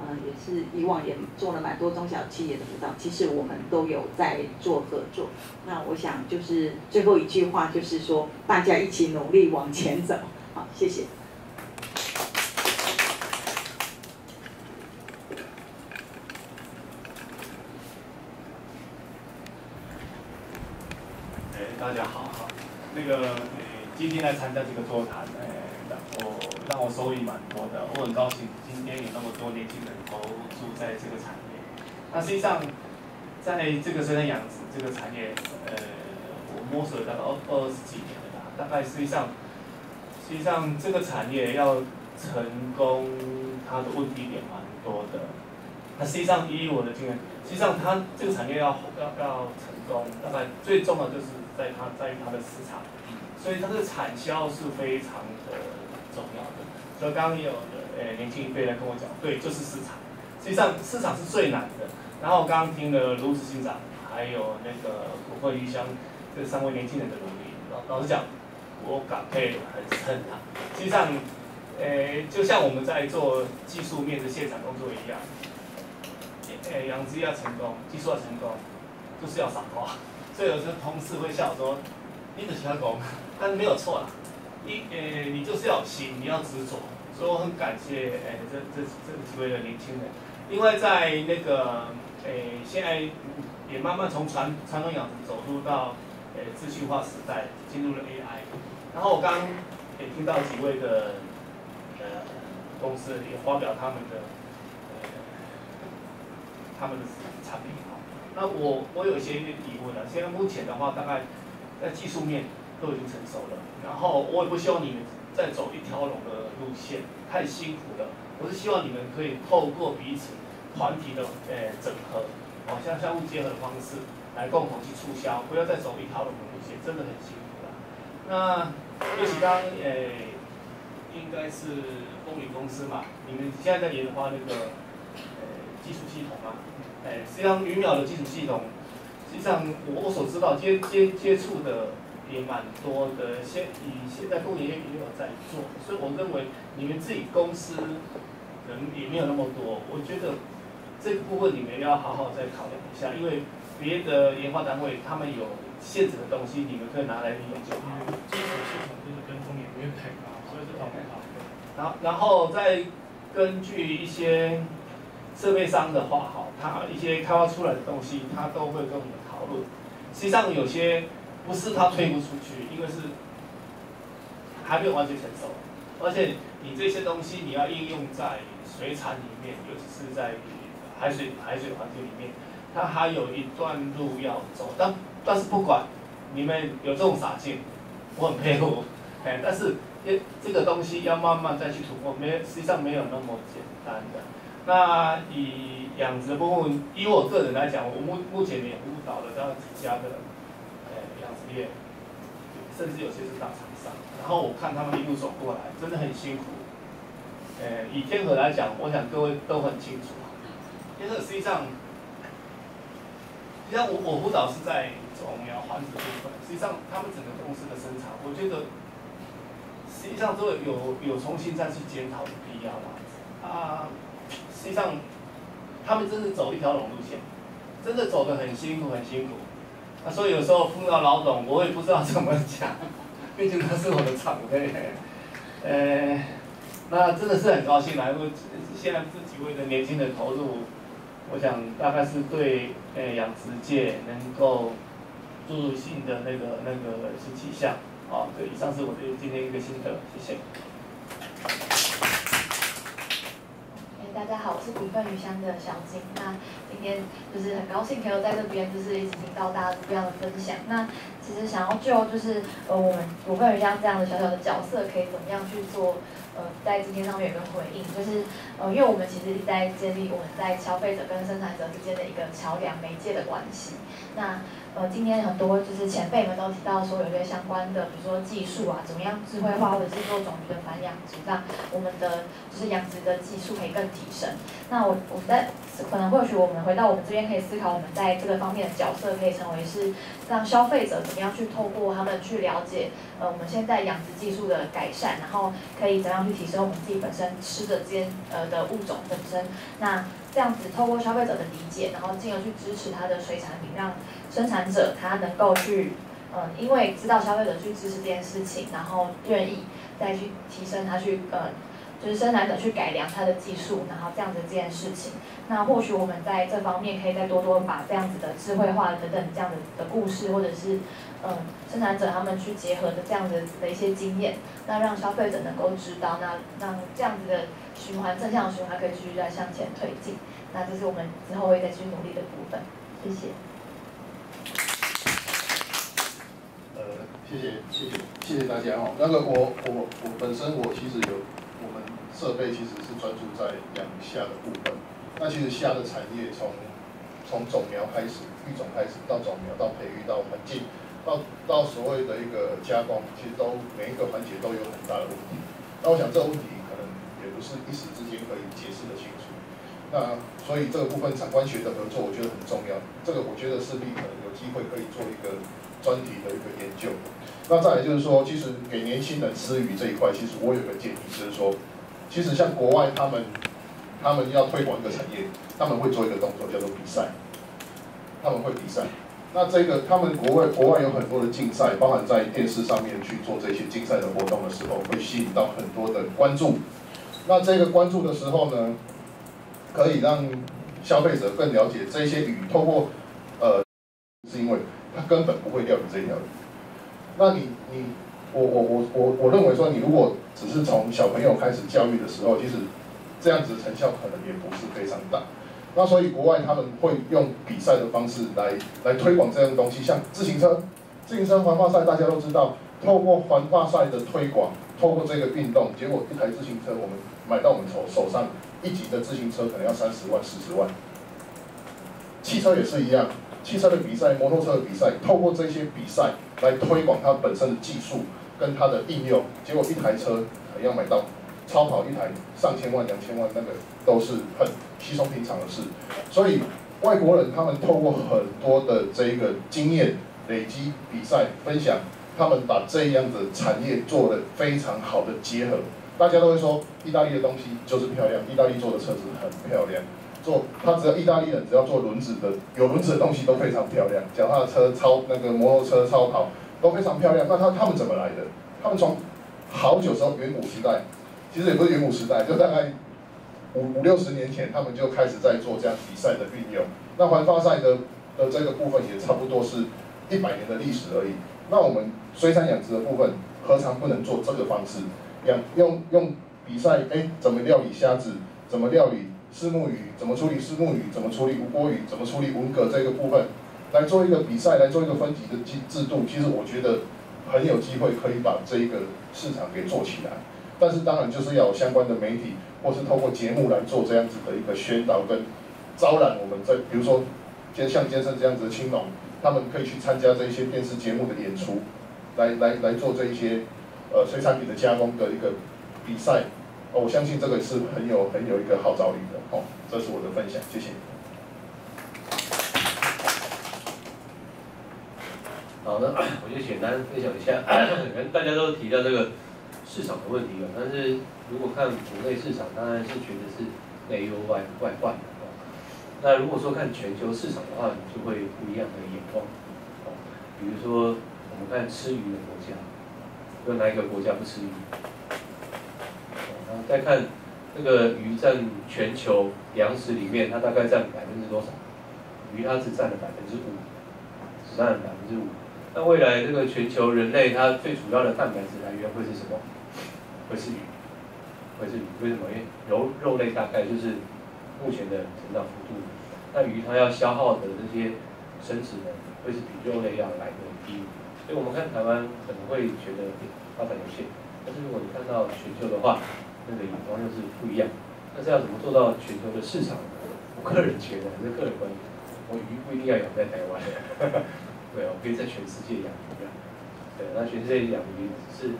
呃，也是以往也做了蛮多中小企业的辅导，其实我们都有在做合作。那我想就是最后一句话，就是说大家一起努力往前走。好，谢谢。哎，大家好哈，那个今天来参加这个座谈，哎，让我收益蛮多的，我很高兴。今天有那么多年轻人投注在这个产业，那实际上，在这个生态养殖这个产业，呃，我摸索了大概二二十几年了吧。大概实际上，实际上这个产业要成功，它的问题点蛮多的。那实际上以我的经验，实际上它这个产业要要要成功，大概最重要就是在它在于它的市场，所以它的产销是非常的重要的。所以刚刚有。诶，年轻一辈来跟我讲，对，就是市场。实际上，市场是最难的。然后刚刚听了卢子新长，还有那个古贺余香这三位年轻人的努力，老老实讲，我感佩很很他。实际上，诶，就像我们在做技术面的现场工作一样，诶，养殖要成功，技术要成功，就是要傻瓜。所以有时候同事会笑说，你只喜欢工，但是没有错啦。一，诶，你就是要心，你要执着。所以我很感谢诶，这这这几位的年轻人。另外，在那个诶，现在也慢慢从传传统养殖走入到诶资讯化时代，进入了 AI。然后我刚也听到几位的呃公司也发表他们的呃他们的产品哈。那我我有一些疑问了，现在目前的话，大概在技术面都已经成熟了，然后我也不希望你们再走一条龙的路线，太辛苦了。我是希望你们可以透过彼此团体的呃整合，哦，像相互结合的方式来共同去促销，不要再走一条龙的路线，真的很辛苦了。那尤其当呃应该是风云公司嘛，你们现在在研发那个呃基础系统嘛，哎，实际上鱼苗的基础系统，实际上我我所知道接接接触的也蛮多的，现以现在工联也有在做，所以我认为你们自己公司。人也没有那么多，我觉得这个部分你们要好好再考量一下，因为别的研发单位他们有限制的东西，你们可以拿来利用就好。基础系统就是跟风也不会太高，所以是讨论好。然后，然后再根据一些设备商的话，哈，他一些开发出来的东西，他都会跟我们讨论。实际上有些不是他推不出去，因为是还没有完全成熟，而且你这些东西你要应用在。水产里面，尤其是在海水海水环境里面，它还有一段路要走。但但是不管你们有这种傻劲，我很佩服。哎，但是这这个东西要慢慢再去突破，没实际上没有那么简单的。那以养殖部分，以我个人来讲，我目目前也误导了这样几家的业，甚至有些是大厂商。然后我看他们一路走过来，真的很辛苦。呃，以天河来讲，我想各位都很清楚。天河实际上，实际上我我辅导是在种苗繁殖部分，实际上他们整个公司的生产，我觉得实际上都有有重新再去检讨的必要嘛。啊，实际上他们真的走一条龙路线，真的走得很辛苦很辛苦。啊，所以有时候碰到老董，我也不知道怎么讲，毕竟他是我的长辈，呃。那真的是很高兴来，因为现在这几位的年轻的投入，我想大概是对呃养殖界能够注入性的那个那个新气象。好，这以上是我的今天一个心得，谢谢。大家好，我是股份鱼香的小金。那今天就是很高兴可以在这边，就是一直听到大家不一样的分享。那其实想要就就是呃我们股份鱼香这样的小小的角色，可以怎么样去做呃在今天上面有个回应，就是呃因为我们其实一直在建立我们在消费者跟生产者之间的一个桥梁媒介的关系。那呃，今天很多就是前辈们都提到说，有些相关的，比如说技术啊，怎么样智慧化或者是做种鱼的繁养殖，让我们的就是养殖的技术可以更提升。那我我在可能或许我们回到我们这边可以思考，我们在这个方面的角色可以成为是让消费者怎么样去透过他们去了解呃我们现在养殖技术的改善，然后可以怎样去提升我们自己本身吃的间呃的物种本身。那这样子透过消费者的理解，然后进而去支持他的水产品，让生产者他能够去，嗯，因为知道消费者去支持这件事情，然后愿意再去提升他去，呃，就是生产者去改良他的技术，然后这样子这件事情，那或许我们在这方面可以再多多把这样子的智慧化等等这样的的故事，或者是，嗯，生产者他们去结合的这样子的一些经验，那让消费者能够知道，那让这样子的循环正向循环可以继续再向前推进，那这是我们之后会再去努力的部分，谢谢。谢谢谢谢谢谢大家哦。那个我我我本身我其实有我们设备其实是专注在养虾的部分。那其实虾的产业从从种苗开始，育种开始到种苗到培育到环境，到到所谓的一个加工，其实都每一个环节都有很大的问题。那我想这个问题可能也不是一时之间可以解释的清楚。那所以这个部分产官学的合作我觉得很重要。这个我觉得势必可能有机会可以做一个专题的一个研究。那再来就是说，其实给年轻人吃鱼这一块，其实我有个建议，就是说，其实像国外他们，他们要推广一个产业，他们会做一个动作叫做比赛，他们会比赛。那这个他们国外国外有很多的竞赛，包含在电视上面去做这些竞赛的活动的时候，会吸引到很多的关注。那这个关注的时候呢，可以让消费者更了解这些鱼，透过呃，是因为它根本不会钓鱼这条鱼。那你你我我我我我认为说，你如果只是从小朋友开始教育的时候，其实这样子成效可能也不是非常大。那所以国外他们会用比赛的方式来来推广这样的东西，像自行车，自行车环法赛大家都知道，透过环法赛的推广，透过这个运动，结果一台自行车我们买到我们手手上，一级的自行车可能要三十万、四十万。汽车也是一样，汽车的比赛、摩托车的比赛，透过这些比赛来推广它本身的技术跟它的应用，结果一台车要买到超跑一台上千万、两千万，那个都是很稀松平常的事。所以外国人他们透过很多的这一个经验累积、比赛分享，他们把这样的产业做的非常好的结合。大家都会说，意大利的东西就是漂亮，意大利做的车子很漂亮。做他只要意大利人只要做轮子的有轮子的东西都非常漂亮，脚踏车、超那个摩托车、超跑都非常漂亮。那他他们怎么来的？他们从好久时候远古时代，其实也不是远古时代，就大概五五六十年前，他们就开始在做这样比赛的运用。那环法赛的的这个部分也差不多是一百年的历史而已。那我们水产养殖的部分，何尝不能做这个方式？养用用比赛，哎，怎么料理虾子？怎么料理？丝木鱼怎么处理丝木鱼？怎么处理无锅鱼？怎么处理文蛤这个部分，来做一个比赛，来做一个分级的制制度。其实我觉得很有机会可以把这一个市场给做起来。但是当然就是要有相关的媒体，或是透过节目来做这样子的一个宣导跟招揽。我们在比如说，像像健身这样子的青农，他们可以去参加这一些电视节目的演出，来来来做这一些呃水产品的加工的一个比赛。我相信这个是很有很有一个号召力的哦，这是我的分享，谢谢。好，的我就简单分享一下，可能大家都提到这个市场的问题了，但是如果看国内市场，当然是觉得是内忧外患的哦。那如果说看全球市场的话，你就会不一样的眼光哦。比如说我们看吃鱼的国家，有哪一个国家不吃鱼？再看这个鱼占全球粮食里面，它大概占百分之多少？鱼它只占了百分之五，只占了百分之五。那未来这个全球人类它最主要的蛋白质来源会是什么？会是鱼，会是鱼。为什么？因为肉肉类大概就是目前的成长幅度。那鱼它要消耗的这些生殖能会是比肉类要来的低。所以我们看台湾可能会觉得发展有限，但是如果你看到全球的话，那个眼光又是不一样，但是要怎么做到全球的市场？我个人觉得，是个人观点，我鱼不一定要养在台湾，对，我可以在全世界养鱼。对，那全世界养鱼是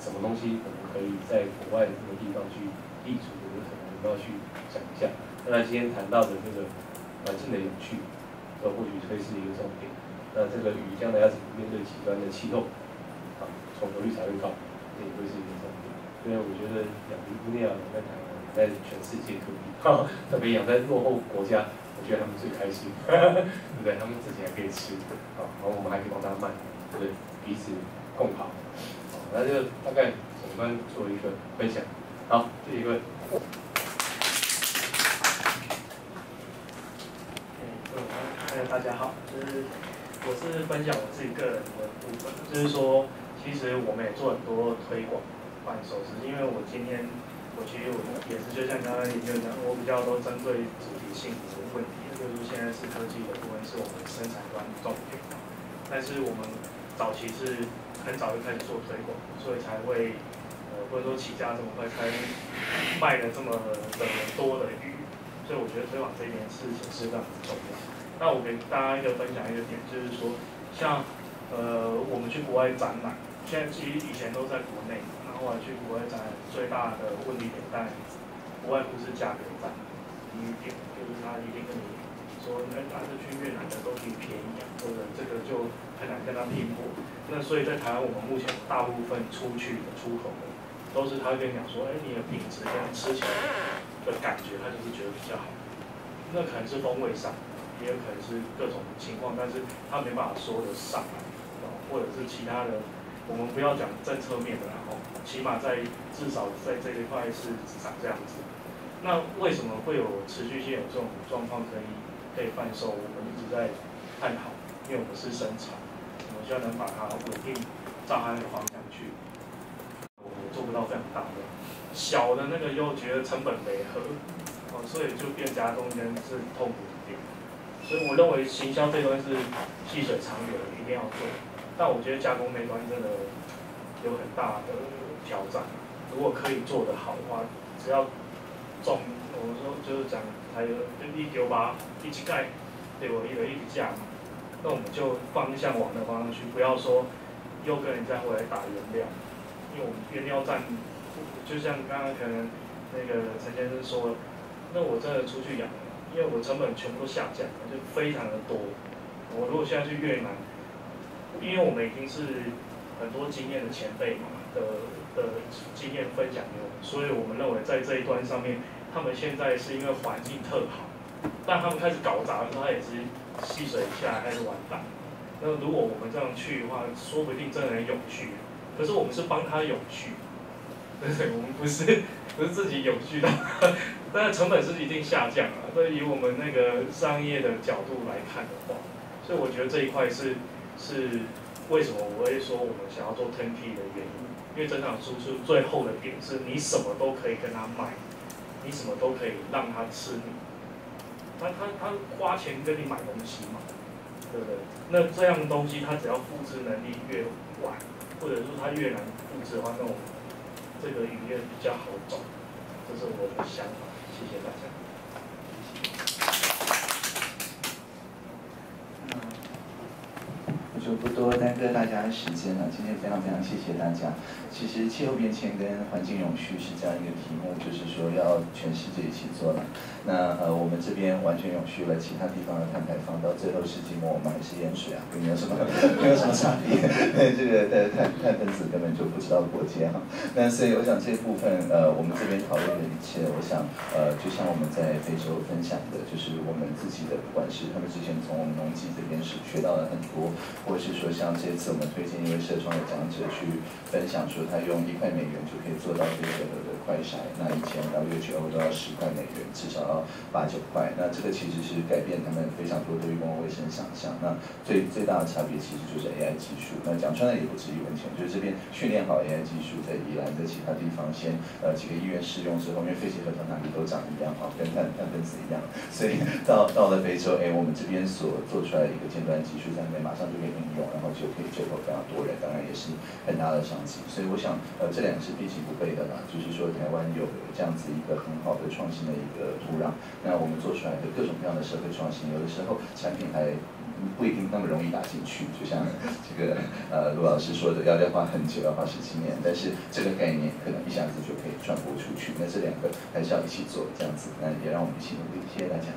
什么东西？可能可以在国外的这个地方去立足，有可能都要去想一下。那今天谈到的这个环境的有趣，这或许会是一个重点。那这个鱼将来要怎么面对极端的气候？啊，存活率才会高，这也会是一个重点。所以我觉得养鱼不一定要养在台湾，在全世界可以，特别养在落后国家，我觉得他们最开心，对不对？他们自己还可以吃，啊，然后我们还可以帮他卖，对，彼此共，好，那就大概我们做一个分享，好，谢谢各位。大家好，就是我是分享我自己个人的部分，就是说，其实我们也做很多推广。换手是因为我今天，我其实我也是就像刚刚研究讲，我比较多针对主题性的问题，就是现在是科技的部分是我们生产端重点，但是我们早期是很早就开始做推广，所以才会呃或者说起家这么快，才卖了这么的多的鱼，所以我觉得推广这件事情是非常重要。那我给大家一个分享一个点，就是说像呃我们去国外展览，现在其实以前都在国内。后来去国外展，最大的问题点在国外不是价格战，一点就是他一定跟你说，那但是去越南的都挺便宜啊，或者这个就很难跟他拼搏。那所以在台湾，我们目前大部分出去的出口的，都是他跟你讲说，哎，你的品质跟吃起来的感觉，他就是觉得比较好。那可能是风味上，也有可能是各种情况，但是他没办法说得上来，或者是其他的，我们不要讲政策面的，然后。起码在至少在这一块是长这样子，那为什么会有持续性有这种状况可以可以贩售？我们一直在探讨，因为我们是生产，我们需要能把它稳定照它那个方向去。我们做不到非常大的，小的那个又觉得成本没合，哦，所以就变加工间是痛苦一点。所以我认为行销这端是细水长流，一定要做。但我觉得加工那端真的有很大的挑战。如果可以做得好的话，只要总我们说就是讲还有一丢吧，一起盖，对我一个一直价嘛，那我们就方向往那方向去，不要说又跟人家回来打原料，因为我们原料占，就像刚刚可能那个陈先生说，那我真的出去养，因为我成本全部都下降，就非常的多。我如果现在去越南，因为我们已经是很多经验的前辈嘛的的经验分享给我们，所以我们认为在这一端上面。他们现在是因为环境特好，但他们开始搞砸的时候，他也是细水一下来开始完蛋。那如果我们这样去的话，说不定真的能永续。可是我们是帮他永续，对 不对？我们不是不是自己永续的，但是成本是一定下降啊。所以我们那个商业的角度来看的话，所以我觉得这一块是是为什么我会说我们想要做 ten p 的原因，因为整场输出最后的点是你什么都可以跟他卖。你什么都可以让他吃你，那他他花钱跟你买东西嘛，对不对？那这样的东西他只要复制能力越晚，或者说他越难复制的话，那我这个营业比较好走，这是我的想法。谢谢大家。就不多耽搁大家的时间了，今天非常非常谢谢大家。其实气候变迁跟环境永续是这样一个题目，就是说要全世界一起做了。那呃，我们这边完全永续了，其他地方的碳排放到最后世纪末，我们还是盐水啊，没有什么没有什么差别。这个呃碳碳分子根本就不知道国界哈。那所以我想这部分呃，我们这边讨论的一切，我想呃，就像我们在非洲分享的，就是我们自己的，不管是他们之前从我们农机这边是学到了很多，或是说像这次我们推荐一位社创的讲者去分享说。他用一块美元就可以做到这个快筛，那以前 WHO 都要十块美元，至少要八九块。那这个其实是改变他们非常多对于公共卫生想象。那最最大的差别其实就是 AI 技术。那讲出来也不止一文钱，就是这边训练好 AI 技术，在宜兰在其他地方先呃几个医院试用之后，因为肺结核到哪里都长一样哈，跟碳碳分子一样，所以到到了非洲，哎，我们这边所做出来的一个尖端技术在那边马上就可以应用，然后就可以救活非常多人，当然也是很大的商机。所以我。想，呃，这两个是必己不备的啦，就是说台湾有这样子一个很好的创新的一个土壤，那我们做出来的各种各样的社会创新，有的时候产品还不一定那么容易打进去，就像这个呃陆老师说的，要要花很久，要花十七年，但是这个概念可能一下子就可以传播出去，那这两个还是要一起做这样子，那也让我们一起努力，谢谢大家。